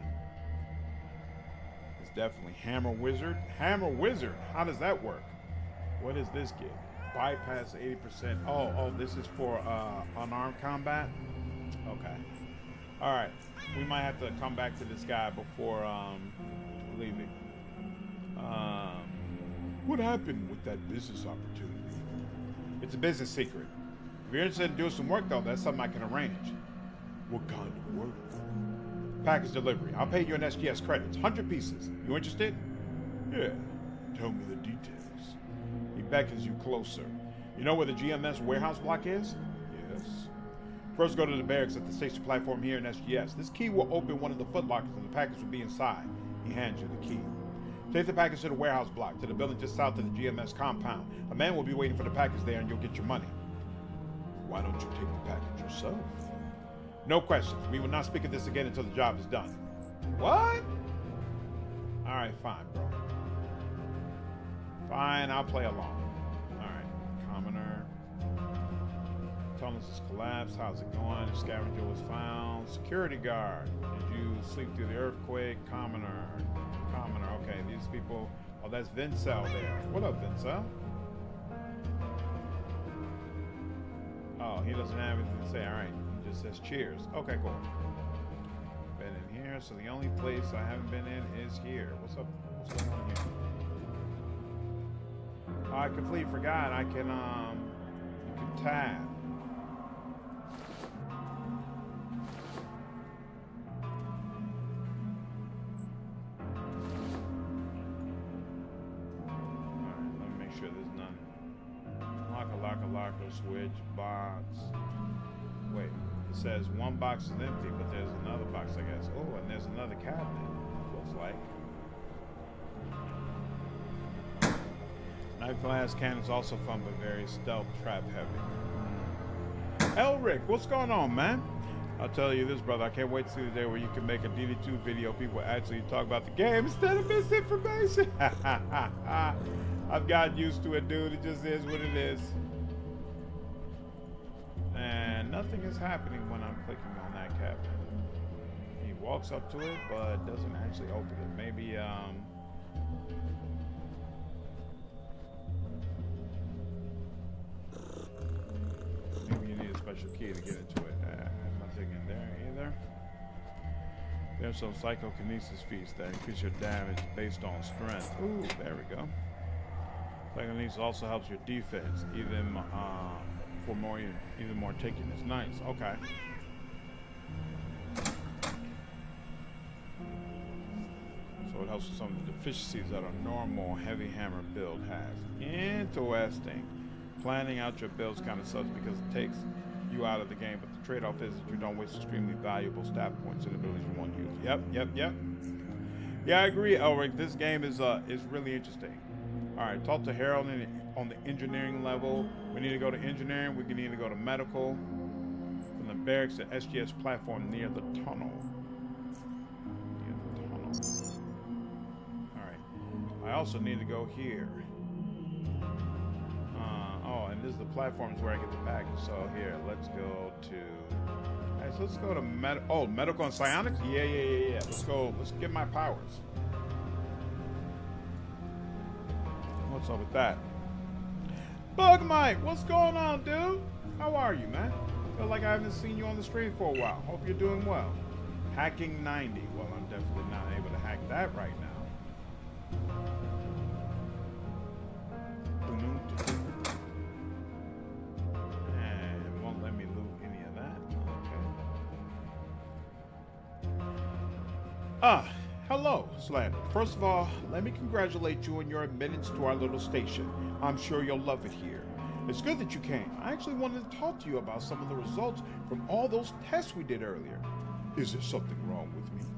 Definitely Hammer Wizard. Hammer Wizard. How does that work? What is this gig? Bypass 80%. Oh, oh, this is for uh, unarmed combat? Okay. All right, we might have to come back to this guy before um, leaving. Um, what happened with that business opportunity? It's a business secret. If you're interested in doing some work, though, that's something I can arrange. What kind of work? Package delivery. I'll pay you an SGS credits. 100 pieces. You interested? Yeah. Tell me the details. He beckons you closer. You know where the GMS warehouse block is? Yes. First, go to the barracks at the station platform here in SGS. This key will open one of the footlockers and the package will be inside. He hands you the key. Take the package to the warehouse block, to the building just south of the GMS compound. A man will be waiting for the package there and you'll get your money. Why don't you take the package yourself? No questions. We will not speak of this again until the job is done. What? Alright, fine, bro. Fine, I'll play along. Alright, commoner. Tunnels has collapsed. How's it going? The scavenger was found. Security guard. Did you sleep through the earthquake? Commoner. Commoner. Okay, these people. Oh, that's Vinsel there. What up, Vinsel? Oh, he doesn't have anything to say. All right, just says cheers. Okay, cool. Been in here, so the only place I haven't been in is here. What's up? What's going on here? Oh, I completely forgot. I can um, you can tab. Switch box. Wait, says one box is empty, but there's another box, I guess. Oh, and there's another cabinet. Looks like. Knife glass cannons also fun, but very stealth trap heavy. Hmm. Elric, what's going on, man? I'll tell you this, brother. I can't wait to see the day where you can make a DD2 video. People actually talk about the game instead of misinformation. I've gotten used to it, dude. It just is what it is. And nothing is happening clicking on that cabinet. He walks up to it, but doesn't actually open it. Maybe, um... Maybe you need a special key to get into it. Uh, nothing in there either. There's some psychokinesis feats that increase your damage based on strength. Ooh, there we go. Psychokinesis also helps your defense, even uh, for more, even more taking is nice. Okay. So it helps with some of the deficiencies that a normal heavy hammer build has. Interesting. Planning out your builds kind of sucks because it takes you out of the game, but the trade-off is that you don't waste extremely valuable stat points and abilities you won't use. Yep, yep, yep. Yeah, I agree, Elric. This game is uh is really interesting. All right, talk to Harold in, on the engineering level. We need to go to engineering. We can need to go to medical. From the barracks to SGS platform near the tunnel. I also need to go here. Uh, oh, and this is the platforms where I get the package. So here, let's go to. So let's go to med. Oh, medical and psionics. Yeah, yeah, yeah, yeah. Let's go. Let's get my powers. What's up with that? Bugmite, what's going on, dude? How are you, man? Feel like I haven't seen you on the stream for a while. Hope you're doing well. Hacking 90. Well, I'm definitely not able to hack that right now. Ah, hello, Slander. First of all, let me congratulate you on your admittance to our little station. I'm sure you'll love it here. It's good that you came. I actually wanted to talk to you about some of the results from all those tests we did earlier. Is there something wrong with me?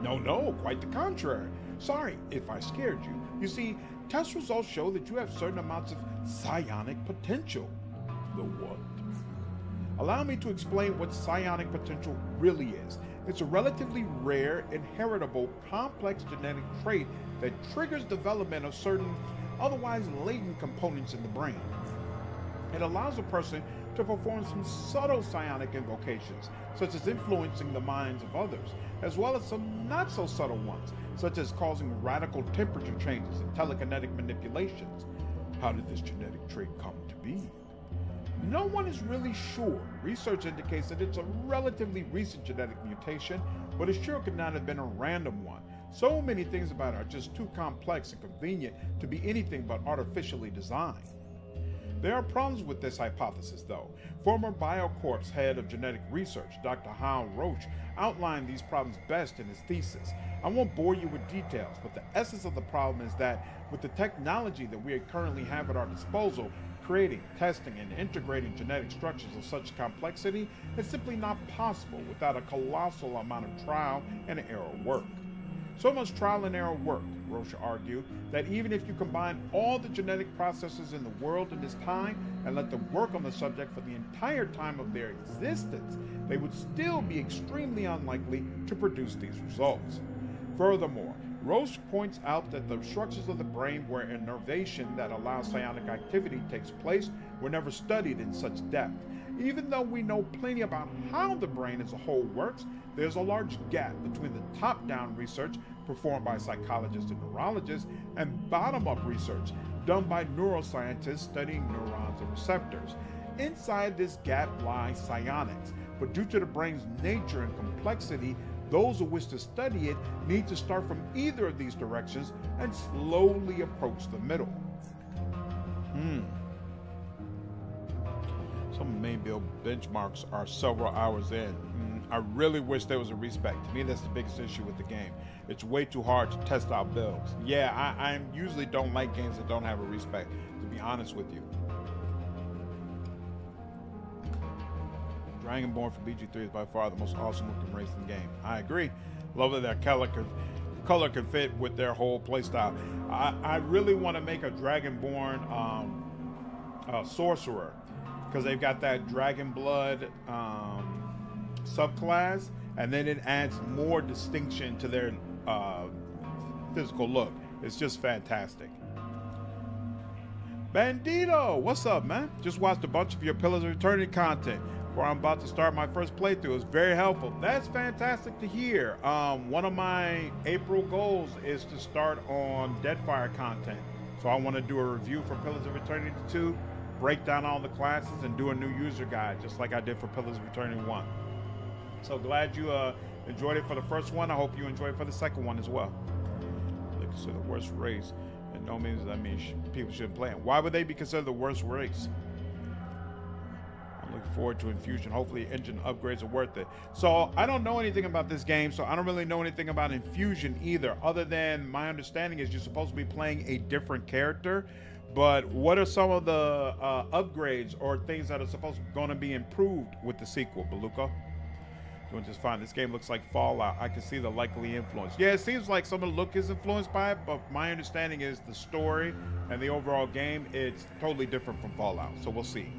No, no, quite the contrary. Sorry if I scared you. You see, test results show that you have certain amounts of psionic potential. The what? Allow me to explain what psionic potential really is. It's a relatively rare, inheritable, complex genetic trait that triggers development of certain otherwise latent components in the brain. It allows a person to perform some subtle psionic invocations, such as influencing the minds of others, as well as some not so subtle ones, such as causing radical temperature changes and telekinetic manipulations. How did this genetic trait come to be? No one is really sure. Research indicates that it's a relatively recent genetic mutation, but it sure could not have been a random one. So many things about it are just too complex and convenient to be anything but artificially designed. There are problems with this hypothesis, though. Former BioCorp's head of genetic research, Dr. Hal Roach, outlined these problems best in his thesis. I won't bore you with details, but the essence of the problem is that with the technology that we currently have at our disposal, creating, testing, and integrating genetic structures of such complexity is simply not possible without a colossal amount of trial and error work. So much trial and error work, Rocha argued, that even if you combine all the genetic processes in the world in this time and let them work on the subject for the entire time of their existence, they would still be extremely unlikely to produce these results. Furthermore, Roche points out that the structures of the brain where innervation that allows psionic activity takes place were never studied in such depth. Even though we know plenty about how the brain as a whole works, there's a large gap between the top down research performed by psychologists and neurologists and bottom up research done by neuroscientists studying neurons and receptors. Inside this gap lie psionics, but due to the brain's nature and complexity, those who wish to study it need to start from either of these directions and slowly approach the middle. Hmm. Some main build benchmarks are several hours in. Mm, I really wish there was a respec. To me, that's the biggest issue with the game. It's way too hard to test out builds. Yeah, I, I usually don't like games that don't have a respec, to be honest with you. Dragonborn for BG3 is by far the most awesome looking race in the game. I agree. Love that their color can, color can fit with their whole playstyle. I, I really want to make a Dragonborn um, sorcerer because they've got that Dragon Blood um, subclass, and then it adds more distinction to their uh, physical look. It's just fantastic. Bandito, what's up, man? Just watched a bunch of your Pillars of Eternity content before I'm about to start my first playthrough. It's very helpful. That's fantastic to hear. Um, one of my April goals is to start on Deadfire content. So I want to do a review for Pillars of Eternity 2 break down all the classes and do a new user guide, just like I did for Pillars of Eternity 1. So glad you uh, enjoyed it for the first one. I hope you enjoy it for the second one as well. They consider the worst race. And no means that means people shouldn't play it. Why would they be considered the worst race? Looking forward to Infusion. Hopefully, engine upgrades are worth it. So, I don't know anything about this game, so I don't really know anything about Infusion either, other than my understanding is you're supposed to be playing a different character. But what are some of the uh, upgrades or things that are supposed to going to be improved with the sequel, Beluca? Doing just fine. This game looks like Fallout. I can see the likely influence. Yeah, it seems like some of the look is influenced by it, but my understanding is the story and the overall game, it's totally different from Fallout. So we'll see.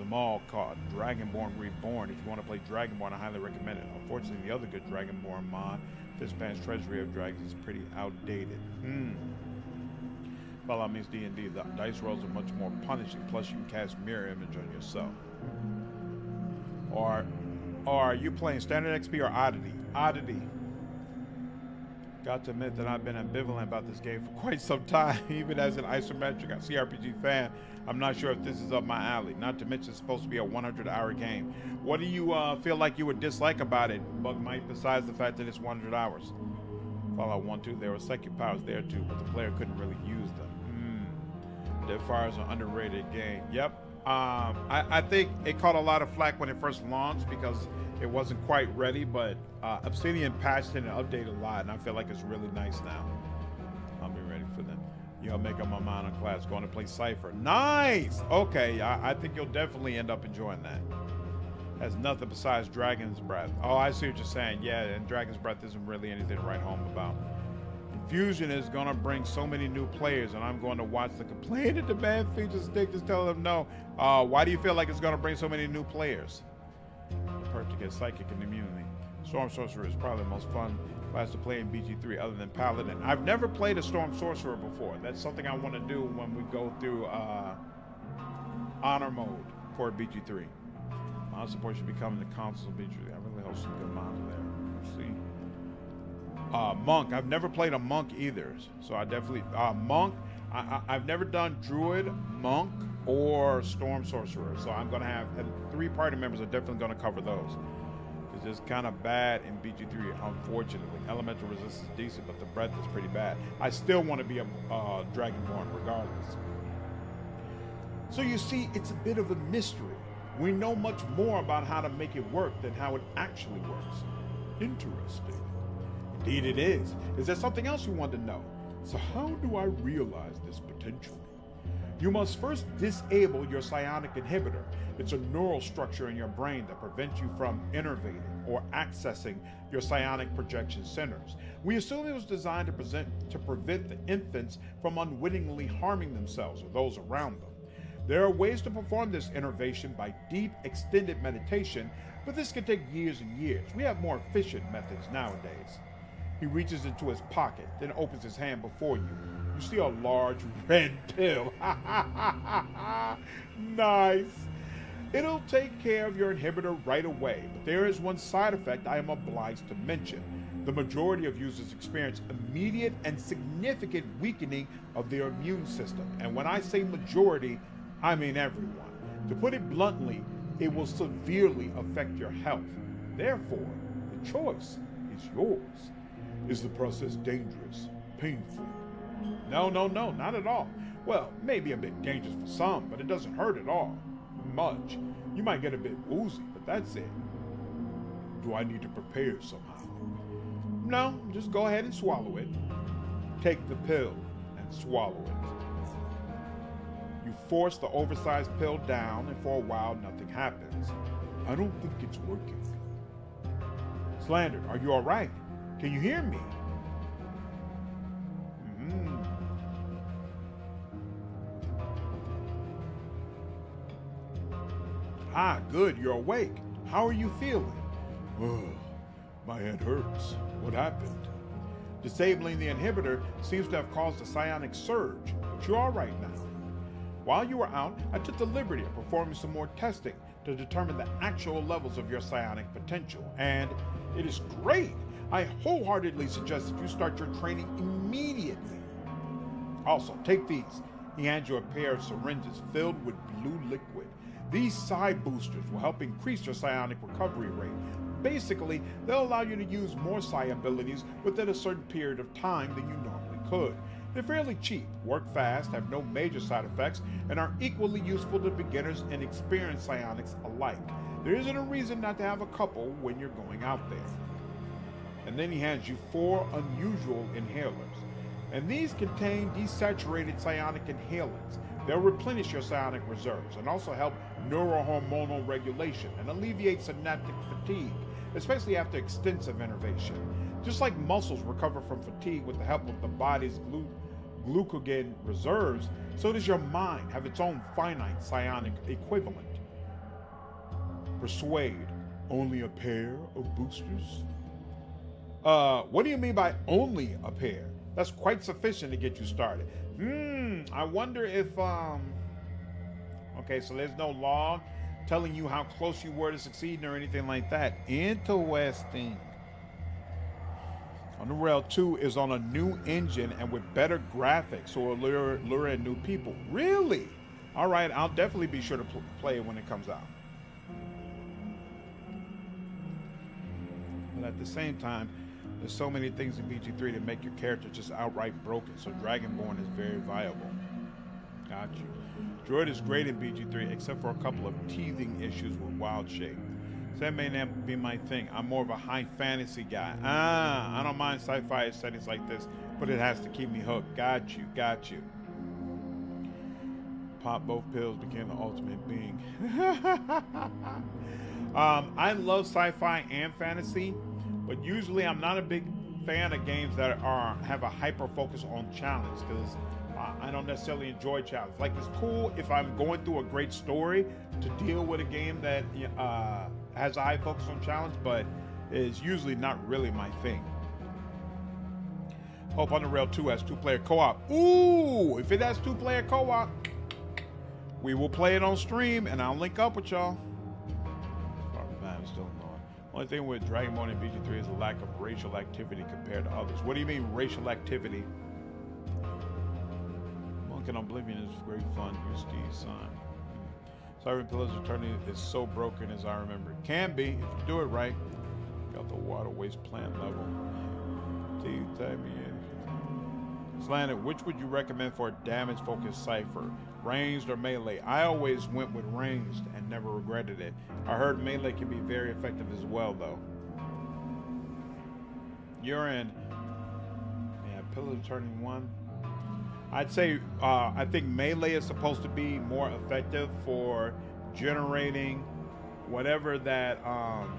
Zamal called Dragonborn Reborn. If you want to play Dragonborn, I highly recommend it. Unfortunately, the other good Dragonborn mod, Fizban's Treasury of Dragons, is pretty outdated. Hmm. Fallout means D&D. The dice rolls are much more punishing. Plus, you can cast mirror image on yourself. Or, or are you playing standard XP or oddity? Oddity. Got to admit that I've been ambivalent about this game for quite some time, even as an isometric CRPG fan. I'm not sure if this is up my alley. Not to mention, it's supposed to be a 100-hour game. What do you uh, feel like you would dislike about it, Bugmite, besides the fact that it's 100 hours? Fallout 1, 2, there were psychic powers there too, but the player couldn't really use them. Deadfire is an underrated game. Yep. Um, I, I, think it caught a lot of flack when it first launched because it wasn't quite ready, but uh, Obsidian patched it and updated a lot, and I feel like it's really nice now. I'll be ready for them. You'll make up my mind on class. Going to play Cipher. Nice! Okay, I, I think you'll definitely end up enjoying that. Has nothing besides Dragon's Breath. Oh, I see what you're saying. Yeah, and Dragon's Breath isn't really anything to write home about. Fusion is going to bring so many new players, and I'm going to watch the complaint The demand features stick just tell them no. Uh, why do you feel like it's going to bring so many new players? Perk to get psychic and immunity. Storm Sorcerer is probably the most fun class to play in BG3 other than Paladin. I've never played a Storm Sorcerer before. That's something I want to do when we go through uh, Honor mode for BG3. Mod support should be coming to consoles of BG3. I really hope some good mods are there. Uh, monk. I've never played a monk either, so I definitely uh, monk. I, have never done druid, monk, or storm sorcerer. So I'm gonna have three party members are definitely gonna cover those. is just kind of bad in BG3, unfortunately. Elemental resistance is decent, but the breadth is pretty bad. I still want to be a uh, Dragonborn regardless. So you see, it's a bit of a mystery. We know much more about how to make it work than how it actually works. Interesting. Indeed it is. Is there something else you want to know? So how do I realize this potential? You must first disable your psionic inhibitor. It's a neural structure in your brain that prevents you from innervating or accessing your psionic projection centers. We assume it was designed to, present, to prevent the infants from unwittingly harming themselves or those around them. There are ways to perform this innervation by deep, extended meditation, but this can take years and years. We have more efficient methods nowadays. He reaches into his pocket, then opens his hand before you. You see a large red pill. nice. It'll take care of your inhibitor right away, but there is one side effect I am obliged to mention. The majority of users experience immediate and significant weakening of their immune system. And when I say majority, I mean everyone. To put it bluntly, it will severely affect your health. Therefore, the choice is yours. Is the process dangerous? Painful? No, no, no, not at all. Well, maybe a bit dangerous for some, but it doesn't hurt at all. Much. You might get a bit woozy, but that's it. Do I need to prepare somehow? No, just go ahead and swallow it. Take the pill and swallow it. You force the oversized pill down, and for a while, nothing happens. I don't think it's working. Slander, are you all right? Can you hear me? Mm. Ah, good, you're awake. How are you feeling? Oh, my head hurts. What happened? Disabling the inhibitor seems to have caused a psionic surge, but you're all right now. While you were out, I took the liberty of performing some more testing to determine the actual levels of your psionic potential, and it is great. I wholeheartedly suggest that you start your training immediately. Also, take these. He hands you a pair of syringes filled with blue liquid. These psi boosters will help increase your psionic recovery rate. Basically, they'll allow you to use more psi abilities within a certain period of time than you normally could. They're fairly cheap, work fast, have no major side effects, and are equally useful to beginners and experienced psionics alike. There isn't a reason not to have a couple when you're going out there. And then he hands you four unusual inhalers. And these contain desaturated psionic inhalants. They'll replenish your psionic reserves and also help neurohormonal regulation and alleviate synaptic fatigue, especially after extensive innervation. Just like muscles recover from fatigue with the help of the body's glu- glycogen reserves, so does your mind have its own finite psionic equivalent. Persuade, only a pair of boosters? Uh, what do you mean by only a pair? That's quite sufficient to get you started. Hmm, I wonder if, um, okay, so there's no law telling you how close you were to succeeding or anything like that. Interesting. Underrail 2 is on a new engine and with better graphics, so it'll lure, lure in new people. Really? All right, I'll definitely be sure to pl- play it when it comes out. But at the same time, there's so many things in BG3 that make your character just outright broken, so Dragonborn is very viable. Got you. Druid is great in BG3, except for a couple of teething issues with Wild Shape. So that may not be my thing. I'm more of a high fantasy guy. Ah, I don't mind sci-fi settings like this, but it has to keep me hooked. Got you, got you. Pop both pills, became the ultimate being. um, I love sci-fi and fantasy, but usually I'm not a big fan of games that are have a hyper focus on challenge because I don't necessarily enjoy challenge. Like it's cool if I'm going through a great story to deal with a game that uh, has a high focus on challenge, but is usually not really my thing. Hope Underrail 2 has two-player co-op. Ooh, if it has two-player co-op, we will play it on stream, and I'll link up with y'all. Only thing with Dragonborn and BG3 is a lack of racial activity compared to others. What do you mean racial activity? Monk and Oblivion is great fun. Here's Steve's sign. Siren Pillars Eternity is so broken as I remember. Can be if you do it right. Got the water waste plant level. T type Slanted, which would you recommend for a damage focused cipher? Ranged or melee? I always went with ranged and never regretted it. I heard melee can be very effective as well, though. You're in. Yeah, pillar turning one. I'd say uh, I think melee is supposed to be more effective for generating whatever that um,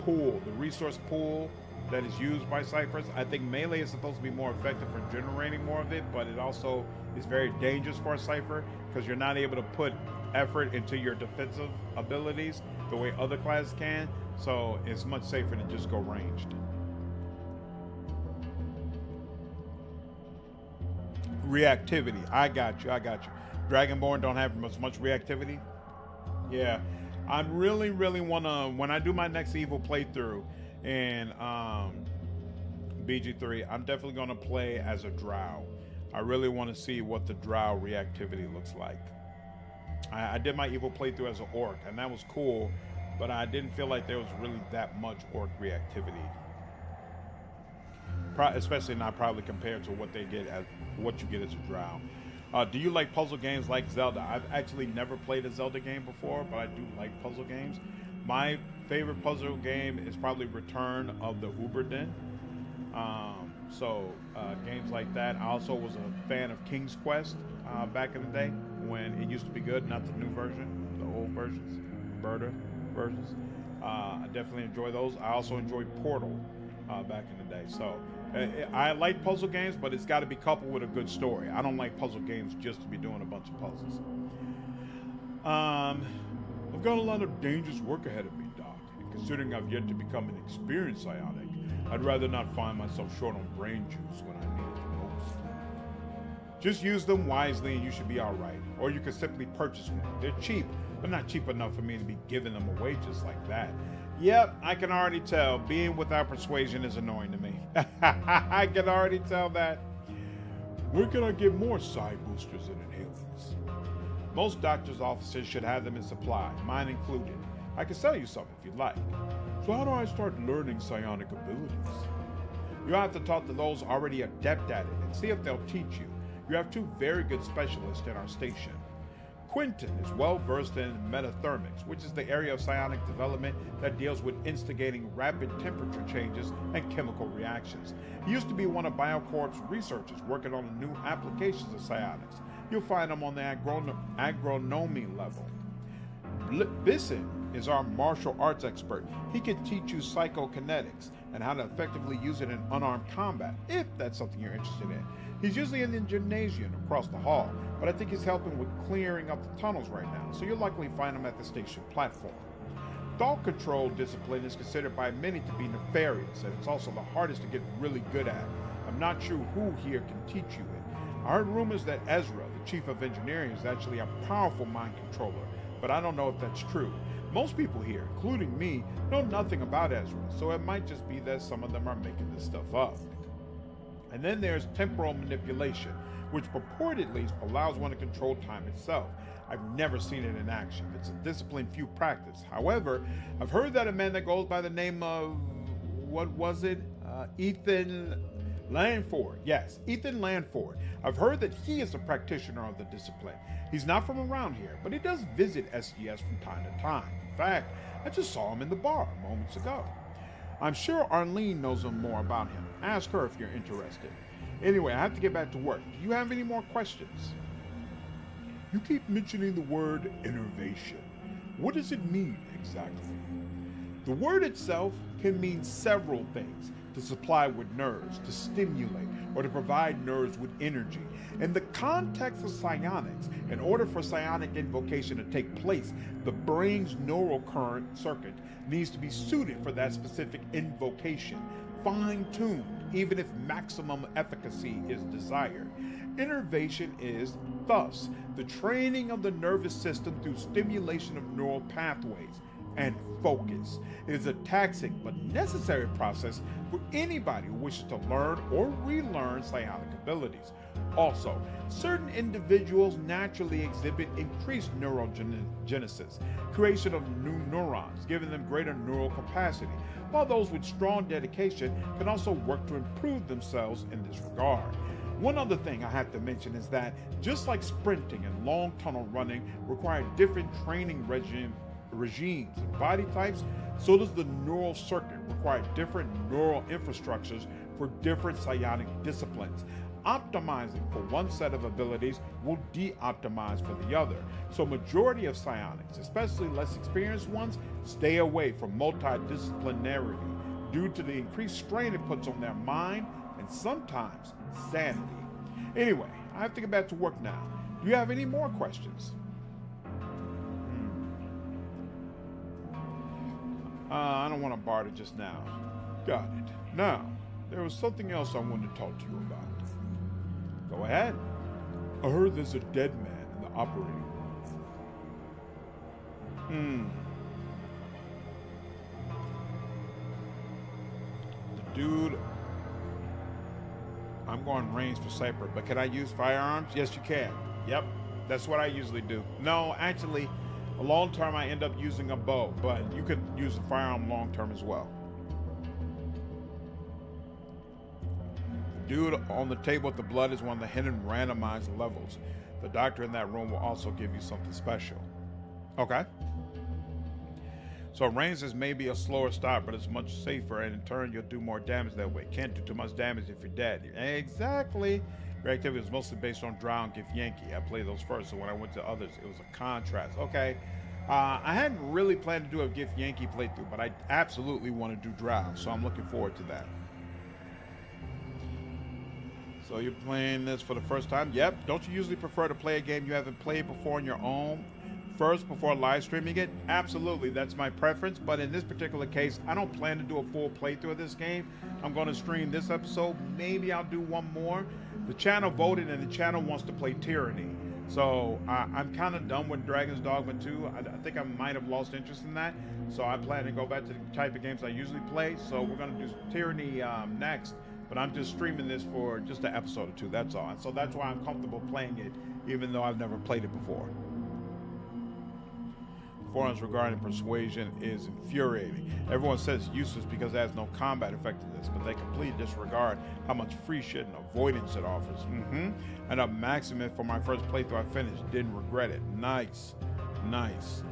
pool, the resource pool that is used by ciphers. I think melee is supposed to be more effective for generating more of it, but it also is very dangerous for a cipher because you're not able to put effort into your defensive abilities the way other classes can. So it's much safer to just go ranged. Reactivity. I got you. I got you. Dragonborn don't have as much reactivity. Yeah. I really, really want to, when I do my next Evil playthrough, and um, BG3, I'm definitely going to play as a drow. I really want to see what the drow reactivity looks like. I, I, did my evil playthrough as an orc, and that was cool, but I didn't feel like there was really that much orc reactivity. Pro especially not probably compared to what they get as what you get as a drow. Uh, do you like puzzle games like Zelda? I've actually never played a Zelda game before, but I do like puzzle games. My favorite puzzle game is probably Return of the Dinn. Um, so uh, games like that. I also was a fan of King's Quest uh, back in the day when it used to be good, not the new version, the old versions, Berta versions. Uh, I definitely enjoy those. I also enjoyed Portal uh, back in the day. So uh, I like puzzle games, but it's got to be coupled with a good story. I don't like puzzle games just to be doing a bunch of puzzles. Um, I've got a lot of dangerous work ahead of me, Doc. And considering I've yet to become an experienced psionic, I'd rather not find myself short on brain juice when I need it most. Just use them wisely and you should be alright. Or you could simply purchase one. They're cheap, but not cheap enough for me to be giving them away just like that. Yep, I can already tell. Being without persuasion is annoying to me. I can already tell that. Where can I get more psi boosters and inhalants? Most doctor's offices should have them in supply, mine included. I can sell you some if you'd like. So how do I start learning psionic abilities? You have to talk to those already adept at it and see if they'll teach you. You have two very good specialists in our station. Quinton is well versed in metathermics, which is the area of psionic development that deals with instigating rapid temperature changes and chemical reactions. He used to be one of BioCorp's researchers working on the new applications of psionics. You'll find him on the agron- agronomy level. Bisson is our martial arts expert. He can teach you psychokinetics and how to effectively use it in unarmed combat, if that's something you're interested in. He's usually in the gymnasium across the hall, but I think he's helping with clearing up the tunnels right now, so you'll likely find him at the station platform. Thought control discipline is considered by many to be nefarious, and it's also the hardest to get really good at. I'm not sure who here can teach you it. I heard rumors that Ezra, the chief of engineering, is actually a powerful mind controller, but I don't know if that's true. Most people here, including me, know nothing about Ezra, so it might just be that some of them are making this stuff up. And then there's temporal manipulation, which purportedly allows one to control time itself. I've never seen it in action. It's a discipline few practice. However, I've heard that a man that goes by the name of, what was it? Uh, Ethan Lanford. Yes, Ethan Lanford. I've heard that he is a practitioner of the discipline. He's not from around here, but he does visit SGS from time to time. Fact, I just saw him in the bar moments ago. I'm sure Arlene knows more about him. Ask her if you're interested. Anyway, I have to get back to work. Do you have any more questions? You keep mentioning the word innervation. What does it mean exactly? The word itself can mean several things to supply with nerves, to stimulate, or to provide nerves with energy. In the context of psionics, in order for psionic invocation to take place, the brain's neural current circuit needs to be suited for that specific invocation, fine tuned, even if maximum efficacy is desired. Innervation is, thus, the training of the nervous system through stimulation of neural pathways and focus. It is a taxing but necessary process for anybody who wishes to learn or relearn psionic abilities. Also, certain individuals naturally exhibit increased neurogenesis, creation of new neurons, giving them greater neural capacity, while those with strong dedication can also work to improve themselves in this regard. One other thing I have to mention is that just like sprinting and long tunnel running require different training regime, regimes and body types, so does the neural circuit require different neural infrastructures for different psionic disciplines. Optimizing for one set of abilities will de-optimize for the other. So majority of psionics, especially less experienced ones, stay away from multidisciplinarity due to the increased strain it puts on their mind and sometimes sanity. Anyway, I have to get back to work now. Do you have any more questions? Uh, I don't want to barter just now. Got it. Now, there was something else I wanted to talk to you about. Go ahead. I heard there's a dead man in the operating room. Hmm. The dude. I'm going range for Cipher, but can I use firearms? Yes, you can. Yep, that's what I usually do. No, actually, a long term I end up using a bow, but you could use a firearm long term as well. Dude on the table with the blood is one of the hidden randomized levels. The doctor in that room will also give you something special. Okay. So range is maybe a slower start, but it's much safer, and in turn you'll do more damage that way. Can't do too much damage if you're dead. Exactly. Your activity was mostly based on Drow and Yankee. I played those first, so when I went to others, it was a contrast. Okay. Uh, I hadn't really planned to do a Githyanki playthrough, but I absolutely want to do Drow, so I'm looking forward to that. So you're playing this for the first time? Yep. Don't you usually prefer to play a game you haven't played before on your own first before live streaming it? Absolutely, that's my preference. But in this particular case, I don't plan to do a full playthrough of this game. I'm going to stream this episode. Maybe I'll do one more. The channel voted, and the channel wants to play Tyranny. So I, am kind of done with Dragon's Dogma 2. I, I, think I might have lost interest in that. So I plan to go back to the type of games I usually play. So we're going to do Tyranny um, next. But I'm just streaming this for just an episode or two. That's all. And so that's why I'm comfortable playing it, even though I've never played it before. Forums regarding persuasion is infuriating. Everyone says it's useless because it has no combat effectiveness, but they completely disregard how much free shit and avoidance it offers. Mm-hmm. And a maximum for my first playthrough I finished. Didn't regret it. Nice. Nice.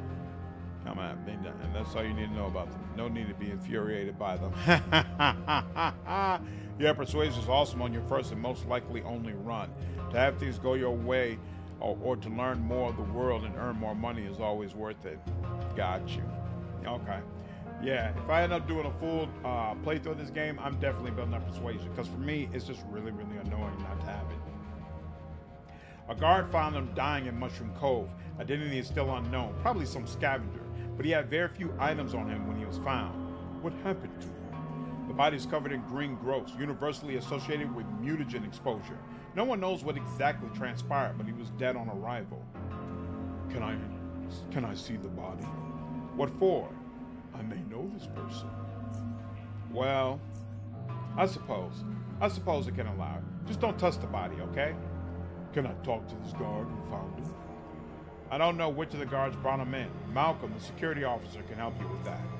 Come on, and that's all you need to know about them. No need to be infuriated by them. yeah, persuasion is awesome on your first and most likely only run. To have things go your way or, or to learn more of the world and earn more money is always worth it. Got you. Okay. Yeah, if I end up doing a full uh, playthrough of this game, I'm definitely building up persuasion because for me, it's just really, really annoying not to have it. A guard found him dying in Mushroom Cove. Identity is still unknown, probably some scavenger, but he had very few items on him when he was found. What happened to him? The body is covered in green growths, universally associated with mutagen exposure. No one knows what exactly transpired, but he was dead on arrival. Can I can I see the body? What for? I may know this person. Well, I suppose. I suppose it can allow. Just don't touch the body, okay? Can I talk to this guard who found him? I don't know which of the guards brought him in. Malcolm, the security officer, can help you with that.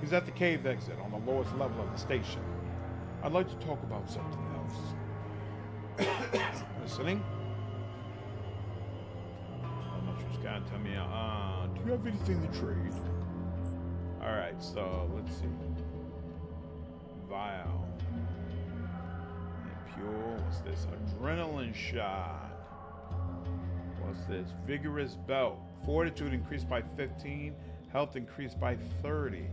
He's at the cave exit on the lowest level of the station. I'd like to talk about something else. Listening? I'm not sure tell me. Uh, do you have anything to trade? Alright, so let's see. Vial. Pure. What's this? Adrenaline shot. What's this? Vigorous belt. Fortitude increased by 15. Health increased by 30.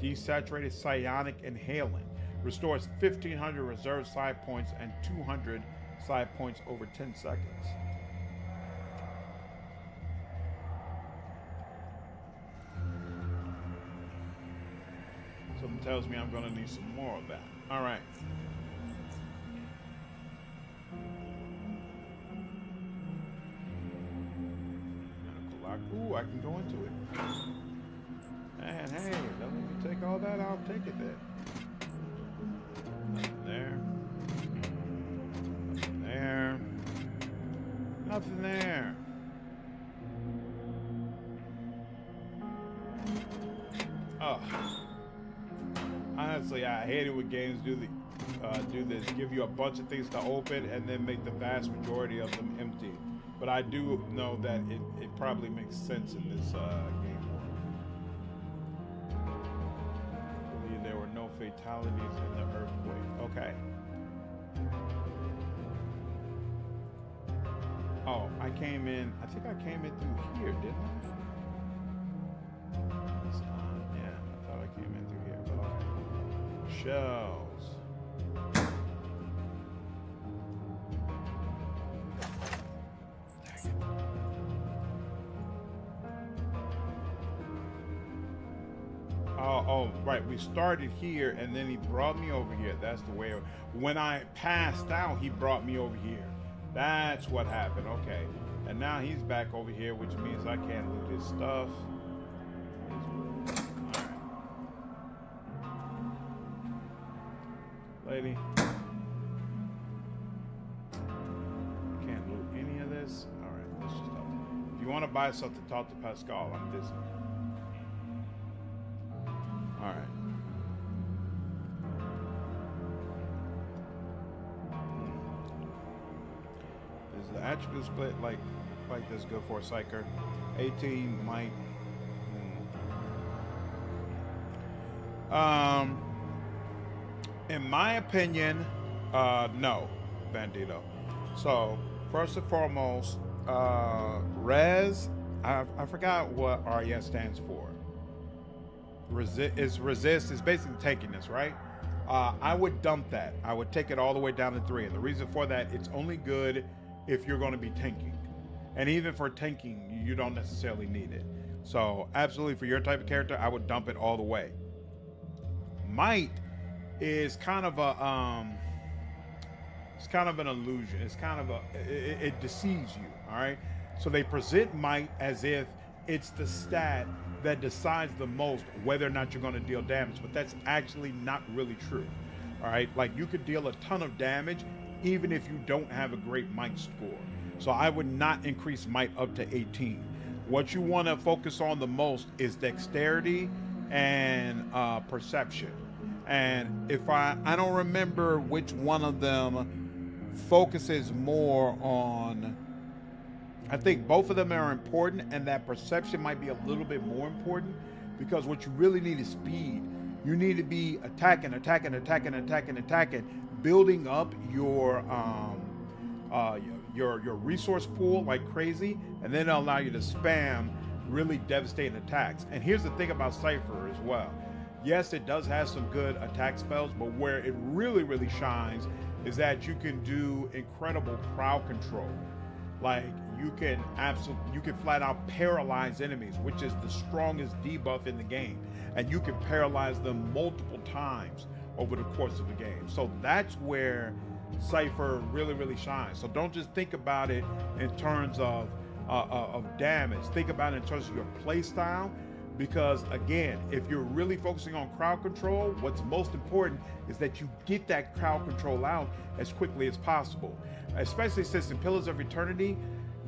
Desaturated psionic inhalant. Restores 1,500 reserve psi points and 200 psi points over 10 seconds. Something tells me I'm going to need some more of that. All right. Ooh, I can go into it. that. Nothing there. Nothing there. Nothing there. Oh. Honestly, I hate it when games do the uh, do this, give you a bunch of things to open and then make the vast majority of them empty. But I do know that it, it probably makes sense in this uh, game. Fatalities in the earthquake. Okay. Oh, I came in. I think I came in through here, didn't I? yeah, I thought I came in through here, but okay. Shells. We started here, and then he brought me over here. That's the way. When I passed out, he brought me over here. That's what happened. Okay. And now he's back over here, which means I can't loot his stuff. Lady. Can't loot any of this. All right, let's just talk. If you want to buy something, talk to Pascal. I'm busy. Split like like this good for a psyker? 18 might. Hmm. Um, in my opinion, uh, no, Bandito. So first and foremost, uh, res. I, I forgot what RES stands for. Resist is resist is basically taking this right. Uh, I would dump that. I would take it all the way down to three, and the reason for that, it's only good if you're going to be tanking. And even for tanking, you don't necessarily need it. So, absolutely, for your type of character, I would dump it all the way. Might is kind of a, um, it's kind of an illusion. It's kind of a, it, it deceives you, all right? So they present might as if it's the stat that decides the most whether or not you're going to deal damage, but that's actually not really true. All right, like you could deal a ton of damage even if you don't have a great might score. So I would not increase might up to 18. What you want to focus on the most is dexterity and uh, perception. And if I, I don't remember which one of them focuses more on, I think both of them are important, and that perception might be a little bit more important because what you really need is speed. You need to be attacking, attacking, attacking, attacking, attacking, building up your um, uh, your your resource pool like crazy, and then it'll allow you to spam really devastating attacks. And here's the thing about Cipher as well. Yes, it does have some good attack spells, but where it really, really shines is that you can do incredible crowd control. Like you can absolutely, you can flat out paralyze enemies, which is the strongest debuff in the game, and you can paralyze them multiple times over the course of the game. So that's where Cipher really, really shines. So don't just think about it in terms of uh, uh, of damage. Think about it in terms of your play style. Because again, if you're really focusing on crowd control, what's most important is that you get that crowd control out as quickly as possible. Especially since in Pillars of Eternity,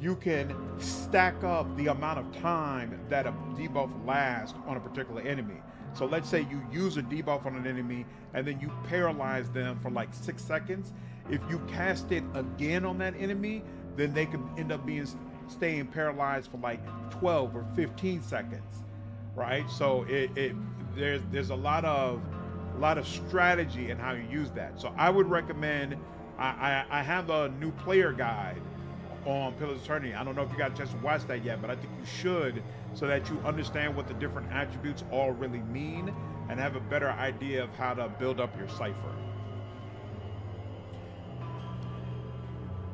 you can stack up the amount of time that a debuff lasts on a particular enemy. So let's say you use a debuff on an enemy and then you paralyze them for like six seconds. If you cast it again on that enemy, then they can end up being staying paralyzed for like 12 or 15 seconds, right? So it, it there's there's a lot of a lot of strategy in how you use that. So I would recommend. I, I, I have a new player guide on Pillars of Eternity. I don't know if you got a chance to watch that yet, but I think you should so that you understand what the different attributes all really mean and have a better idea of how to build up your cipher.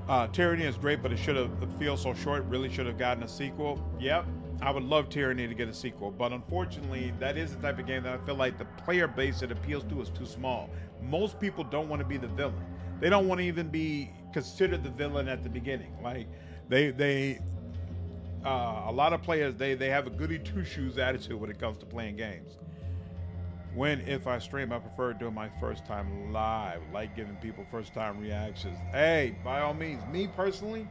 Uh, Tyranny is great, but it should have it feels so short. Really should have gotten a sequel. Yep, I would love Tyranny to get a sequel, but unfortunately, that is the type of game that I feel like the player base it appeals to is too small. Most people don't want to be the villain. They don't want to even be considered the villain at the beginning. Like they they uh, a lot of players they they have a goody two shoes attitude when it comes to playing games. When if I stream, I prefer doing my first time live, like giving people first time reactions. Hey, by all means, me personally,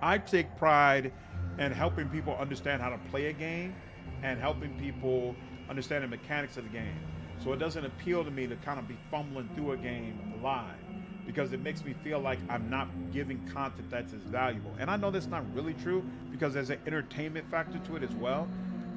I take pride in helping people understand how to play a game and helping people understand the mechanics of the game. So it doesn't appeal to me to kind of be fumbling through a game live because it makes me feel like I'm not giving content that's as valuable. And I know that's not really true because there's an entertainment factor to it as well.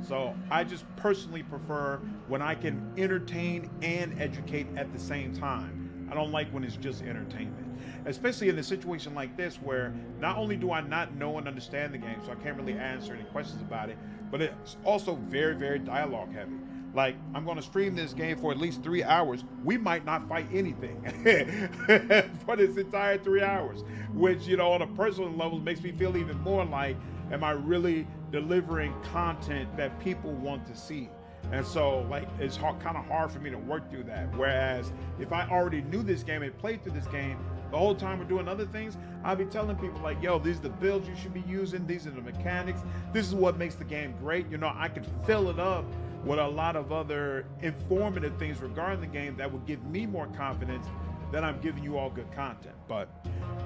So I just personally prefer when I can entertain and educate at the same time. I don't like when it's just entertainment, especially in a situation like this where not only do I not know and understand the game, so I can't really answer any questions about it, but it's also very, very dialogue heavy. Like, I'm going to stream this game for at least three hours. We might not fight anything for this entire three hours, which, you know, on a personal level makes me feel even more like, am I really delivering content that people want to see? And so, like, it's kind of hard for me to work through that. Whereas, if I already knew this game and played through this game, the whole time we're doing other things, I'll be telling people like, yo, these are the builds you should be using. These are the mechanics. This is what makes the game great. You know, I could fill it up with a lot of other informative things regarding the game that would give me more confidence that I'm giving you all good content. But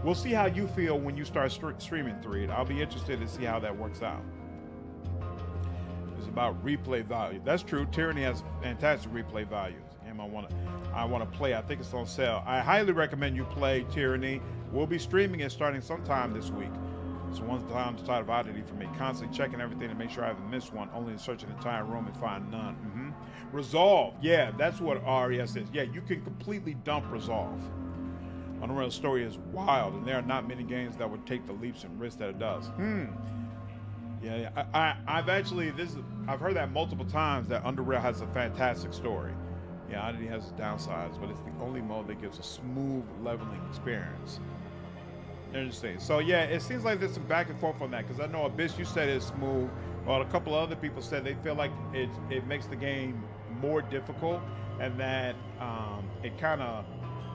we'll see how you feel when you start st- streaming three. I'll be interested to see how that works out. It's about replay value. That's true. Tyranny has fantastic replay values. Game I want to, I want to play. I think it's on sale. I highly recommend you play Tyranny. We'll be streaming it starting sometime this week. It's one time the of oddity for me. Constantly checking everything to make sure I haven't missed one, only to search an entire room and find none. Mm-hmm. Resolve. Yeah, that's what RES is. Yeah, you can completely dump Resolve. Underrail Story is wild, and there are not many games that would take the leaps and risks that it does. Hmm. Yeah, yeah. I, I, have actually this. I've heard that multiple times that Underrail has a fantastic story. Yeah, Oddity has its downsides, but it's the only mode that gives a smooth leveling experience. Interesting. So yeah, it seems like there's some back and forth on that because I know Abyss, you said it's smooth, while a couple of other people said they feel like it it makes the game more difficult and that um, it kind of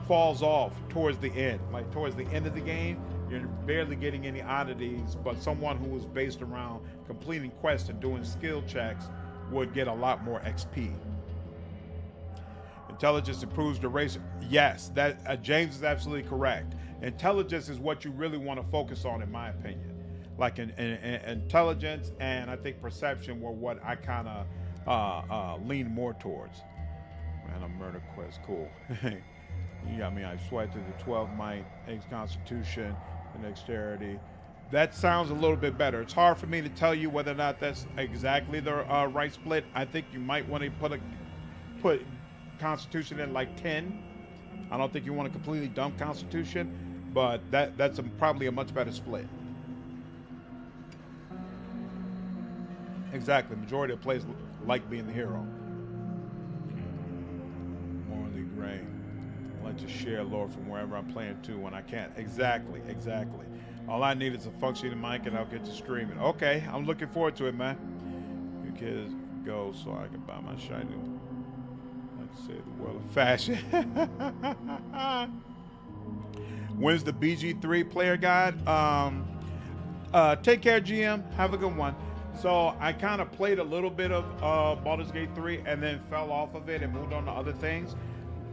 falls off towards the end. Like towards the end of the game, you're barely getting any oddities, but someone who was based around completing quests and doing skill checks would get a lot more XP. Intelligence improves duration. Yes, that uh, James is absolutely correct. Intelligence is what you really want to focus on, in my opinion. Like in, in, in intelligence and I think perception were what I kind of uh, uh, lean more towards. A murder quest, cool. you got me. I sweat to the 12 might, X Constitution, and dexterity. That sounds a little bit better. It's hard for me to tell you whether or not that's exactly the uh, right split. I think you might want to put a put Constitution in like 10. I don't think you want to completely dump Constitution, but that that's a, probably a much better split. Exactly. Majority of players like being the hero. Morally gray. I like to share lore from wherever I'm playing to when I can't. Exactly. Exactly. All I need is a functioning mic and I'll get to streaming. Okay, I'm looking forward to it, man. You kids go so I can buy my shiny Save the world of fashion. When's the BG3 player guide? Um, uh, take care, GM. Have a good one. So I kind of played a little bit of uh, Baldur's Gate 3 and then fell off of it and moved on to other things.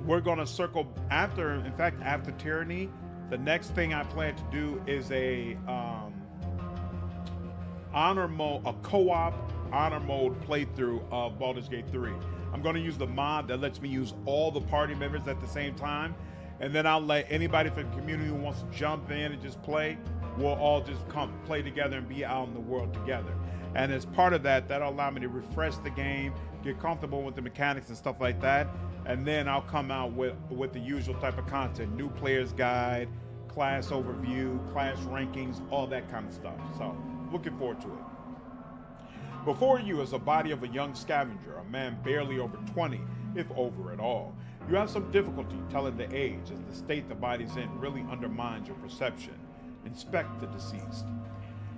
We're going to circle after, in fact, after Tyranny. The next thing I plan to do is a um, honor mode, a co-op honor mode playthrough of Baldur's Gate 3. I'm going to use the mod that lets me use all the party members at the same time. And then I'll let anybody from the community who wants to jump in and just play, we'll all just come play together and be out in the world together. And as part of that, that'll allow me to refresh the game, get comfortable with the mechanics and stuff like that. And then I'll come out with, with the usual type of content, new player's guide, class overview, class rankings, all that kind of stuff. So looking forward to it. Before you is a body of a young scavenger, a man barely over 20, if over at all. You have some difficulty telling the age, as the state the body's in really undermines your perception. Inspect the deceased.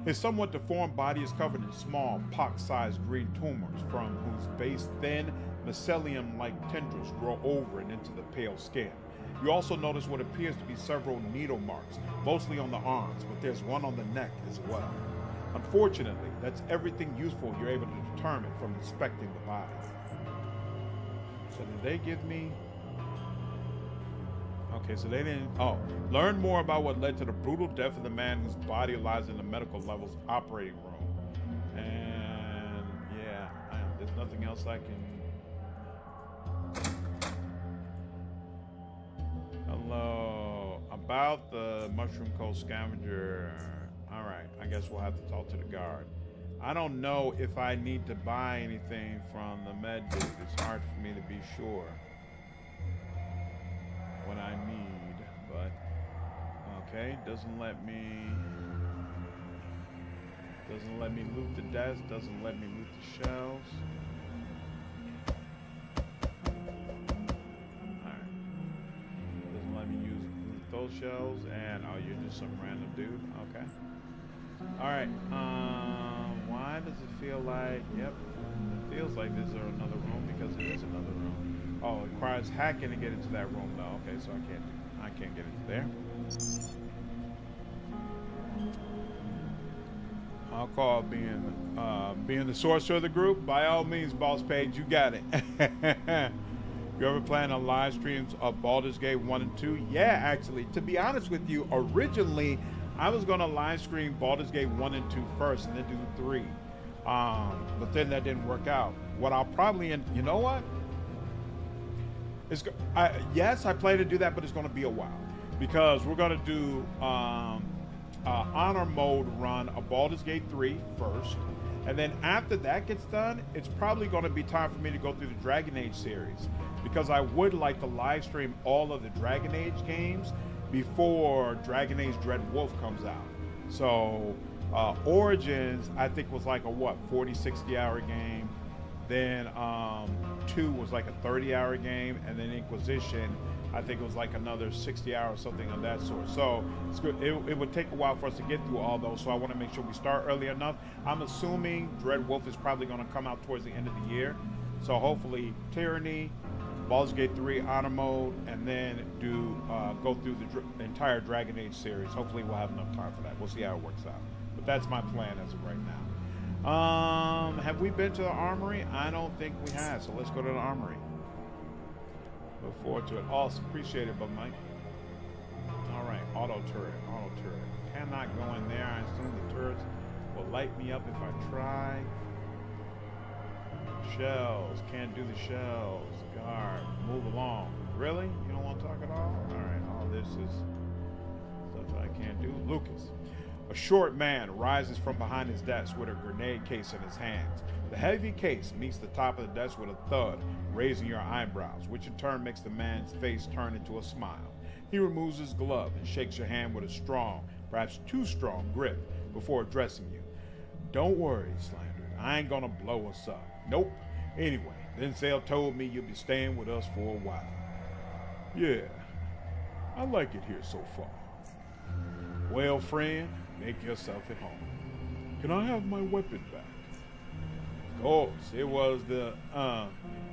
His somewhat deformed body is covered in small, pock-sized green tumors, from whose base thin, mycelium-like tendrils grow over and into the pale skin. You also notice what appears to be several needle marks, mostly on the arms, but there's one on the neck as well. Unfortunately, that's everything useful you're able to determine from inspecting the body. So did they give me... Okay, so they didn't. Oh, learn more about what led to the brutal death of the man whose body lies in the medical levels operating room. And yeah, I, there's nothing else I can. Hello, about the mushroom coal scavenger. All right, I guess we'll have to talk to the guard. I don't know if I need to buy anything from the med dude. It's hard for me to be sure what I need, but okay, doesn't let me doesn't let me loot the desk, doesn't let me loot the shelves. Alright. Doesn't let me use those shelves and oh you're just some random dude? Okay. Alright, um why does it feel like yep. It feels like this is another room because it is another room. Oh, it requires hacking to get into that room though. Okay, so I can't I can't get into there. I'll call being uh, being the sorcerer of the group. By all means, Boss Page, you got it. you ever plan on live streams of Baldur's Gate 1 and 2? Yeah, actually. To be honest with you, originally I was going to live stream Baldur's Gate 1 and 2 first and then do 3. Um, but then that didn't work out. What I'll probably, end, you know what? It's I, yes, I plan to do that, but it's going to be a while because we're going to do um, uh, honor mode run a Baldur's Gate 3 first, and then after that gets done, it's probably going to be time for me to go through the Dragon Age series because I would like to live stream all of the Dragon Age games before Dragon Age Dread Wolf comes out. So uh, Origins, I think was like a what 40, 60 hour game. Then um, two was like a 30 hour game, and then Inquisition, I think it was like another 60 hours, something of that sort. So. It, it, would take a while for us to get through all those. So I want to make sure we start early enough. I'm assuming Dread Wolf is probably going to come out towards the end of the year. So hopefully Tyranny, Baldur's Gate 3 Honor Mode, and then do uh, go through the dr- entire Dragon Age series. Hopefully we'll have enough time for that. We'll see how it works out. But that's my plan as of right now. Um, have we been to the armory? I don't think we have, so let's go to the armory. Look forward to it. Awesome. Appreciate it, but Mike. All right, auto turret, auto turret. Cannot go in there. I assume the turrets will light me up if I try. Shells. Can't do the shells. Guard. Move along. Really? You don't want to talk at all? All right, all this is stuff I can't do. Lucas. A short man rises from behind his desk with a grenade case in his hands. The heavy case meets the top of the desk with a thud, raising your eyebrows, which in turn makes the man's face turn into a smile. He removes his glove and shakes your hand with a strong, perhaps too strong grip before addressing you. Don't worry, Slandered. I ain't gonna blow us up. Nope. Anyway, Vinsel told me you'll be staying with us for a while. Yeah, I like it here so far. Well, friend, Make yourself at home. Can I have my weapon back? Of course, it was the, uh,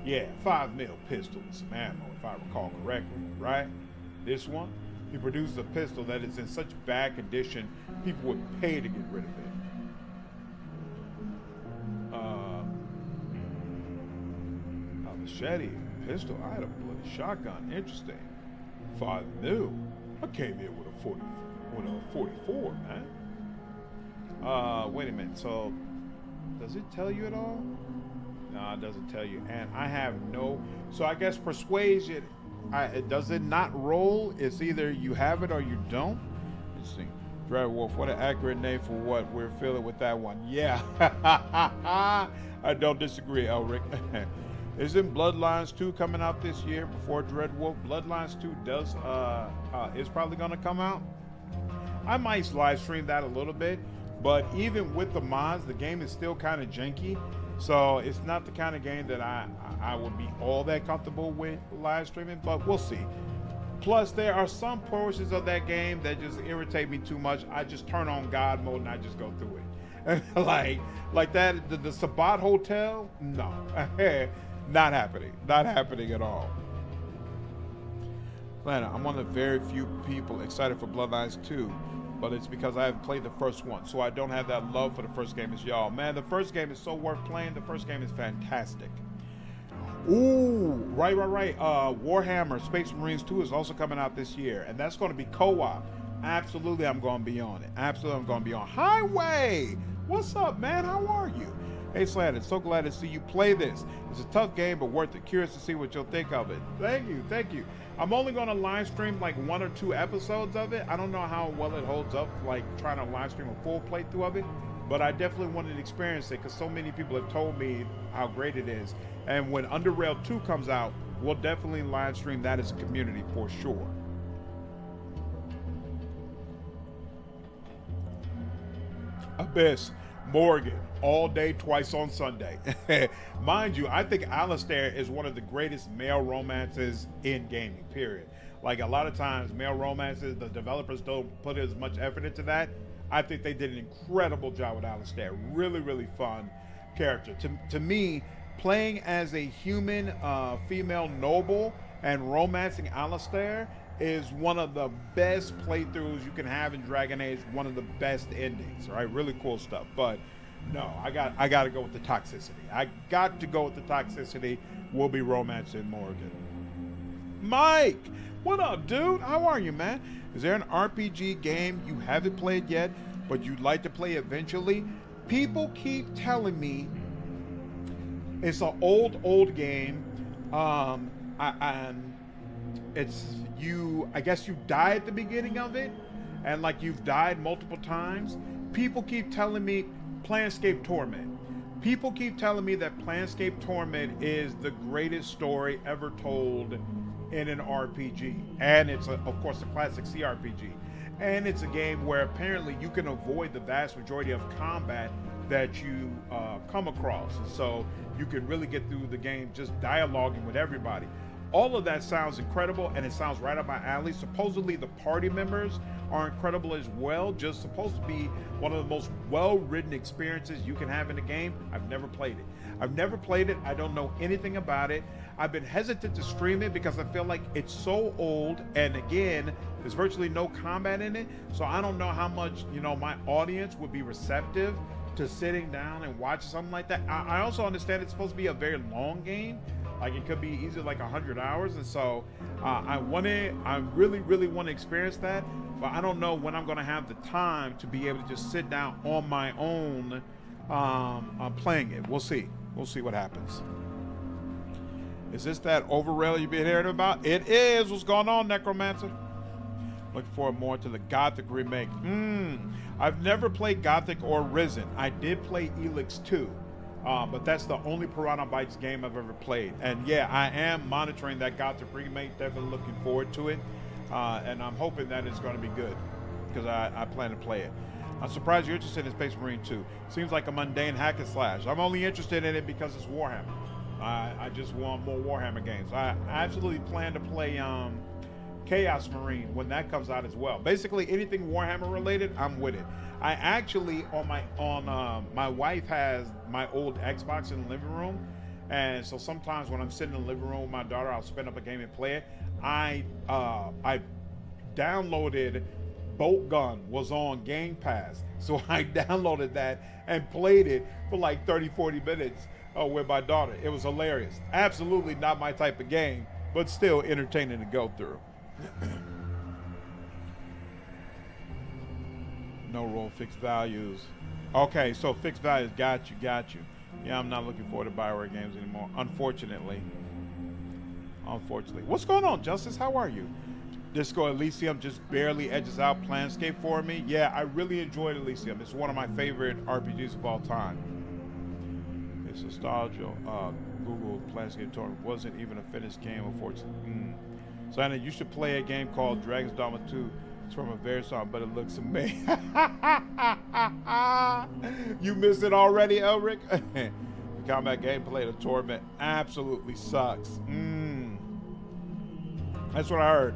yeah, 5 mil pistol with some ammo, if I recall correctly, right? This one? He produced a pistol that is in such bad condition, people would pay to get rid of it. Machete, pistol, I had a bloody shotgun. Interesting. Five mil. I came here with a 40, with a 44, man. Uh, wait a minute. So, does it tell you at all? No, it doesn't tell you. And I have no. So I guess persuasion. I, does it not roll? It's either you have it or you don't. Let's see. Dread Wolf, what an accurate name for what we're feeling with that one. Yeah. I don't disagree, Elric. Isn't Bloodlines 2 coming out this year before Dread Wolf? Bloodlines 2 does uh, uh is probably gonna come out. I might live stream that a little bit but even with the mods, the game is still kind of janky. So it's not the kind of game that I, I would be all that comfortable with live streaming, but we'll see. Plus, there are some portions of that game that just irritate me too much. I just turn on God mode and I just go through it. like, like that, the, the Hotel, no, not happening, not happening at all. Atlanta, I'm one of the very few people excited for Bloodlines 2 but it's because I haven't played the first one. So I don't have that love for the first game as y'all. Man, the first game is so worth playing. The first game is fantastic. Ooh, right, right, right. Uh, Warhammer Space Marines 2 is also coming out this year, and that's going to be co-op. Absolutely, I'm going to be on it. Absolutely, I'm going to be on Highway. What's up, man? How are you? Hey, Slandered, so glad to see you play this. It's a tough game, but worth it. Curious to see what you'll think of it. Thank you, thank you. I'm only going to live stream like one or two episodes of it. I don't know how well it holds up, like trying to live stream a full playthrough of it, but I definitely wanted to experience it because so many people have told me how great it is. And when Underrail 2 comes out, we'll definitely live stream that as a community for sure. Abyss. Morrigan all day, twice on Sunday. Mind you, I think Alistair is one of the greatest male romances in gaming, period. Like a lot of times, male romances, the developers don't put as much effort into that. I think they did an incredible job with Alistair. Really, really fun character. To, to me, playing as a human uh, female noble and romancing Alistair is one of the best playthroughs you can have in Dragon Age. One of the best endings, right? Really cool stuff. But no, I got I got to go with the toxicity. I got to go with the toxicity. We'll be romancing Morrigan. Mike, what up, dude? How are you, man? Is there an RPG game you haven't played yet, but you'd like to play eventually? People keep telling me it's an old, old game. Um, I, and it's you. I guess you die at the beginning of it, and like you've died multiple times. People keep telling me Planescape Torment. People keep telling me that Planescape Torment is the greatest story ever told in an RPG, and it's a, of course a classic CRPG. And it's a game where apparently you can avoid the vast majority of combat that you uh, come across. So you can really get through the game just dialoguing with everybody. All of that sounds incredible and it sounds right up my alley. Supposedly, the party members are incredible as well. Just supposed to be one of the most well written experiences you can have in a game. I've never played it. I've never played it. I don't know anything about it. I've been hesitant to stream it because I feel like it's so old. And again, there's virtually no combat in it. So I don't know how much, you know, my audience would be receptive to sitting down and watching something like that. I, I also understand it's supposed to be a very long game. Like it could be easily like hundred hours, and so uh, I want to. I really, really want to experience that, but I don't know when I'm going to have the time to be able to just sit down on my own um, uh, playing it. We'll see. We'll see what happens. Is this that overrail you've been hearing about? It is. What's going on, Necromancer? Looking forward more to the Gothic remake. Hmm. I've never played Gothic or Risen. I did play Elex 2, uh, but that's the only Piranha Bytes game I've ever played. And yeah, I am monitoring that Gothic remake. Definitely looking forward to it. Uh, and I'm hoping that it's going to be good because I, I, plan to play it. I'm surprised you're interested in Space Marine 2. Seems like a mundane hack and slash. I'm only interested in it because it's Warhammer. I, I just want more Warhammer games. I absolutely plan to play um, Chaos Marine when that comes out as well. Basically, anything Warhammer related, I'm with it. I actually on my on uh, my wife has my old Xbox in the living room, and so sometimes when I'm sitting in the living room with my daughter, I'll spin up a game and play it. I uh, I downloaded Boltgun was on Game Pass, so I downloaded that and played it for like 30, 40 minutes uh, with my daughter. It was hilarious. Absolutely not my type of game, but still entertaining to go through. no role, fixed values. Okay, so fixed values, got you, got you. Yeah, I'm not looking forward to Bioware games anymore, unfortunately. Unfortunately. What's going on, Justice? How are you? Disco Elysium just barely edges out Planescape for me. Yeah, I really enjoyed Elysium. It's one of my favorite RPGs of all time. It's nostalgia. Uh, Google Planescape Torment wasn't even a finished game, unfortunately. Mm. So Anna, you should play a game called Dragon's Dogma 2. It's from a very song, but it looks amazing. you missed it already, Elric? the combat gameplay of Torment absolutely sucks. Mm. That's what I heard.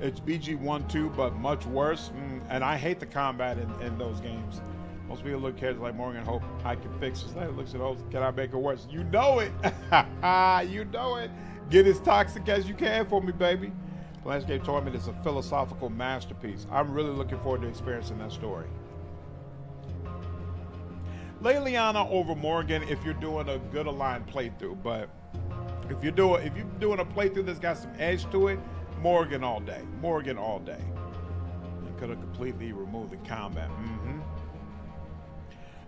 It's BG1 2, but much worse. Mm. And I hate the combat in, in those games. Most people look at it like Morrigan hope I can fix this. Later looks at those. Can I make it worse? You know it. you know it. Get as toxic as you can for me, baby. Planescape Torment is a philosophical masterpiece. I'm really looking forward to experiencing that story. Leliana over Morrigan if you're doing a good aligned playthrough, but If you're doing if you're doing a playthrough that's got some edge to it, Morrigan all day. Morrigan all day. You could have completely removed the combat. Mm-hmm.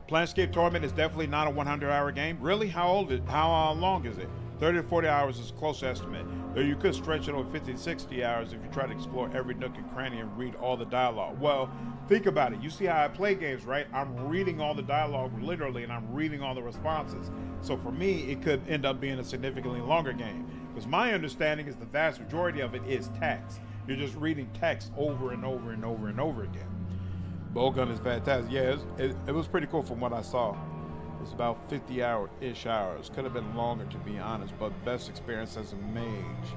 Planescape Torment is definitely not a 100-hour game. Really? How old is? How uh, long is it? 30 to 40 hours is a close estimate. Though you could stretch it over 50 to 60 hours if you try to explore every nook and cranny and read all the dialogue. Well, think about it. You see how I play games, right? I'm reading all the dialogue literally and I'm reading all the responses. So for me, it could end up being a significantly longer game. Because my understanding is the vast majority of it is text. You're just reading text over and over and over and over again. Boltgun is fantastic. Yeah, it was, it, it was pretty cool from what I saw. It's about 50 hour ish hours. Could have been longer to be honest, but best experience as a mage.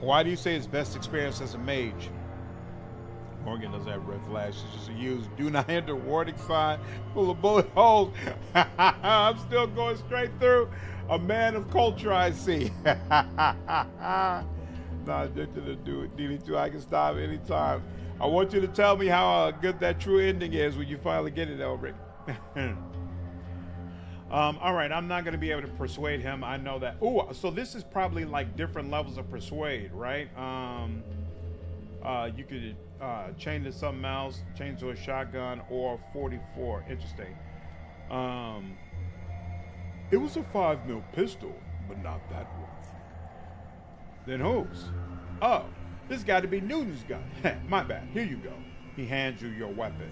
Why do you say it's best experience as a mage? Morrigan does have red flashes. Just a use do not enter warning sign full of bullet holes. I'm still going straight through. A man of culture, I see. not addicted to do it. DD2, I can stop anytime. I want you to tell me how uh, good that true ending is when you finally get it, Elric. Um, all right, I'm not going to be able to persuade him. I know that. Oh, so this is probably like different levels of persuade, right? Um, uh, you could uh, chain to something else, change to a shotgun or 44. Interesting. Um, it was a five mil pistol, but not that one. Then whose? Oh, this got to be Newton's gun. My bad. Here you go. He hands you your weapon.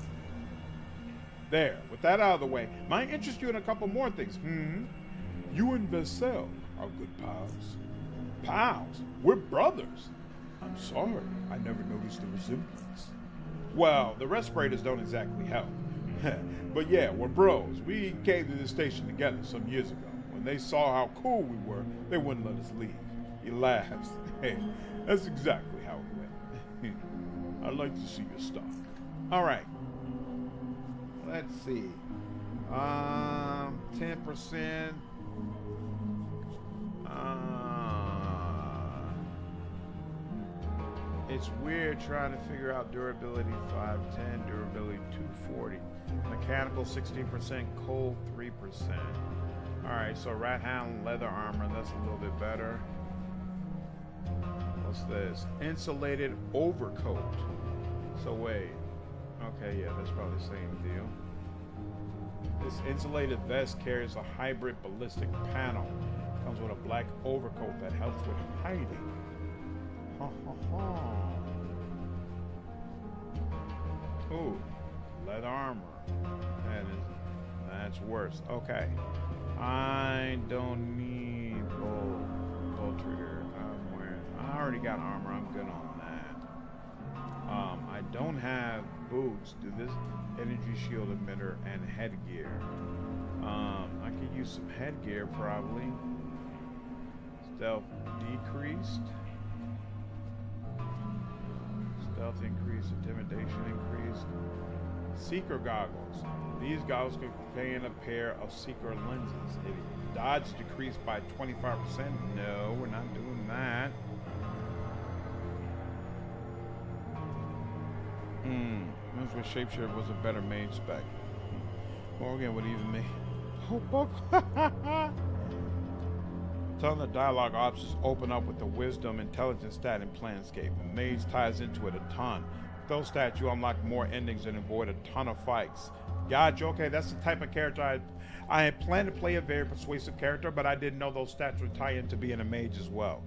There, with that out of the way, might interest you in a couple more things. Hmm. You and Vinsel are good pals. Pals? We're brothers. I'm sorry, I never noticed the resemblance. Well, the respirators don't exactly help. but yeah, we're bros. We came to this station together some years ago. When they saw how cool we were, they wouldn't let us leave. He laughs. Hey, that's exactly how it went. I'd like to see your stock. All right let's see. Um, 10%. Uh, it's weird trying to figure out durability 510, durability 240. Mechanical 16%, cold 3%. Alright, so rathound leather armor, that's a little bit better. What's this? Insulated overcoat. So wait. Okay, yeah, that's probably the same deal. This insulated vest carries a hybrid ballistic panel. Comes with a black overcoat that helps with hiding. Ha ha ha. Ooh, leather armor. That is, that's worse. Okay. I don't need bolt trigger. I'm wearing, I already got armor. I'm good on. Um, I don't have boots do this energy shield emitter and headgear. Um, I could use some headgear probably. Stealth decreased. Stealth increased, intimidation increased. Seeker goggles. These goggles can contain a pair of seeker lenses. Dodge decreased by 25%, no, we're not doing that. Hmm. Moves with Shapeshifter was a better mage spec. Morrigan would even me. Oh, book. Telling the dialogue options open up with the wisdom, intelligence stat. And mage ties into it a ton. With those stats, you unlock more endings and avoid a ton of fights. Gotcha. Okay, that's the type of character I I had planned to play a very persuasive character, but I didn't know those stats would tie into being a mage as well.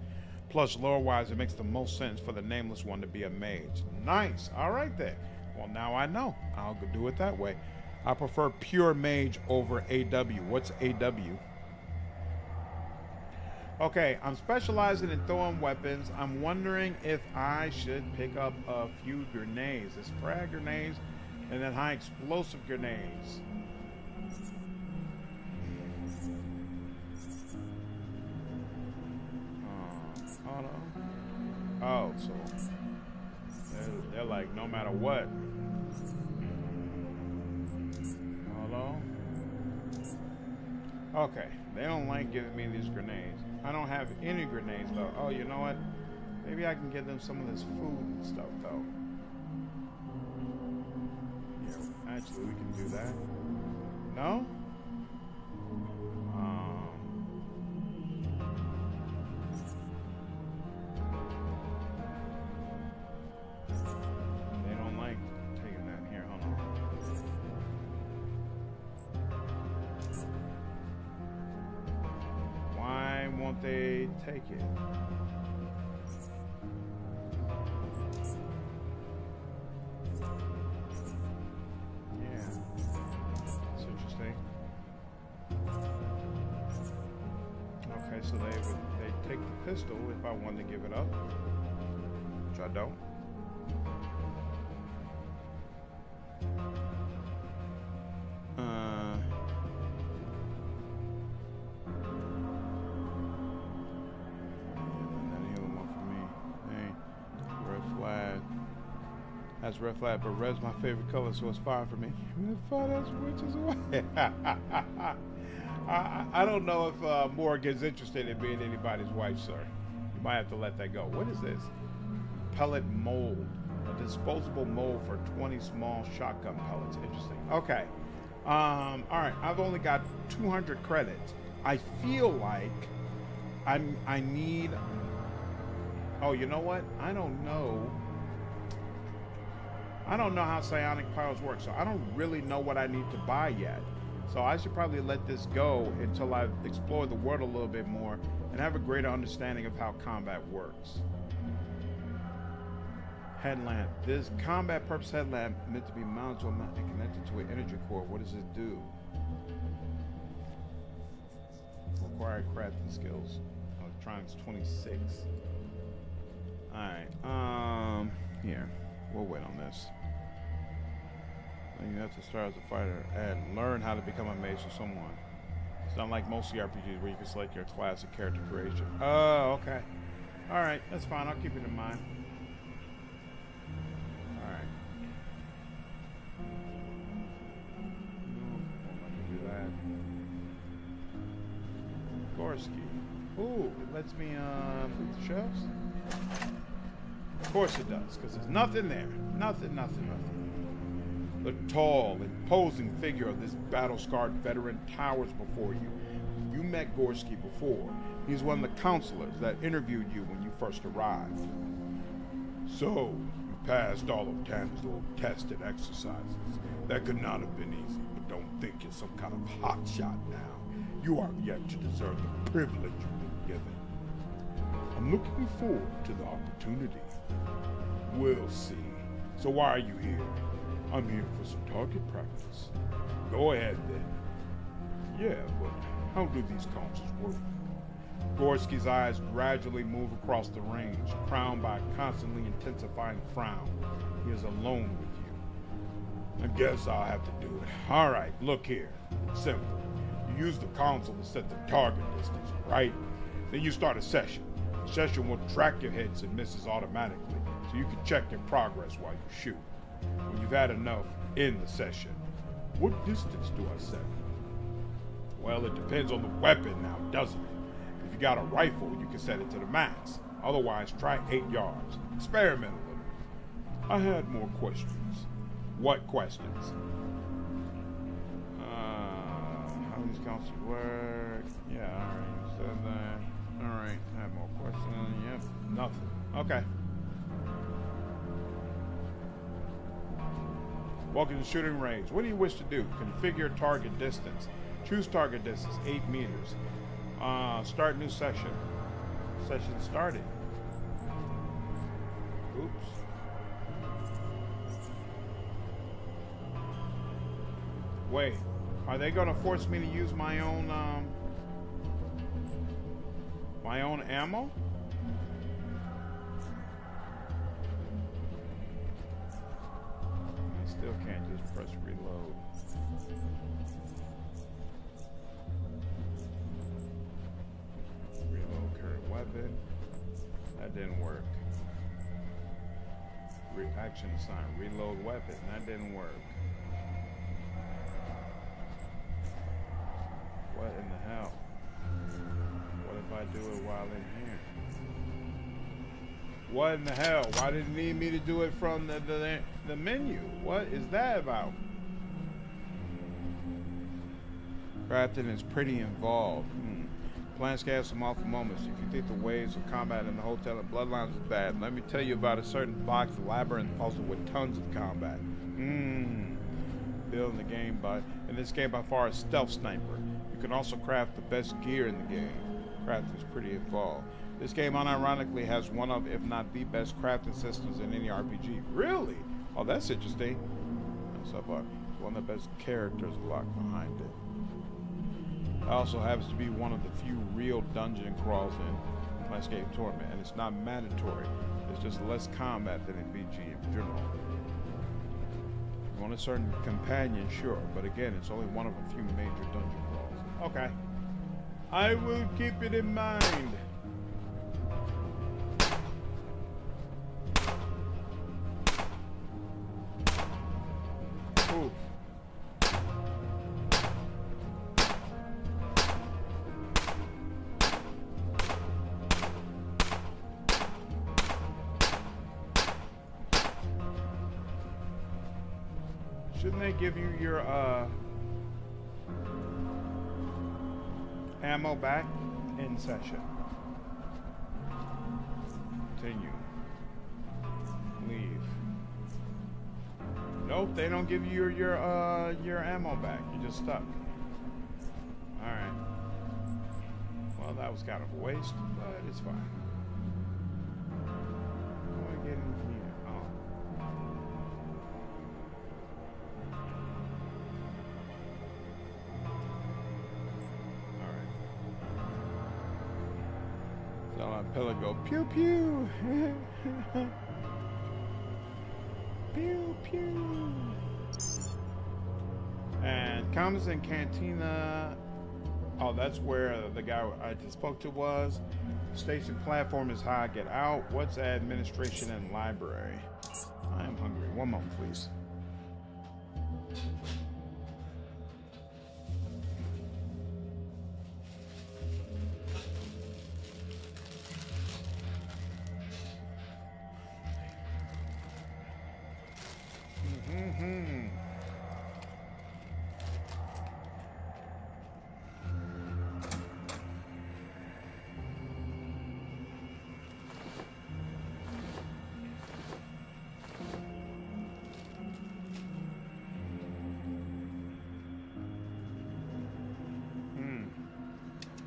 Plus, lore-wise, it makes the most sense for the nameless one to be a mage. Nice. All right then. Well, now I know. I'll do it that way. I prefer pure mage over AW. What's AW? Okay, I'm specializing in throwing weapons. I'm wondering if I should pick up a few grenades. It's frag grenades and then high explosive grenades. Uh, oh, so they're, they're like no matter what. Hello. Okay, they don't like giving me these grenades. I don't have any grenades though. Oh, you know what? Maybe I can give them some of this food and stuff though. Yeah, actually we can do that. No? Take it. Yeah, interesting. Okay, so they would they take the pistol if I wanted to give it up, which I don't. That's red flag, but red's my favorite color, so it's fine for me. Witches away. I, don't know if uh, Morrigan's interested in being anybody's wife, sir. You might have to let that go. What is this? Pellet mold. A disposable mold for 20 small shotgun pellets. Interesting. Okay. Um, all right. I've only got 200 credits. I feel like I'm. I need. Oh, you know what? I don't know. I don't know how psionic powers work, so I don't really know what I need to buy yet. So I should probably let this go until I've explored the world a little bit more and have a greater understanding of how combat works. Headlamp. This combat purpose headlamp meant to be mounted on and connected to an energy core. What does it do? Required crafting skills. Electronics 26. Alright. Um here. We'll wait on this. You have to start as a fighter and learn how to become a mage for someone. It's not like most RPGs where you can select your class and character creation. Oh, okay. Alright, that's fine. I'll keep it in mind. Alright. Gorski. Ooh, it lets me uh, the shelves? Of course it does, because there's nothing there. Nothing, nothing, nothing. The tall, imposing figure of this battle-scarred veteran towers before you. You met Gorski before. He's one of the counselors that interviewed you when you first arrived. So, you passed all of Tanner's little tests and exercises. That could not have been easy, but don't think you're some kind of hotshot now. You are yet to deserve the privilege you've been given. I'm looking forward to the opportunity. We'll see. So why are you here? I'm here for some target practice. Go ahead then. Yeah, but how do these councils work? Gorski's eyes gradually move across the range, crowned by a constantly intensifying frown. He is alone with you. I guess I'll have to do it. All right, look here. Simple. You use the console to set the target distance, right? Then you start a session. The session will track your hits and misses automatically, so you can check your progress while you shoot. When you've had enough, in the session. What distance do I set? Well, it depends on the weapon now, doesn't it? If you got a rifle, you can set it to the max. Otherwise, try eight yards. Experiment a little. I had more questions. What questions? Uh, how these councils work? Yeah, alright, said that. Alright, I have more questions. Yep, nothing. Okay. Walk into shooting range. What do you wish to do? Configure target distance. Choose target distance, 8 meters. Uh, start new session. Session started. Oops. Wait, are they gonna force me to use my own, um, my own ammo? Still can't just press reload. Reload current weapon. That didn't work. Reaction sign. Reload weapon. That didn't work. What in the hell? What if I do it while in here? What in the hell? Why did it need me to do it from the, the, the menu? What is that about? Crafting is pretty involved. Hmm. Plans can have some awful moments. If you think the waves of combat in the hotel and bloodlines is bad, let me tell you about a certain box labyrinth puzzle with tons of combat. Mmm. Building the game by in this game by far is stealth sniper. You can also craft the best gear in the game. Crafting is pretty involved. This game unironically has one of, if not the best crafting systems in any RPG. Really? Oh, that's interesting. That's up one of the best characters locked behind it. It also happens to be one of the few real dungeon crawls in Planescape Torment, and it's not mandatory. It's just less combat than in BG in general. You want a certain companion, sure, but again, it's only one of a few major dungeon crawls. Okay. I will keep it in mind. Shouldn't they give you your uh, ammo back in session? Continue. Leave. Nope, they don't give you your your uh your ammo back. You're just stuck. All right. Well, that was kind of a waste, but it's fine. How do I get in here? Oh. All right. So my pillow go pew pew. pew pew. And Commons and Cantina. Oh, that's where the guy I just spoke to was. Station platform is I get out. What's administration and library? I am hungry. One moment, please. Hmm.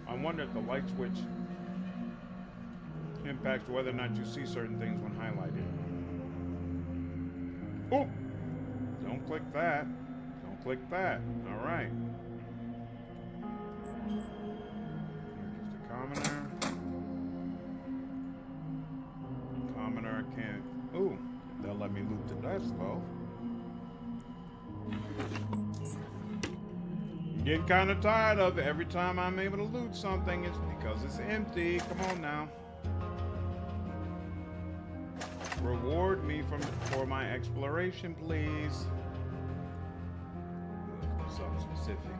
I wonder if the light switch impacts whether or not you see certain things when highlighted. Oh! Don't click that. Don't click that. All right. Just a commoner. Commoner can't. Ooh, they'll let me loot the Despo. I'm getting kind of tired of it. Every time I'm able to loot something, it's because it's empty. Come on now. Reward me from for my exploration, please. Something specific.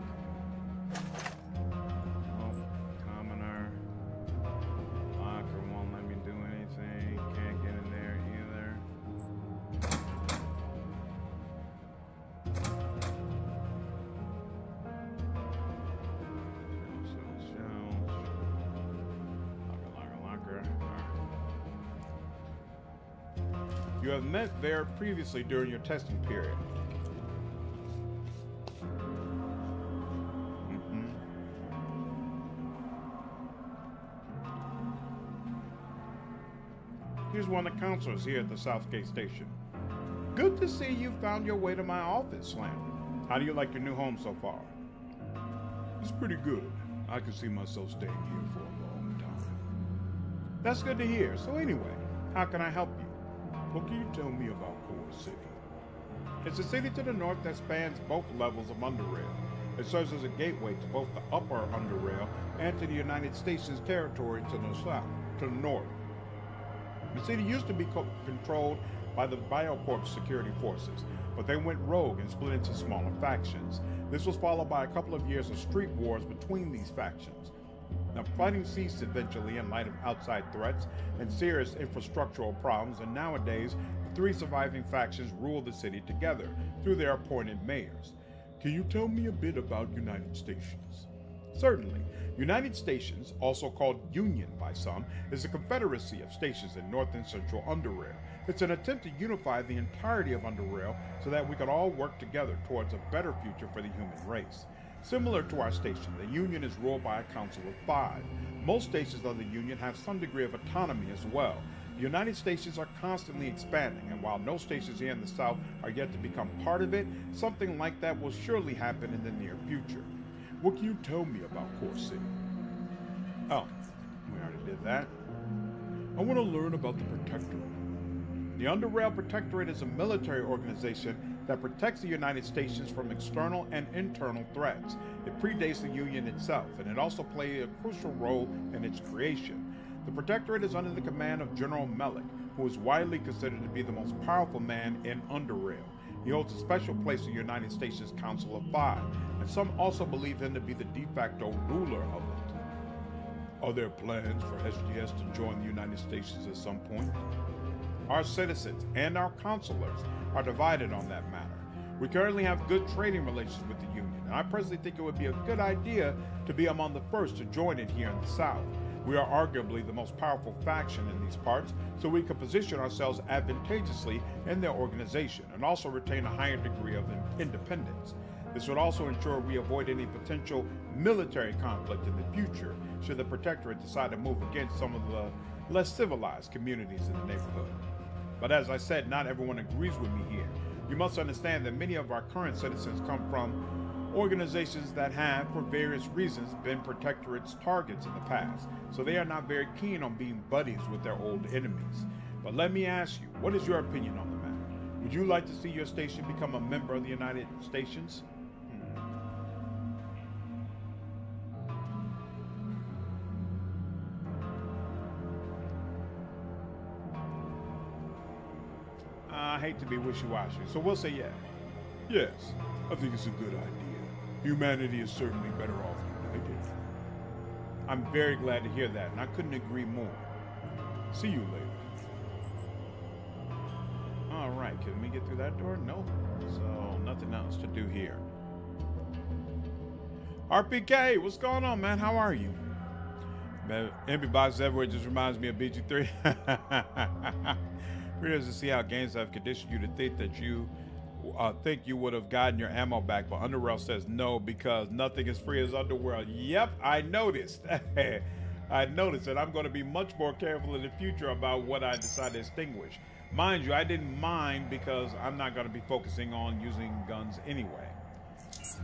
Oh, commoner. Locker won't let me do anything. Can't get in there either. Shells, shells, shells. Locker, locker, locker. You have met there previously during your testing period. Counselors here at the Southgate Station. Good to see you found your way to my office, Slam. How do you like your new home so far? It's pretty good. I can see myself staying here for a long time. That's good to hear. So anyway, how can I help you? What can you tell me about Core City? It's a city to the north that spans both levels of Underrail. It serves as a gateway to both the upper Underrail and to the United Stations territory to the south, to the north. The city used to be co- controlled by the Biocorp security forces, but they went rogue and split into smaller factions. This was followed by a couple of years of street wars between these factions. Now, fighting ceased eventually in light of outside threats and serious infrastructural problems, and nowadays, the three surviving factions rule the city together through their appointed mayors. Can you tell me a bit about United Stations? Certainly. United Stations, also called Union by some, is a confederacy of stations in North and Central Underrail. It's an attempt to unify the entirety of Underrail so that we could all work together towards a better future for the human race. Similar to our station, the Union is ruled by a council of five. Most stations of the Union have some degree of autonomy as well. The United Stations are constantly expanding, and while no stations here in the South are yet to become part of it, something like that will surely happen in the near future. What can you tell me about Core City? Oh, we already did that. I want to learn about the Protectorate. The Underrail Protectorate is a military organization that protects the United Stations from external and internal threats. It predates the Union itself, and it also played a crucial role in its creation. The Protectorate is under the command of General Mellick, who is widely considered to be the most powerful man in Underrail. He holds a special place in the United Stations Council of Five, some also believe him to be the de facto ruler of it. Are there plans for SGS to join the United Stations at some point? Our citizens and our consulars are divided on that matter. We currently have good trading relations with the Union, and I personally think it would be a good idea to be among the first to join it here in the South. We are arguably the most powerful faction in these parts, so we can position ourselves advantageously in their organization and also retain a higher degree of independence. This would also ensure we avoid any potential military conflict in the future should the Protectorate decide to move against some of the less civilized communities in the neighborhood. But as I said, not everyone agrees with me here. You must understand that many of our current citizens come from organizations that have, for various reasons, been protectorate's targets in the past, so they are not very keen on being buddies with their old enemies. But let me ask you, what is your opinion on the matter? Would you like to see your station become a member of the United Stations? I hate to be wishy-washy, so we'll say yeah. Yes, I think it's a good idea. Humanity is certainly better off united. I'm very glad to hear that, and I couldn't agree more. See you later. All right, can we get through that door? No. So, nothing else to do here. RPK, what's going on, man? How are you? Man, Empty Box everywhere just reminds me of BG3. Curious to see how games have conditioned you to think that you uh, think you would have gotten your ammo back, but Underrail says no because nothing is free as Underrail. Yep, I noticed. I noticed, and I'm going to be much more careful in the future about what I decide to extinguish. Mind you, I didn't mind because I'm not going to be focusing on using guns anyway.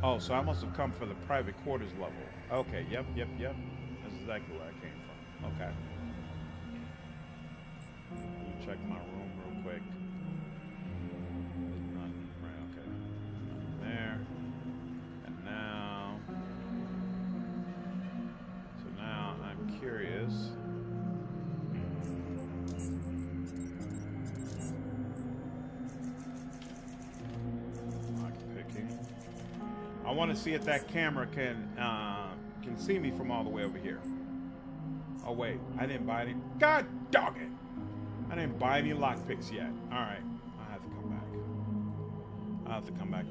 Oh, so I must have come for the private quarters level. Okay, yep, yep, yep. That's exactly where I came from. Okay. Check my room there. And now, so now I'm curious. I want to see if that camera can uh, can see me from all the way over here. Oh wait, I didn't buy any. God dog it! I didn't buy any lockpicks yet. All right, I have to come back. I have to come back.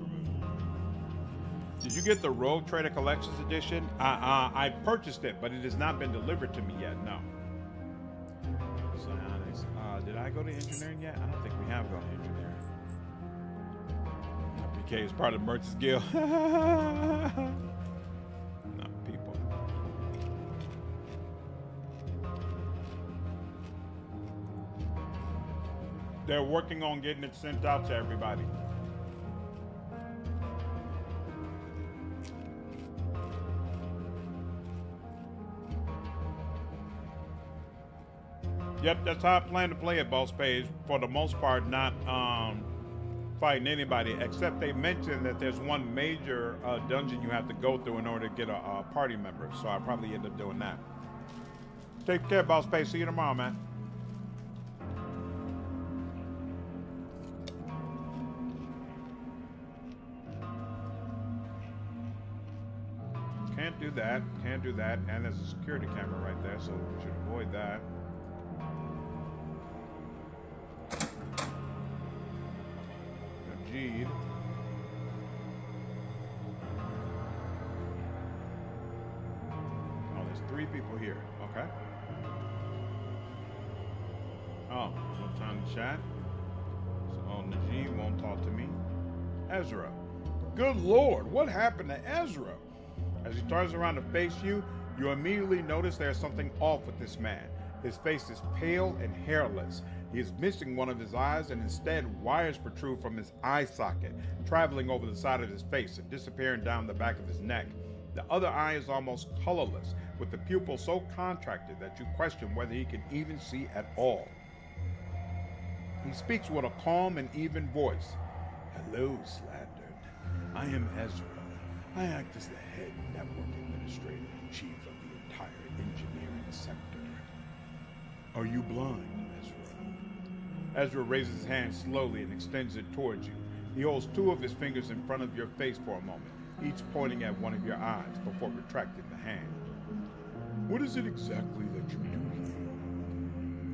Did you get the Rogue Trader Collections Edition? Uh, uh, I purchased it, but it has not been delivered to me yet. No. Uh, did I go to engineering yet? I don't think we have gone to engineering. PK is part of Merchants Guild. Not people. They're working on getting it sent out to everybody. Yep, that's how I plan to play it, Boss Page. For the most part, not um, fighting anybody, except they mentioned that there's one major uh, dungeon you have to go through in order to get a, a party member. So I'll probably end up doing that. Take care, Boss Page. See you tomorrow, man. Can't do that. Can't do that. And there's a security camera right there, so we should avoid that. Indeed. Oh, there's three people here. Okay. Oh, no time to chat. So oh, Najee won't talk to me. Ezra. Good lord, what happened to Ezra? As he turns around to face you, you immediately notice there's something off with this man. His face is pale and hairless. He is missing one of his eyes, and instead, wires protrude from his eye socket, traveling over the side of his face and disappearing down the back of his neck. The other eye is almost colorless, with the pupil so contracted that you question whether he can even see at all. He speaks with a calm and even voice. Hello, Slandered. I am Ezra. I act as the head network administrator in chief of the entire engineering sector. Are you blind, Ezra? Raises his hand slowly and extends it towards you. He holds two of his fingers in front of your face for a moment, each pointing at one of your eyes before retracting the hand. What is it exactly that you do here?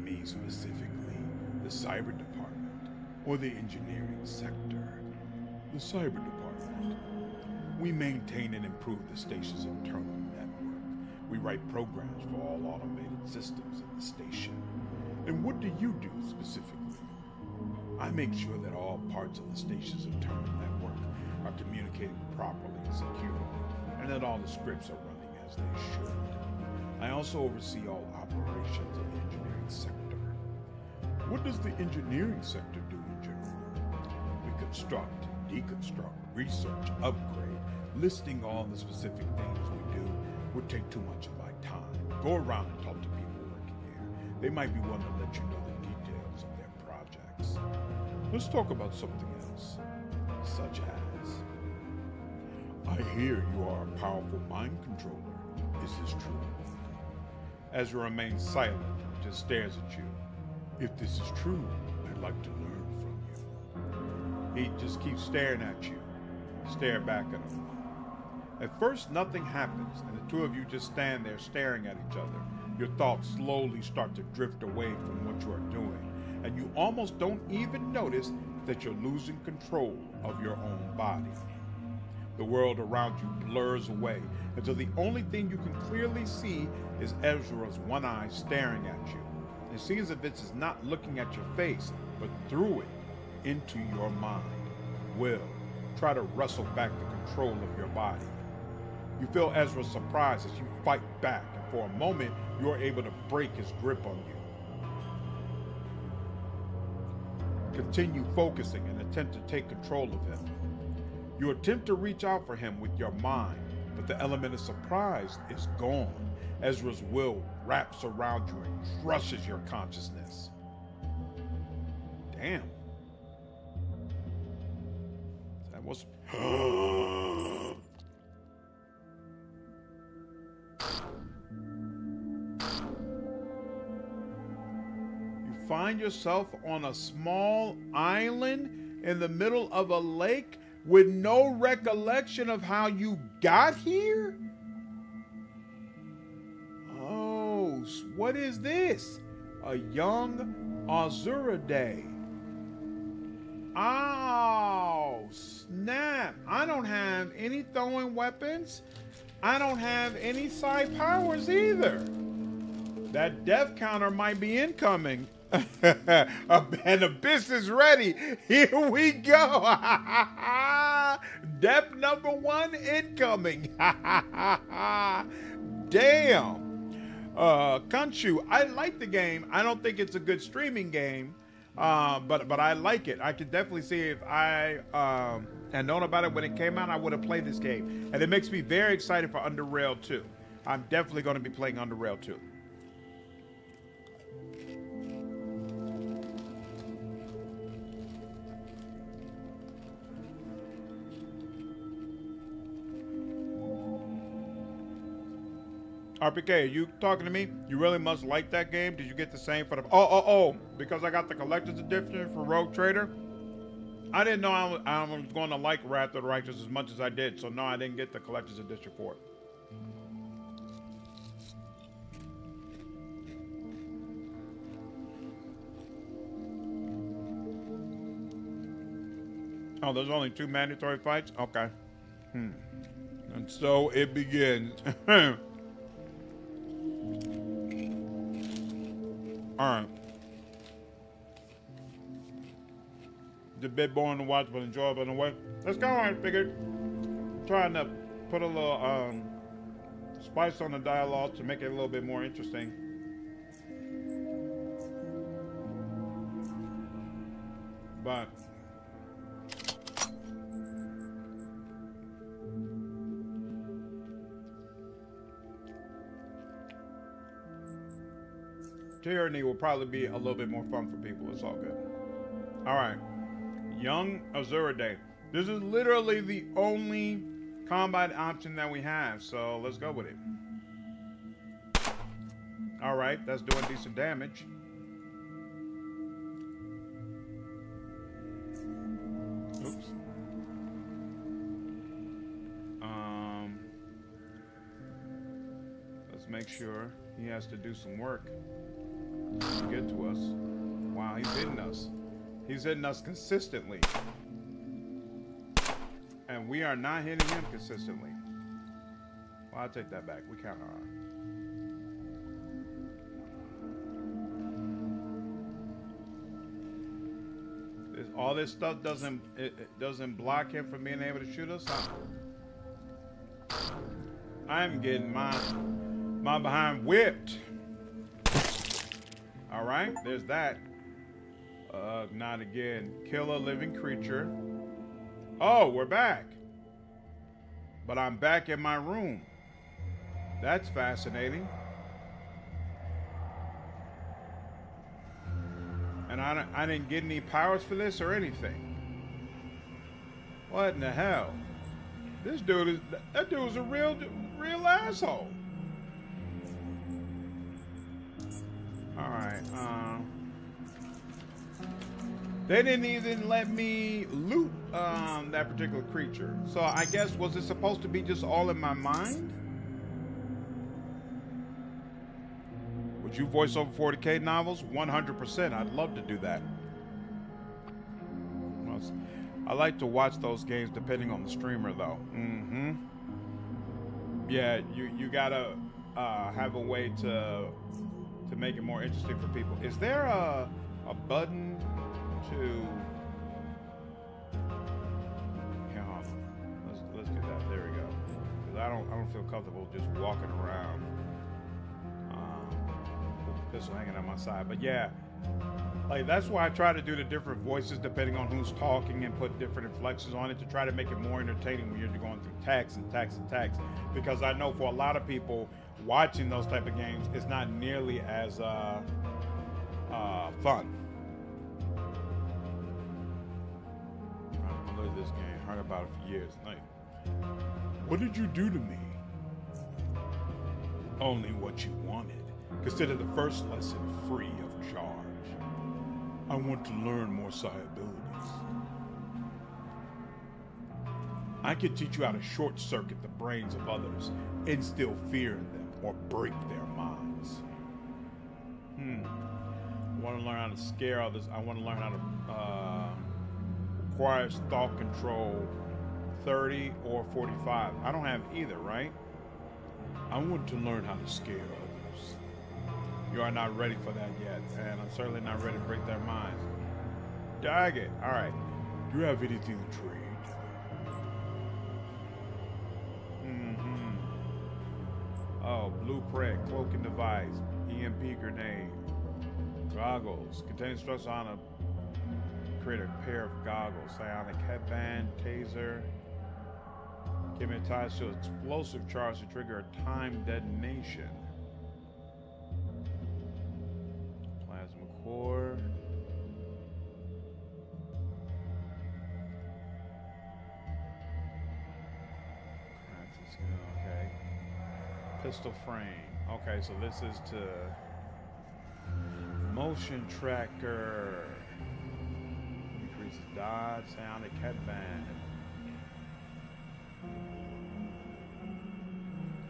Me specifically, the cyber department, or the engineering sector? The cyber department. We maintain and improve the station's internal network. We write programs for all automated systems in the station. And what do you do specifically? I make sure that all parts of the station's internal network are communicating properly and securely, and that all the scripts are running as they should. I also oversee all operations of the engineering sector. What does the engineering sector do in general? We construct, deconstruct, research, upgrade, listing all the specific things we do would take too much of my time. Go around and talk to people working here. They might be willing to let you know Let's talk about something else, such as. I hear you are a powerful mind controller. Is this true? Ezra remains silent and just stares at you. If this is true, I'd like to learn from you. He just keeps staring at you. Stare back at him. At first, nothing happens, and the two of you just stand there staring at each other. Your thoughts slowly start to drift away from what you are doing, and you almost don't even notice that you're losing control of your own body. The world around you blurs away until the only thing you can clearly see is Ezra's one eye staring at you. It seems as if it's not looking at your face, but through it into your mind. Will, try to wrestle back the control of your body. You feel Ezra's surprise as you fight back, and for a moment, you are able to break his grip on you. Continue focusing and attempt to take control of him. You attempt to reach out for him with your mind, but the element of surprise is gone. Ezra's will wraps around you and crushes your consciousness. Damn. That was. Find yourself on a small island in the middle of a lake with no recollection of how you got here? Oh, what is this? A young Azura Day. Oh, snap. I don't have any throwing weapons. I don't have any psi powers either. That death counter might be incoming. And Abyss is ready. Here we go. Death number one incoming. Damn. Uh, Kanchu, I like the game. I don't think it's a good streaming game, uh, but but I like it. I could definitely see if I um, had known about it when it came out, I would have played this game, and it makes me very excited for Underrail 2. I'm definitely going to be playing Underrail 2. RPK, are you talking to me? You really must like that game. Did you get the same for the? Oh, oh, oh! Because I got the collector's edition for Rogue Trader. I didn't know I was, I was going to like Wrath of the Righteous as much as I did, so no, I didn't get the collector's edition for it. Oh, there's only two mandatory fights? Okay. Hmm. And so it begins. Alright. The bit boring to watch but enjoyable in a way. Let's go on, figured. Trying to put a little um, spice on the dialogue to make it a little bit more interesting. But tyranny will probably be a little bit more fun for people. It's all good. All right. Young Azura Day. This is literally the only combat option that we have, so let's go with it. All right, that's doing decent damage. Oops. Um, let's make sure he has to do some work get to us. Wow, he's hitting us. He's hitting us consistently. And we are not hitting him consistently. Well, I'll take that back. We kind of are. All this stuff doesn't it, it doesn't block him from being able to shoot us. I'm getting my my behind whipped. All right, there's that. Uh, not again. Kill a living creature. Oh, we're back. But I'm back in my room. That's fascinating. And I, I didn't get any powers for this or anything. What in the hell? This dude is, that dude was a real, real asshole. All right. Um, they didn't even let me loot um, that particular creature. So I guess, was it supposed to be just all in my mind? Would you voice over 40k novels? 100%. I'd love to do that. I like to watch those games depending on the streamer, though. Mm-hmm. Yeah, you you gotta uh, have a way to to make it more interesting for people. Is there a a button to yeah, let's let's get that. There we go. Because I don't I don't feel comfortable just walking around um, with pistol hanging on my side. But yeah, like that's why I try to do the different voices depending on who's talking and put different inflections on it to try to make it more entertaining when you're going through text and text and text. Because I know for a lot of people watching those type of games is not nearly as uh, uh, fun. I love this game. Heard about it for years. Like, what did you do to me? Only what you wanted. Consider the first lesson free of charge. I want to learn more psi abilities. I can teach you how to short circuit the brains of others, instill fear in them, or break their minds. Hmm. I want to learn how to scare others. I want to learn how to uh, requires thought control 30 or 45. I don't have either, right? I want to learn how to scare others. You are not ready for that yet, and I'm certainly not ready to break their minds. Dag it. All right. Do you have anything to trade? Blueprint, cloak and device, EMP grenade, goggles, contain instructions on a create a pair of goggles, psionic headband, taser. Give me ties to explosive charge to trigger a time detonation. Pistol frame. Okay, so this is to motion tracker. Increases dodge, psionic headband.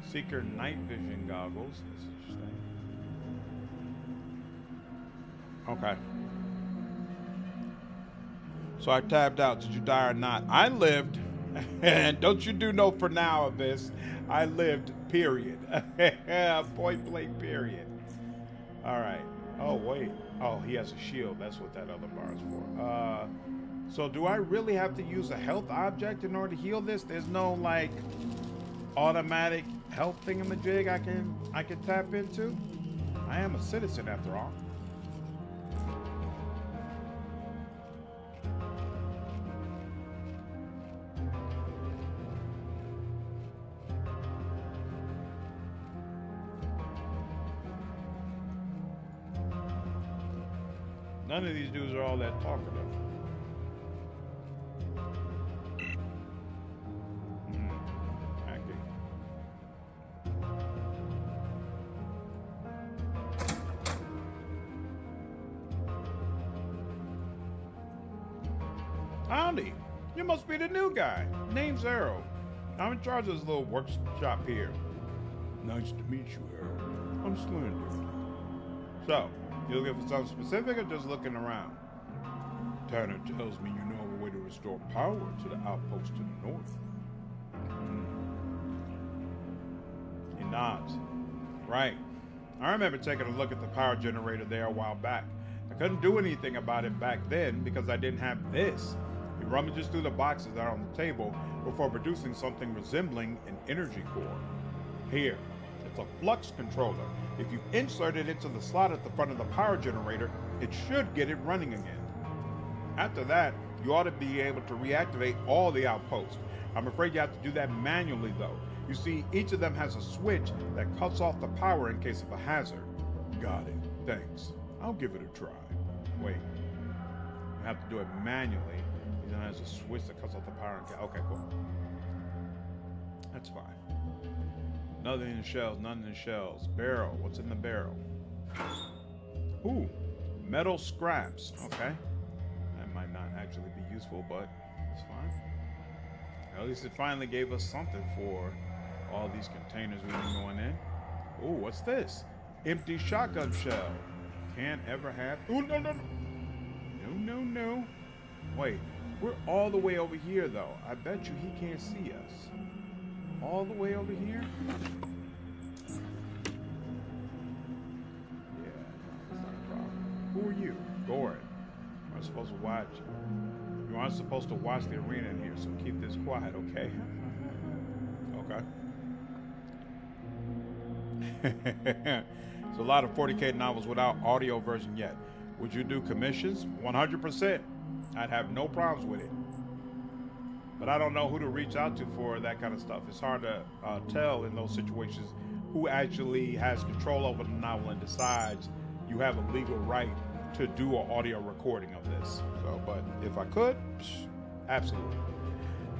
Seeker night vision goggles. That's interesting. Okay. So I tabbed out. Did you die or not? I lived. And don't you do no for now of this? I lived, period. Point blank, period. All right. Oh, wait. Oh, he has a shield. That's what that other bar is for. Uh, so do I really have to use a health object in order to heal this? There's no, like, automatic health thingamajig I can I can tap into? I am a citizen after all. None of these dudes are all that talkative. Hmm. Howdy. You must be the new guy. Name's Arrow. I'm in charge of this little workshop here. Nice to meet you, Arrow. I'm Slender. So, you looking for something specific or just looking around? Tanner tells me you know of a way to restore power to the outpost to the north. Hmm. He nods. Right. I remember taking a look at the power generator there a while back. I couldn't do anything about it back then because I didn't have this. He rummages through the boxes that are on the table before producing something resembling an energy core. Here, it's a flux controller. If you insert it into the slot at the front of the power generator, it should get it running again. After that, you ought to be able to reactivate all the outposts. I'm afraid you have to do that manually though. You see, each of them has a switch that cuts off the power in case of a hazard. Got it. Thanks. I'll give it a try. Wait. You have to do it manually. Then has a switch that cuts off the power. Okay, cool. That's fine. Nothing in the shells, nothing in the shells. Barrel, what's in the barrel? Ooh, metal scraps. Okay. That might not actually be useful, but it's fine. At least it finally gave us something for all these containers we've been going in. Ooh, what's this? Empty shotgun shell. Can't ever have. Ooh, no, no, no. No, no, no. Wait, we're all the way over here, though. I bet you he can't see us. All the way over here? Yeah, that's not a problem. Who are you? Gord. I'm supposed to watch. You aren't supposed to watch the arena in here, so keep this quiet, okay? Okay. There's a lot of 40k novels without audio version yet. Would you do commissions? 100%. I'd have no problems with it. But I don't know who to reach out to for that kind of stuff. It's hard to uh, tell in those situations who actually has control over the novel and decides you have a legal right to do an audio recording of this. So, but if I could, absolutely,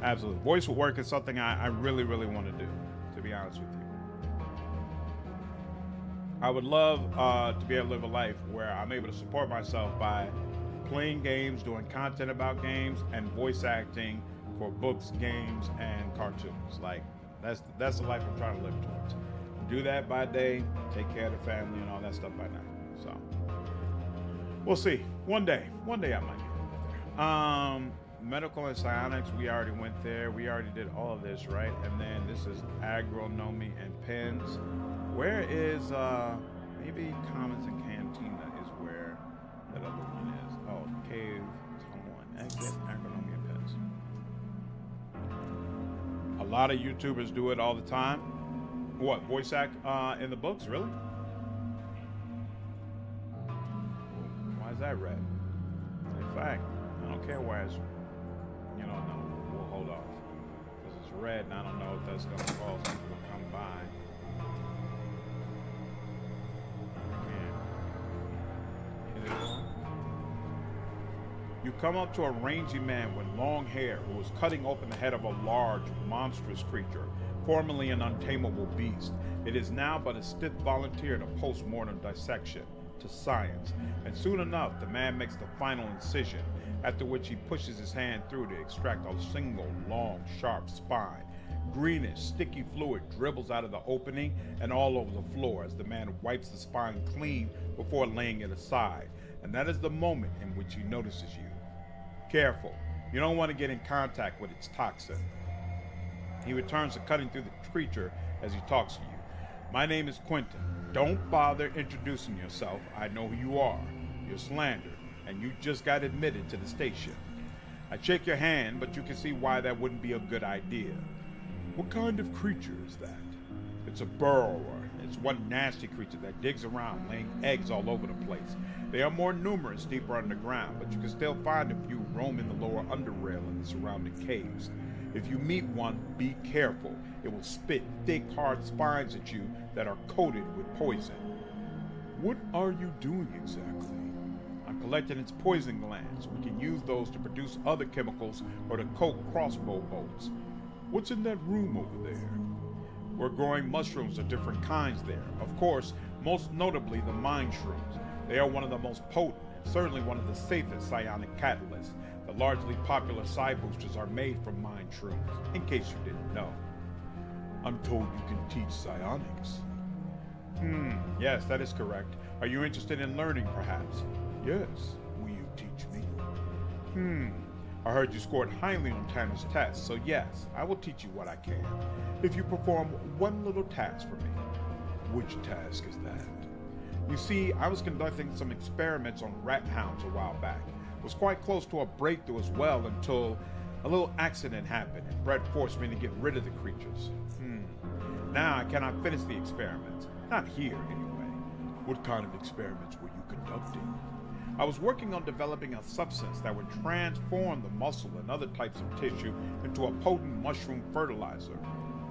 absolutely. Voice work is something I, I really, really want to do. To be honest with you. I would love uh, to be able to live a life where I'm able to support myself by playing games, doing content about games, and voice acting for books, games, and cartoons. Like that's that's the life I'm trying to live towards. Do that by day, take care of the family and all that stuff by night. So we'll see. One day, one day I might get there. Um, medical and psionics, we already went there. We already did all of this, right? And then this is agronomy and pens. Where is uh maybe commons and cantina is where that other one is. Oh, cave, tunnel, and exit, A lot of YouTubers do it all the time. What, voice act uh, in the books, really? Why is that red? In fact, I don't care why it's, you know, no, we'll hold off. Because it's red and I don't know if that's going to cause people to come by. You come up to a rangy man with long hair who is cutting open the head of a large, monstrous creature, formerly an untamable beast. It is now but a stiff volunteer to post-mortem dissection, to science, and soon enough the man makes the final incision, after which he pushes his hand through to extract a single, long, sharp spine. Greenish, sticky fluid dribbles out of the opening and all over the floor as the man wipes the spine clean before laying it aside. And that is the moment in which he notices you. Careful. You don't want to get in contact with its toxin. He returns to cutting through the creature as he talks to you. My name is Quentin. Don't bother introducing yourself. I know who you are. You're Slander, and you just got admitted to the station. I shake your hand, but you can see why that wouldn't be a good idea. What kind of creature is that? It's a burrower. It's one nasty creature that digs around, laying eggs all over the place. They are more numerous deeper underground, but you can still find a few roaming the lower underrail in the surrounding caves. If you meet one, be careful. It will spit thick, hard spines at you that are coated with poison. What are you doing exactly? I'm collecting its poison glands. We can use those to produce other chemicals or to coat crossbow bolts. What's in that room over there? We're growing mushrooms of different kinds there. Of course, most notably the mind shrooms. They are one of the most potent and certainly one of the safest psionic catalysts. The largely popular psi boosters are made from mind shrooms, in case you didn't know. I'm told you can teach psionics. Hmm, yes, that is correct. Are you interested in learning, perhaps? Yes. Will you teach me? Hmm. I heard you scored highly on Tanner's test, so yes, I will teach you what I can. If you perform one little task for me. Which task is that? You see, I was conducting some experiments on rathounds a while back. Was quite close to a breakthrough as well until a little accident happened and Brett forced me to get rid of the creatures. Hmm. Now I cannot finish the experiments. Not here, anyway. What kind of experiments were you conducting? I was working on developing a substance that would transform the muscle and other types of tissue into a potent mushroom fertilizer.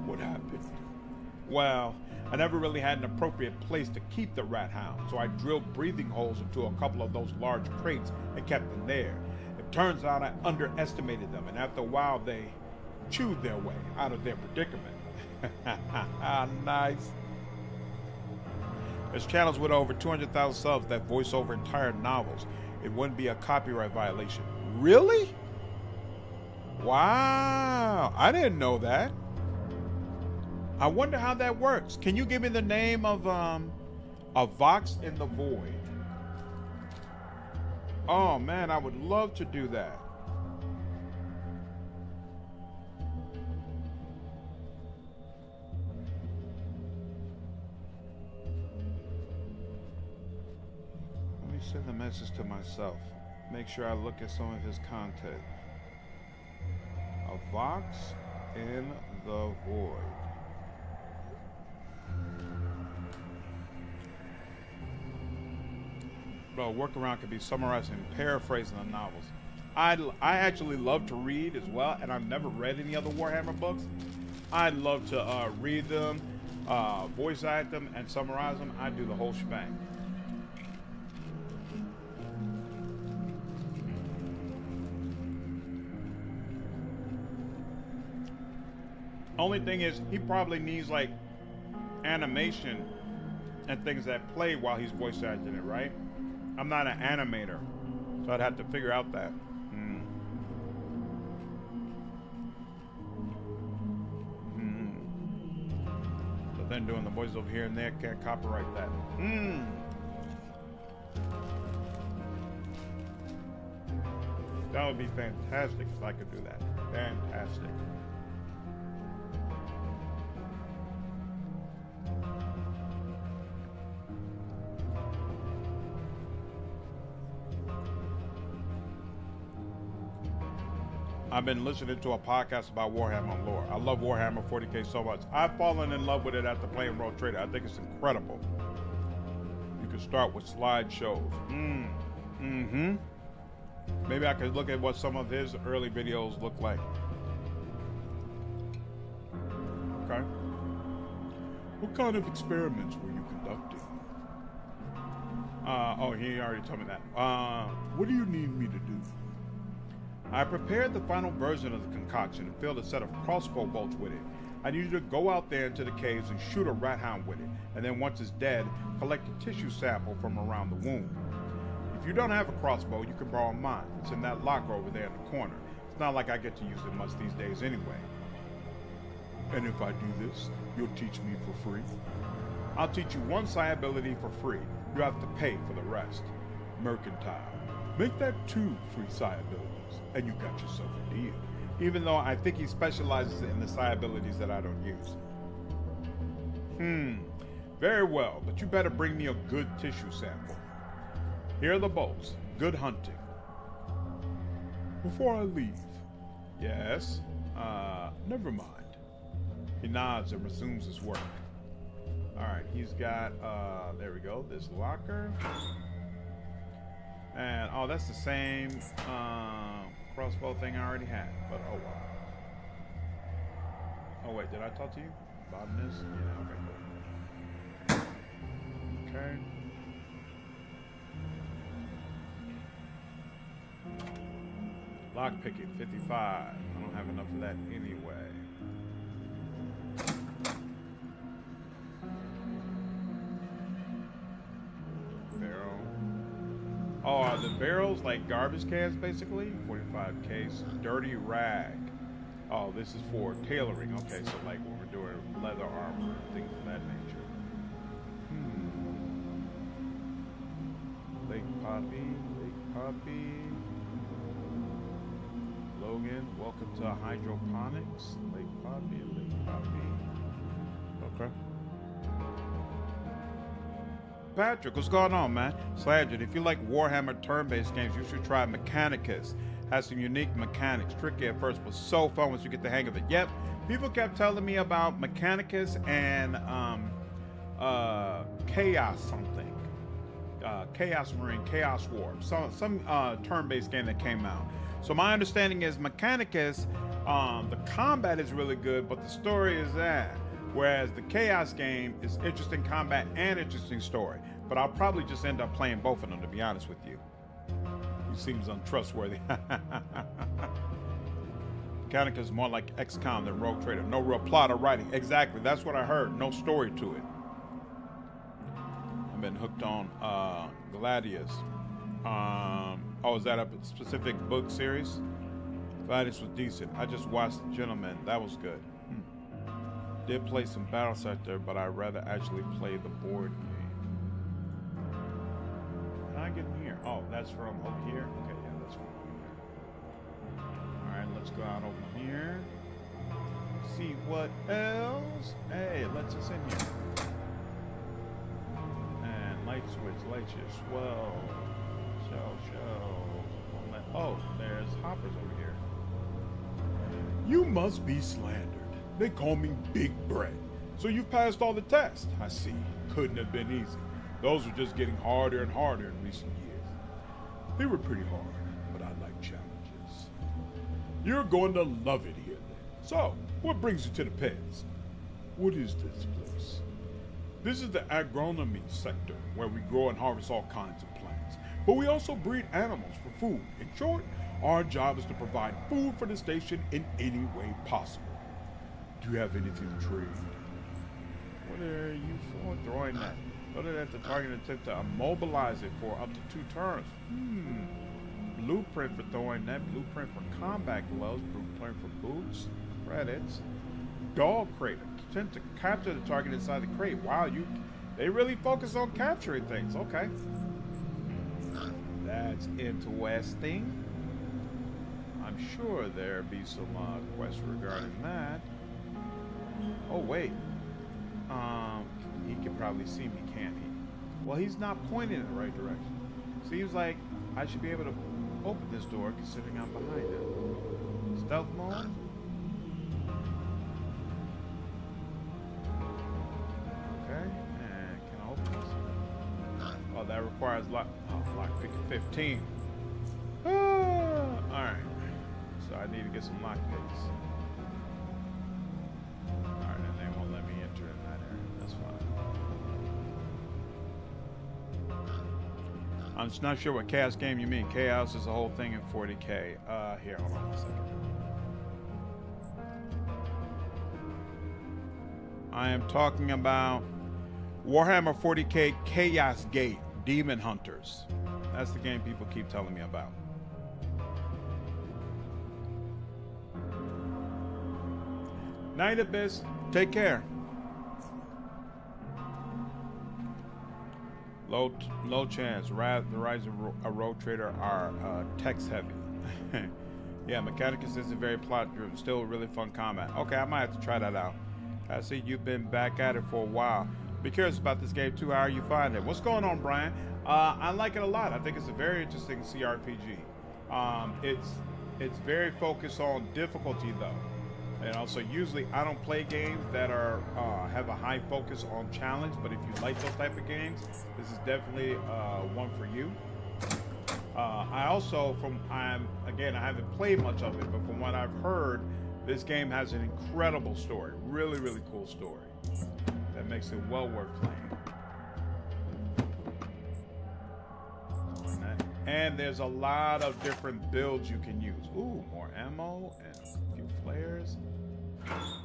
What happened? Well, I never really had an appropriate place to keep the rathound, so I drilled breathing holes into a couple of those large crates and kept them there. It turns out I underestimated them, and after a while they chewed their way out of their predicament. nice. There's channels with over 200,000 subs that voice over entire novels. It wouldn't be a copyright violation. Really? Wow, I didn't know that. I wonder how that works. Can you give me the name of um a Vox in the Void? Oh man, I would love to do that. Let me send the message to myself. Make sure I look at some of his content. A Vox in the Void. Bro, workaround could be summarizing and paraphrasing the novels. I I actually love to read as well, and I've never read any other Warhammer books. I'd love to uh, read them, uh, voice act them, and summarize them. I do the whole shebang. Only thing is, he probably needs like animation and things that play while he's voice acting it, right? I'm not an animator, so I'd have to figure out that. Hmm. Hmm. But then doing the voice over here and there can't copyright that. Hmm. That would be fantastic if I could do that. Fantastic. I've been listening to a podcast about Warhammer lore. I love Warhammer 40k so much. I've fallen in love with it after playing Rogue Trader. I think it's incredible. You can start with slideshows. Mm. Mm-hmm. Maybe I could look at what some of his early videos look like. Okay. What kind of experiments were you conducting? Uh, oh, he already told me that. Uh, what do you need me to do? I prepared the final version of the concoction and filled a set of crossbow bolts with it. I need you to go out there into the caves and shoot a rathound with it, and then once it's dead, collect a tissue sample from around the wound. If you don't have a crossbow, you can borrow mine. It's in that locker over there in the corner. It's not like I get to use it much these days anyway. And if I do this, you'll teach me for free? I'll teach you one psi ability for free. You have to pay for the rest. Mercantile. Make that two free psi abilities and you got yourself a deal. Even though I think he specializes in the psi abilities that I don't use. Hmm, very well, but you better bring me a good tissue sample. Here are the bolts. Good hunting. Before I leave, yes, uh, never mind. He nods and resumes his work. All right, he's got, uh, there we go, this locker. And, oh, that's the same uh, crossbow thing I already had, but oh well. Oh, wait, did I talk to you this? Yeah, okay, cool. Okay. Lock picking, 55. I don't have enough of that anyway. Barrel. Oh, are the barrels like garbage cans basically? 45 case. Dirty rag. Oh, this is for tailoring. Okay, so like when we're doing leather armor, and things of that nature. Hmm. Lake Poppy, Lake Poppy. Logan, welcome to hydroponics. Lake Poppy, Lake Poppy. Okay. Patrick, what's going on, man? Slandered, if you like Warhammer turn-based games, you should try Mechanicus. Has some unique mechanics. Tricky at first, but so fun once you get the hang of it. Yep, people kept telling me about Mechanicus and um, uh, Chaos something. Uh, Chaos Marine, Chaos War, some some uh, turn-based game that came out. So my understanding is Mechanicus, um, the combat is really good, but the story is that. Whereas the Chaos game is interesting combat and interesting story. But I'll probably just end up playing both of them, to be honest with you. He seems untrustworthy. Mechanicus is more like XCOM than Rogue Trader. No real plot or writing. Exactly, that's what I heard. No story to it. I've been hooked on uh, Gladius. Um, oh, is that a specific book series? Gladius was decent. I just watched Gentleman. That was good. Did play some Battle Sector, but I'd rather actually play the board game. Can I get in here? Oh, that's from over here? Okay, yeah, that's from over here. Alright, let's go out over here. See what else? Hey, let's us in here. And light switch, light switch. Well show, show. Oh, there's hoppers over here. You must be slandered. They call me Big Brett. So you've passed all the tests. I see. Couldn't have been easy. Those are just getting harder and harder in recent years. They were pretty hard, but I like challenges. You're going to love it here. So, what brings you to the pens? What is this place? This is the agronomy sector, where we grow and harvest all kinds of plants but we also breed animals for food. In short, our job is to provide food for the station in any way possible. Do you have anything to trade? What are you for throwing that? Other than the target attempt to immobilize it for up to two turns. Hmm. Blueprint for throwing that. Blueprint for combat gloves. Blueprint for boots. Credits. Dog crate. Attempt to capture the target inside the crate. Wow, you they really focus on capturing things. Okay. That's interesting. I'm sure there'll be some uh, quests regarding that. Oh, wait. Um, he can probably see me, can't he? Well, he's not pointing in the right direction. so Seems like I should be able to open this door considering I'm behind him. Stealth mode? Okay, and can I open this? Oh, that requires lock. Oh, lockpick 15. Ah, Alright. So I need to get some lockpicks. Alright, I'm just not sure what chaos game you mean. Chaos is the whole thing in 40k. Uh, here, hold on a second. I am talking about Warhammer 40k Chaos Gate Demon Hunters. That's the game people keep telling me about. Night Abyss, take care. Low, low chance. Rather, the rise of a rogue trader are uh, text heavy. yeah, Mechanicus isn't very plot driven. Still really fun combat. Okay, I might have to try that out. I see you've been back at it for a while. Be curious about this game too. How are you finding it? What's going on, Brian? Uh, I like it a lot. I think it's a very interesting CRPG. Um, it's it's very focused on difficulty though. And also, usually I don't play games that are uh, have a high focus on challenge. But if you like those type of games, this is definitely uh, one for you. Uh, I also, from I'm again, I haven't played much of it, but from what I've heard, this game has an incredible story. Really, really cool story that makes it well worth playing. And there's a lot of different builds you can use. Ooh, more ammo a few flares.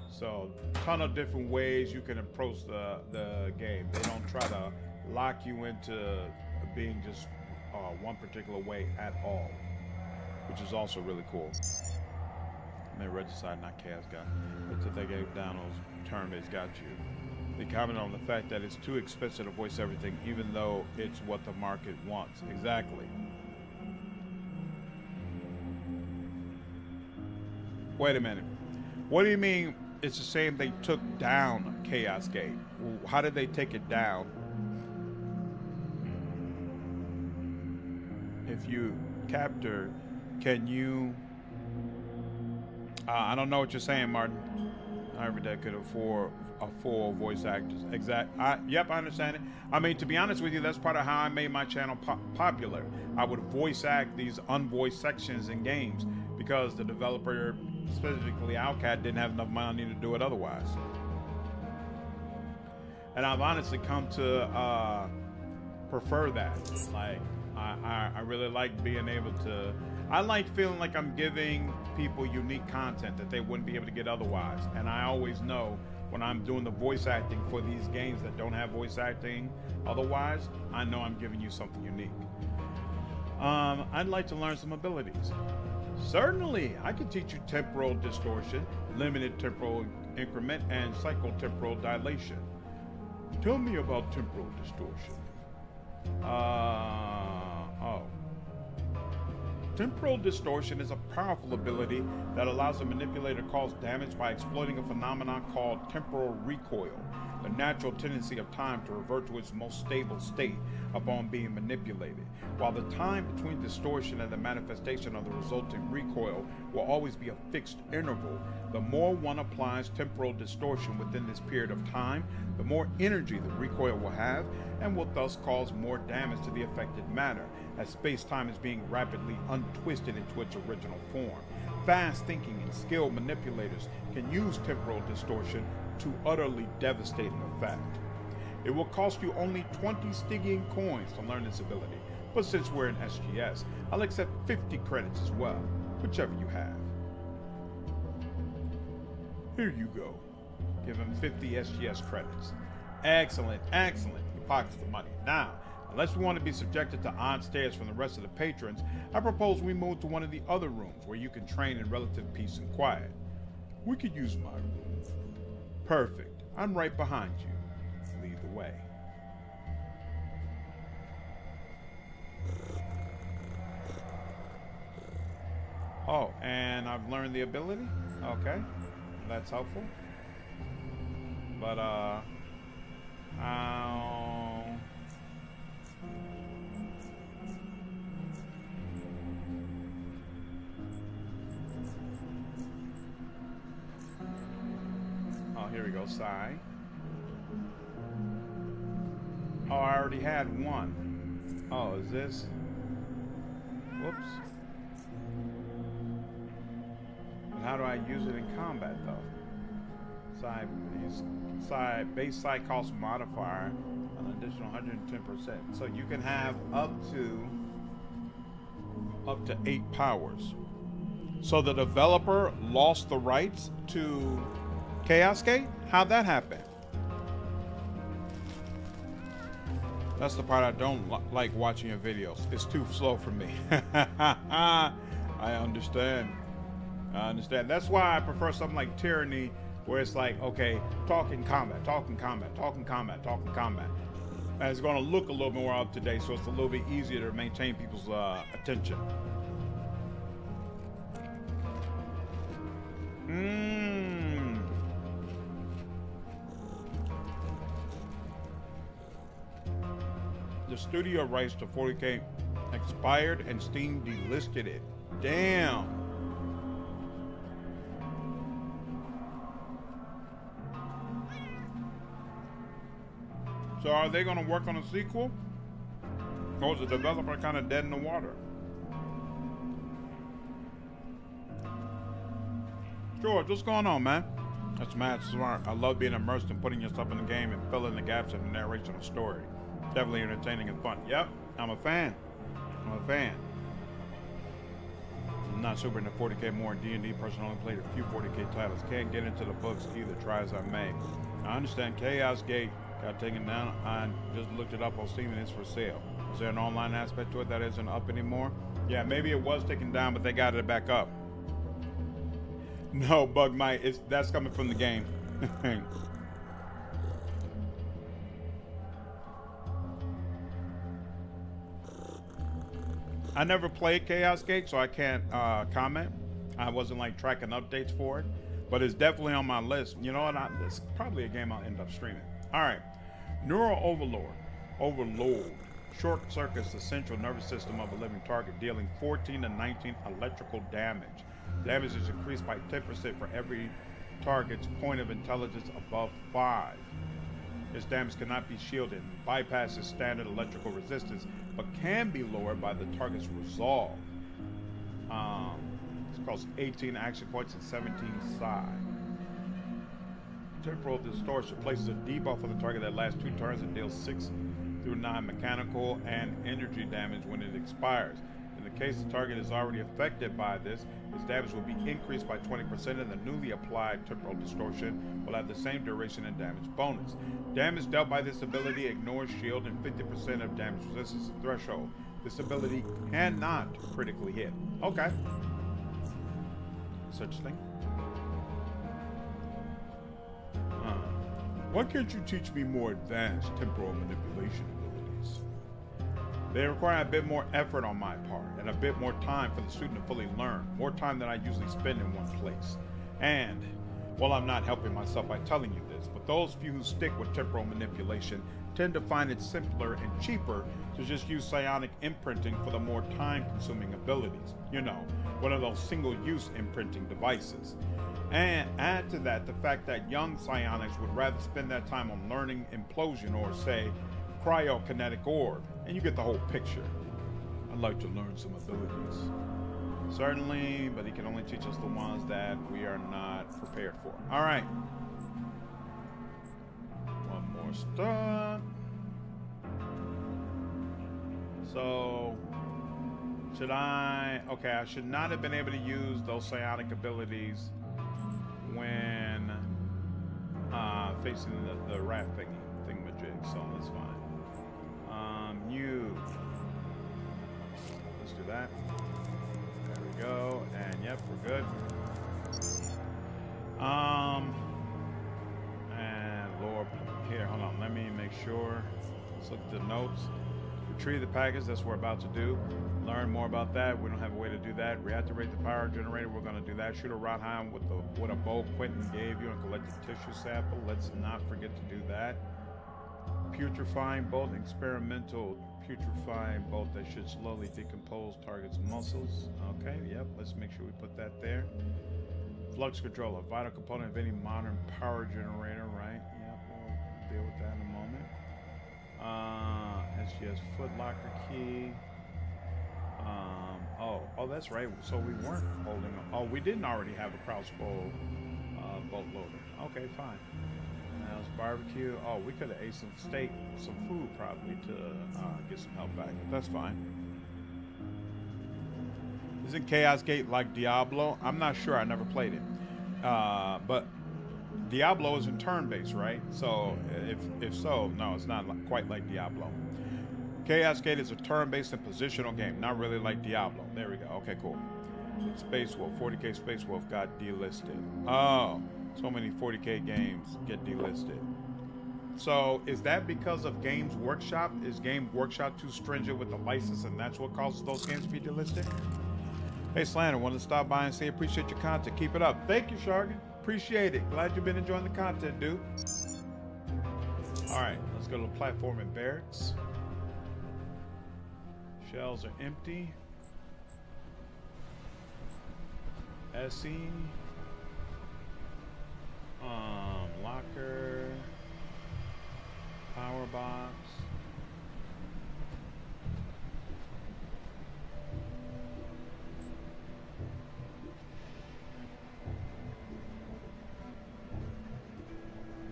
So, ton of different ways you can approach the, the game. They don't try to lock you into being just uh, one particular way at all, which is also really cool. I mean, Regicide, not Chaos God. Until they gave down those terminates got you. They comment on the fact that it's too expensive to voice everything, even though it's what the market wants. Exactly. Wait a minute. What do you mean it's the same they took down Chaos Gate? How did they take it down? If you capture, can you... Uh, I don't know what you're saying, Martin. However, that could afford a full voice actors. Exact. I, yep, I understand it. I mean, to be honest with you, that's part of how I made my channel po popular. I would voice act these unvoiced sections in games because the developer specifically Owlcat didn't have enough money to do it otherwise. And I've honestly come to uh, prefer that. Like, I, I, I really like being able to. I like feeling like I'm giving people unique content that they wouldn't be able to get otherwise. And I always know when I'm doing the voice acting for these games that don't have voice acting otherwise, I know I'm giving you something unique. Um, I'd like to learn some abilities. Certainly, I can teach you temporal distortion, limited temporal increment, and cyclotemporal dilation. Tell me about temporal distortion. Uh, oh. Temporal distortion is a powerful ability that allows the manipulator to cause damage by exploiting a phenomenon called temporal recoil, the natural tendency of time to revert to its most stable state upon being manipulated. While the time between distortion and the manifestation of the resulting recoil will always be a fixed interval, the more one applies temporal distortion within this period of time, the more energy the recoil will have and will thus cause more damage to the affected matter, as space-time is being rapidly untwisted into its original form. Fast thinking and skilled manipulators can use temporal distortion to utterly devastating effect. It will cost you only 20 Stygian coins to learn this ability, but since we're in SGS, I'll accept 50 credits as well, whichever you have. Here you go. Give him 50 SGS credits. Excellent, excellent. He pockets the money. Now, unless we want to be subjected to odd stares from the rest of the patrons, I propose we move to one of the other rooms where you can train in relative peace and quiet. We could use my room. Perfect. I'm right behind you. Lead the way. Oh, and I've learned the ability? Okay. That's helpful. But, uh... Um... Oh, here we go. Sigh. Oh, I already had one. Oh, is this? Whoops. But how do I use it in combat, though? Base, psi base psi cost modifier, an additional 110%. So you can have up to up to eight powers. So the developer lost the rights to Chaos Gate? How'd that happen? That's the part I don't like watching your videos. It's too slow for me. I understand. I understand. That's why I prefer something like Tyranny, where it's like, okay, talking combat, talking combat, talking combat, talking combat. And it's going to look a little bit more up to date, so it's a little bit easier to maintain people's uh, attention. Mmm. the studio rights to 40K expired and Steam delisted it. Damn. So are they going to work on a sequel? Or is the developer kind of dead in the water? George, what's going on, man? That's mad smart. I love being immersed and putting yourself in the game and filling the gaps in the narration of story. Definitely entertaining and fun. Yep, I'm a fan. I'm a fan. I'm not super into 40k more D&D person only played a few 40k titles. Can't get into the books either, try as I may. I understand Chaos Gate got taken down. I just looked it up on Steam and it's for sale. Is there an online aspect to it that isn't up anymore? Yeah, maybe it was taken down, but they got it back up. No, Bug Might, it's that's coming from the game. I never played Chaos Gate, so I can't uh, comment. I wasn't like tracking updates for it, but it's definitely on my list. You know what? I, it's probably a game I'll end up streaming. All right, Neural Overlord, Overload. Short circuits the central nervous system of a living target, dealing 14 to 19 electrical damage. Damage is increased by 10% for every target's point of intelligence above 5. Its damage cannot be shielded and bypasses standard electrical resistance, but can be lowered by the target's resolve. Um, it costs 18 action points and 17 psi. Temporal Distortion places a debuff on the target that lasts two turns and deals 6 through 9 mechanical and energy damage when it expires. In case the target is already affected by this, its damage will be increased by 20% and the newly applied temporal distortion will have the same duration and damage bonus. Damage dealt by this ability ignores shield and 50% of damage resistance threshold. This ability cannot critically hit. Okay. Such thing. Why can't you teach me more advanced temporal manipulation? They require a bit more effort on my part and a bit more time for the student to fully learn, more time than I usually spend in one place. And, well, I'm not helping myself by telling you this, but those few who stick with temporal manipulation tend to find it simpler and cheaper to just use psionic imprinting for the more time consuming abilities. You know, one of those single use imprinting devices. And add to that the fact that young psionics would rather spend that time on learning implosion or, say, cryokinetic orb, and you get the whole picture. I'd like to learn some abilities. Certainly, but he can only teach us the ones that we are not prepared for. All right. One more stuff. So, should I... Okay, I should not have been able to use those psionic abilities when uh, facing the, the rat thingy, thingamajig, so that's fine. You. Let's do that. There we go. And yep, we're good. Um, and Lord, here, hold on. Let me make sure. Let's look at the notes. Retrieve the package. That's what we're about to do. Learn more about that. We don't have a way to do that. Reactivate the power generator. We're going to do that. Shoot a Rathound with the with a bow Quentin gave you and collect the tissue sample. Let's not forget to do that. Putrefying bolt, experimental putrefying bolt that should slowly decompose target's muscles. Okay, yep. Let's make sure we put that there. Flux controller, vital component of any modern power generator, right? Yep, we'll deal with that in a moment. Uh, SGS footlocker key. Um, oh, oh, that's right. So we weren't holding. Oh, we didn't already have a crossbow uh, bolt loader. Okay, fine. Barbecue. Oh, we could have ate some steak, some food probably to uh, get some help back. But that's fine. Isn't Chaos Gate like Diablo? I'm not sure. I never played it. Uh, but Diablo is in turn-based, right? So if if so, no, it's not like, quite like Diablo. Chaos Gate is a turn-based and positional game, not really like Diablo. There we go. Okay, cool. Space Wolf, 40k Space Wolf got delisted. Oh, so many 40k games get delisted. So is that because of Games Workshop? Is Game Workshop too stringent with the license and that's what causes those games to be delisted? Hey Slander, wanted to stop by and say appreciate your content. Keep it up. Thank you, Shargan. Appreciate it. Glad you've been enjoying the content, dude. Alright, let's go to the platform and barracks. Shells are empty. SE. Um, locker. Power box.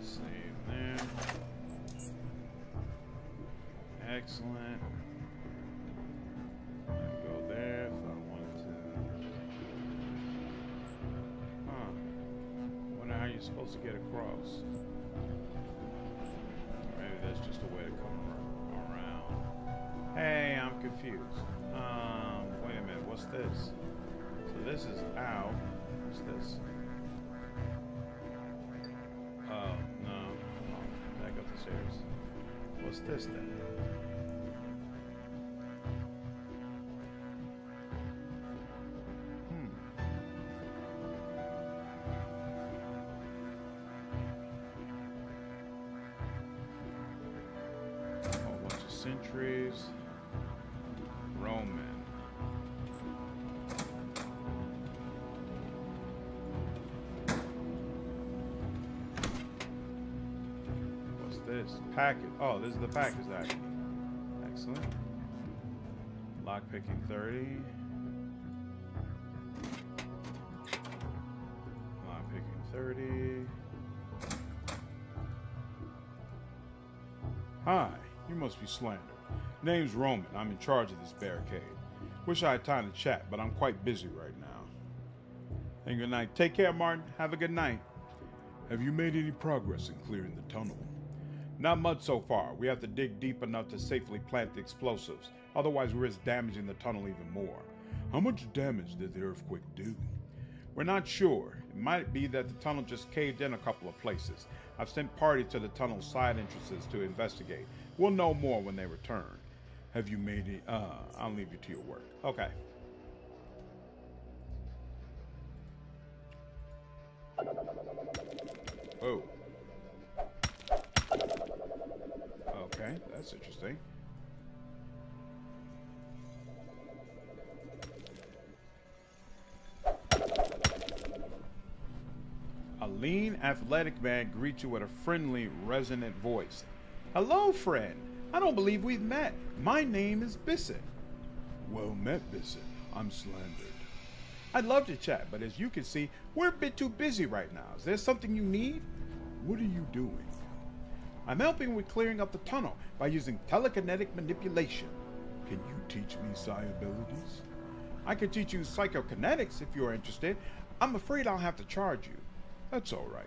Save there. Excellent. How you're supposed to get across. Maybe that's just a way to come around. Hey, I'm confused. Um, wait a minute. What's this? So this is out. What's this? Oh, no. Back up the stairs. What's this then? This? Packet. Oh, this is the package actually. Excellent. Lockpicking 30. Lockpicking 30. Hi, you must be Slander. Name's Roman. I'm in charge of this barricade. Wish I had time to chat, but I'm quite busy right now. And good night. Take care, Martin. Have a good night. Have you made any progress in clearing the tunnel? Not much so far. We have to dig deep enough to safely plant the explosives. Otherwise, we risk damaging the tunnel even more. How much damage did the earthquake do? We're not sure. It might be that the tunnel just caved in a couple of places. I've sent parties to the tunnel's side entrances to investigate. We'll know more when they return. Have you made it? Uh, I'll leave you to your work. Okay. Oh. Athletic man greets you with a friendly, resonant voice. Hello, friend. I don't believe we've met. My name is Bissett. Well met, Bissett. I'm slandered. I'd love to chat, but as you can see, we're a bit too busy right now. Is there something you need? What are you doing? I'm helping with clearing up the tunnel by using telekinetic manipulation. Can you teach me psi abilities? I can teach you psychokinetics if you're interested. I'm afraid I'll have to charge you. That's all right.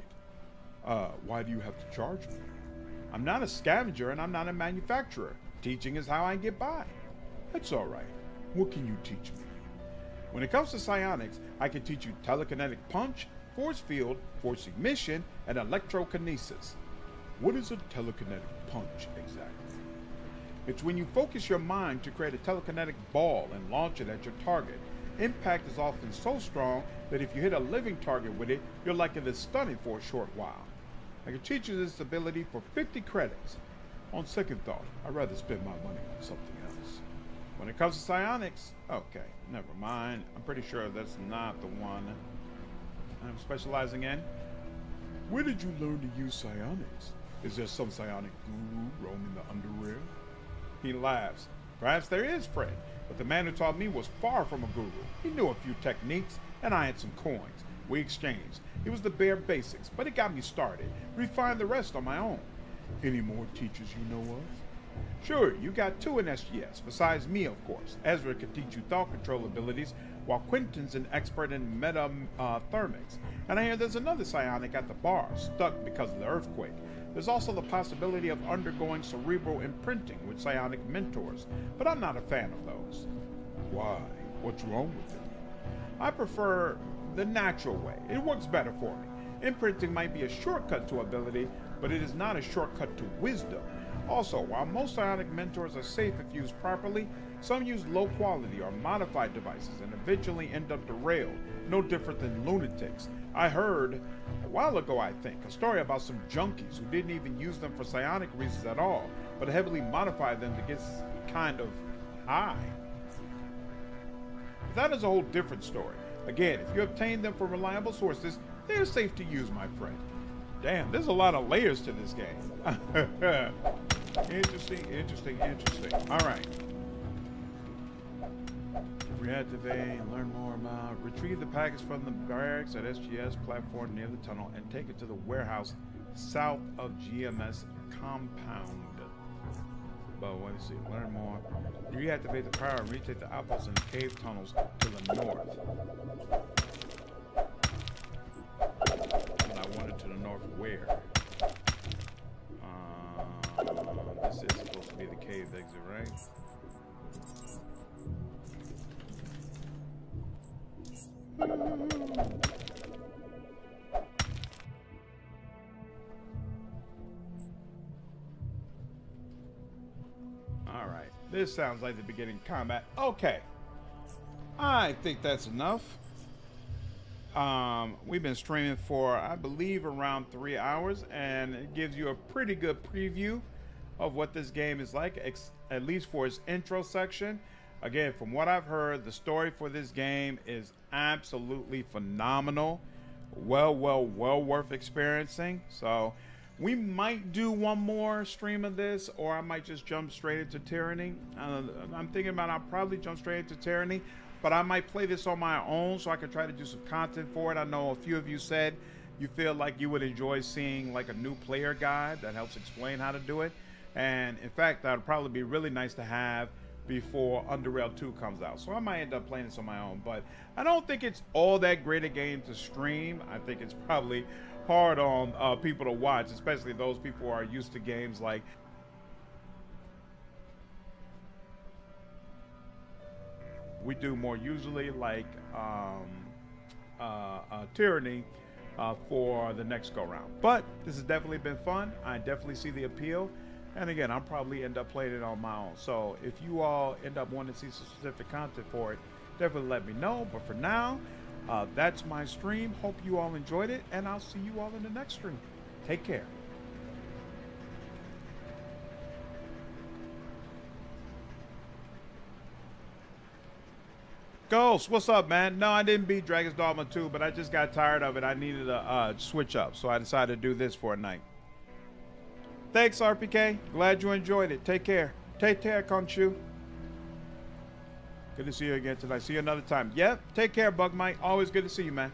Uh, why do you have to charge me? I'm not a scavenger and I'm not a manufacturer. Teaching is how I get by. That's all right. What can you teach me? When it comes to psionics, I can teach you telekinetic punch, force field, force emission, and electrokinesis. What is a telekinetic punch exactly? It's when you focus your mind to create a telekinetic ball and launch it at your target. Impact is often so strong that if you hit a living target with it, you're likely to stun it for a short while. I can teach you this ability for 50 credits. On second thought, I'd rather spend my money on something else. When it comes to psionics, okay, never mind. I'm pretty sure that's not the one I'm specializing in. Where did you learn to use psionics? Is there some psionic guru roaming the underworld? He laughs. Perhaps there is, Fred, but the man who taught me was far from a guru. He knew a few techniques, and I had some coins. We exchanged. It was the bare basics, but it got me started. Refined the rest on my own. Any more teachers you know of? Sure, you got two in SGS, besides me, of course. Ezra can teach you thought control abilities, while Quentin's an expert in meta uh, thermics. And I hear there's another psionic at the bar, stuck because of the earthquake. There's also the possibility of undergoing cerebral imprinting with psionic mentors, but I'm not a fan of those. Why? What's wrong with it? I prefer the natural way. It works better for me. Imprinting might be a shortcut to ability, but it is not a shortcut to wisdom. Also, while most psionic mentors are safe if used properly, some use low quality or modified devices and eventually end up derailed, no different than lunatics. I heard, a while ago I think, a story about some junkies who didn't even use them for psionic reasons at all, but heavily modified them to get kind of high. But that is a whole different story. Again, if you obtain them from reliable sources, they're safe to use, my friend. Damn, there's a lot of layers to this game. Interesting, interesting, interesting. All right. Reactivate, learn more about, retrieve the package from the barracks at SGS platform near the tunnel and take it to the warehouse south of GMS compound. But let's see, learn more. Reactivate the power and retake the outpost in the cave tunnels to the north. And I wanted to the north where? Uh, this is supposed to be the cave exit, right? Alright, this sounds like the beginning combat. Okay. I think that's enough. Um, we've been streaming for, I believe, around three hours, and it gives you a pretty good preview of what this game is like, at least for its intro section. Again, from what I've heard, the story for this game is absolutely phenomenal. Well, well, well worth experiencing. So we might do one more stream of this, or I might just jump straight into Tyranny. Uh, I'm thinking about I'll probably jump straight into Tyranny, but I might play this on my own so I can try to do some content for it. I know a few of you said you feel like you would enjoy seeing like a new player guide that helps explain how to do it. And in fact, that would probably be really nice to have before Underrail 2 comes out. So I might end up playing this on my own, but I don't think it's all that great a game to stream. I think it's probably hard on uh, people to watch, especially those people who are used to games like we do more usually like um, uh, uh, Tyranny uh, for the next go round. But this has definitely been fun. I definitely see the appeal. And again, I'll probably end up playing it on my own. So if you all end up wanting to see some specific content for it, definitely let me know. But for now, uh, that's my stream. Hope you all enjoyed it, and I'll see you all in the next stream. Take care. Ghost, what's up, man? No, I didn't beat Dragon's Dogma 2, but I just got tired of it. I needed a uh, switch up, so I decided to do this for a night. Thanks, RPK. Glad you enjoyed it. Take care. Take care, Conchu. Good to see you again tonight. See you another time. Yep. Take care, Bug Mike. Always good to see you, man.